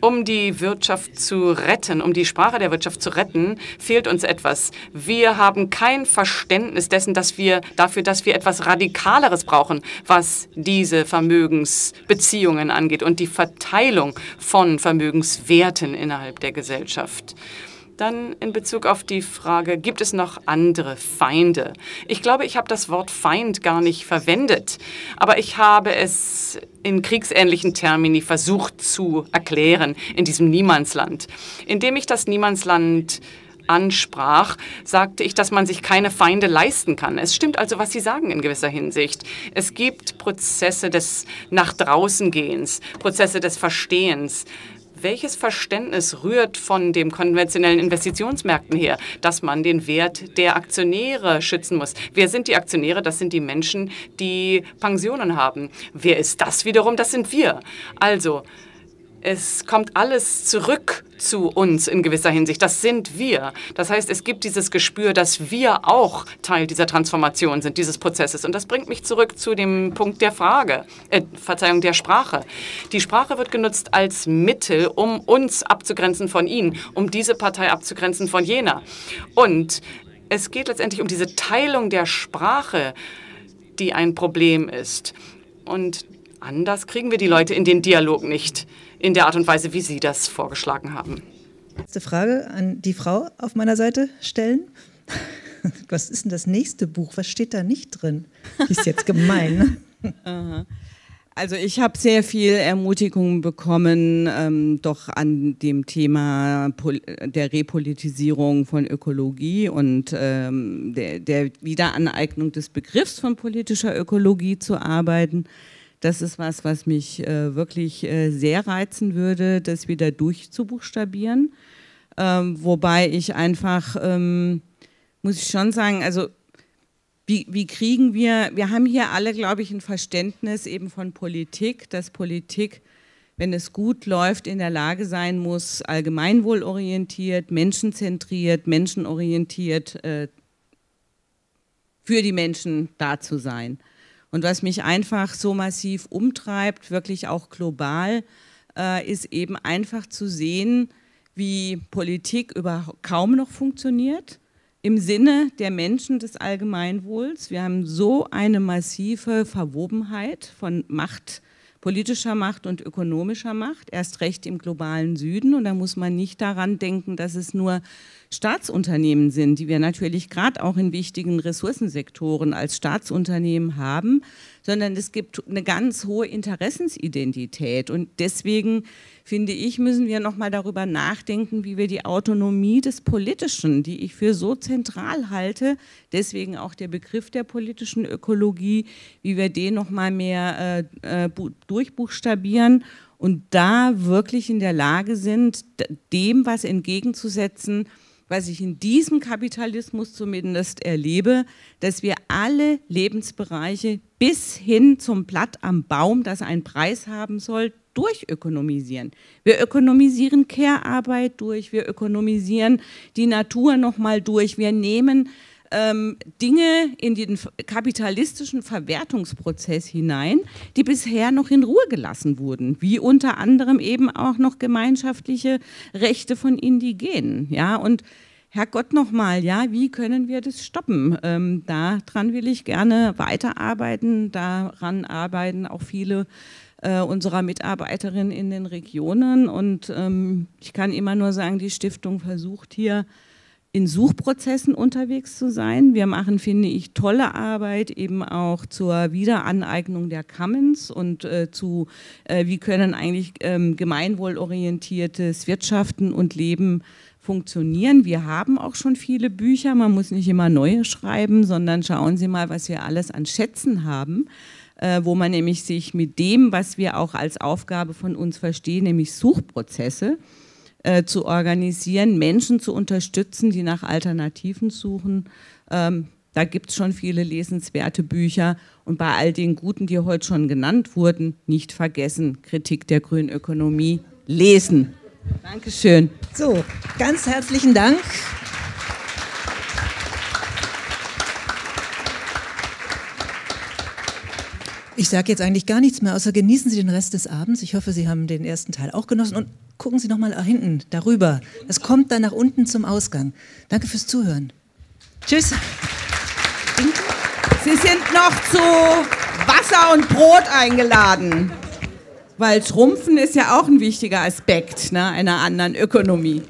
Um die Wirtschaft zu retten, um die Sprache der Wirtschaft zu retten, fehlt uns etwas. Wir haben kein Verständnis dessen, dass wir dafür, dass wir etwas Radikaleres brauchen, was diese Vermögensbeziehungen angeht und die Verteilung von Vermögenswerten innerhalb der Gesellschaft. Dann in Bezug auf die Frage, gibt es noch andere Feinde? Ich glaube, ich habe das Wort Feind gar nicht verwendet, aber ich habe es in kriegsähnlichen Termini versucht zu erklären in diesem Niemandsland. Indem ich das Niemandsland ansprach, sagte ich, dass man sich keine Feinde leisten kann. Es stimmt also, was Sie sagen in gewisser Hinsicht. Es gibt Prozesse des nach draußen Gehens, Prozesse des Verstehens, welches Verständnis rührt von den konventionellen Investitionsmärkten her, dass man den Wert der Aktionäre schützen muss? Wer sind die Aktionäre? Das sind die Menschen, die Pensionen haben. Wer ist das wiederum? Das sind wir. Also, es kommt alles zurück zu uns in gewisser Hinsicht. Das sind wir. Das heißt, es gibt dieses Gespür, dass wir auch Teil dieser Transformation sind, dieses Prozesses. Und das bringt mich zurück zu dem Punkt der Frage, äh, Verzeihung, der Sprache. Die Sprache wird genutzt als Mittel, um uns abzugrenzen von ihnen, um diese Partei abzugrenzen von jener. Und es geht letztendlich um diese Teilung der Sprache, die ein Problem ist. Und anders kriegen wir die Leute in den Dialog nicht in der Art und Weise, wie Sie das vorgeschlagen haben. Letzte Frage an die Frau auf meiner Seite stellen. Was ist denn das nächste Buch? Was steht da nicht drin? Ist jetzt gemein. Ne? Also ich habe sehr viel Ermutigung bekommen, ähm, doch an dem Thema Pol der Repolitisierung von Ökologie und ähm, der, der Wiederaneignung des Begriffs von politischer Ökologie zu arbeiten. Das ist was, was mich äh, wirklich äh, sehr reizen würde, das wieder durchzubuchstabieren. Ähm, wobei ich einfach, ähm, muss ich schon sagen, also wie, wie, kriegen wir, wir haben hier alle, glaube ich, ein Verständnis eben von Politik, dass Politik, wenn es gut läuft, in der Lage sein muss, allgemeinwohlorientiert, menschenzentriert, menschenorientiert äh, für die Menschen da zu sein. Und was mich einfach so massiv umtreibt, wirklich auch global, äh, ist eben einfach zu sehen, wie Politik überhaupt kaum noch funktioniert im Sinne der Menschen des Allgemeinwohls. Wir haben so eine massive Verwobenheit von Macht, politischer Macht und ökonomischer Macht, erst recht im globalen Süden. Und da muss man nicht daran denken, dass es nur Staatsunternehmen sind, die wir natürlich gerade auch in wichtigen Ressourcensektoren als Staatsunternehmen haben, sondern es gibt eine ganz hohe Interessensidentität. Und deswegen finde ich, müssen wir nochmal darüber nachdenken, wie wir die Autonomie des Politischen, die ich für so zentral halte, deswegen auch der Begriff der politischen Ökologie, wie wir den nochmal mehr äh, äh durchbuchstabieren und da wirklich in der Lage sind, dem was entgegenzusetzen, was ich in diesem Kapitalismus zumindest erlebe, dass wir alle Lebensbereiche bis hin zum Blatt am Baum, das einen Preis haben soll, durchökonomisieren. Wir ökonomisieren Care-Arbeit durch, wir ökonomisieren die Natur nochmal durch, wir nehmen ähm, Dinge in den kapitalistischen Verwertungsprozess hinein, die bisher noch in Ruhe gelassen wurden, wie unter anderem eben auch noch gemeinschaftliche Rechte von Indigenen. Ja, und Herrgott nochmal, ja, wie können wir das stoppen? Ähm, daran will ich gerne weiterarbeiten, daran arbeiten auch viele äh, unserer Mitarbeiterinnen in den Regionen und ähm, ich kann immer nur sagen, die Stiftung versucht hier in Suchprozessen unterwegs zu sein. Wir machen, finde ich, tolle Arbeit eben auch zur Wiederaneignung der Commons und äh, zu, äh, wie können eigentlich ähm, gemeinwohlorientiertes Wirtschaften und Leben funktionieren. Wir haben auch schon viele Bücher, man muss nicht immer neue schreiben, sondern schauen Sie mal, was wir alles an Schätzen haben, äh, wo man nämlich sich mit dem, was wir auch als Aufgabe von uns verstehen, nämlich Suchprozesse, äh, zu organisieren, Menschen zu unterstützen, die nach Alternativen suchen. Ähm, da gibt es schon viele lesenswerte Bücher und bei all den guten, die heute schon genannt wurden, nicht vergessen, Kritik der grünen Ökonomie lesen. Dankeschön. So, ganz herzlichen Dank. Ich sage jetzt eigentlich gar nichts mehr, außer genießen Sie den Rest des Abends. Ich hoffe, Sie haben den ersten Teil auch genossen und gucken Sie noch mal hinten, darüber. Das kommt dann nach unten zum Ausgang. Danke fürs Zuhören. Tschüss. Sie sind noch zu Wasser und Brot eingeladen. Weil Schrumpfen ist ja auch ein wichtiger Aspekt ne, einer anderen Ökonomie.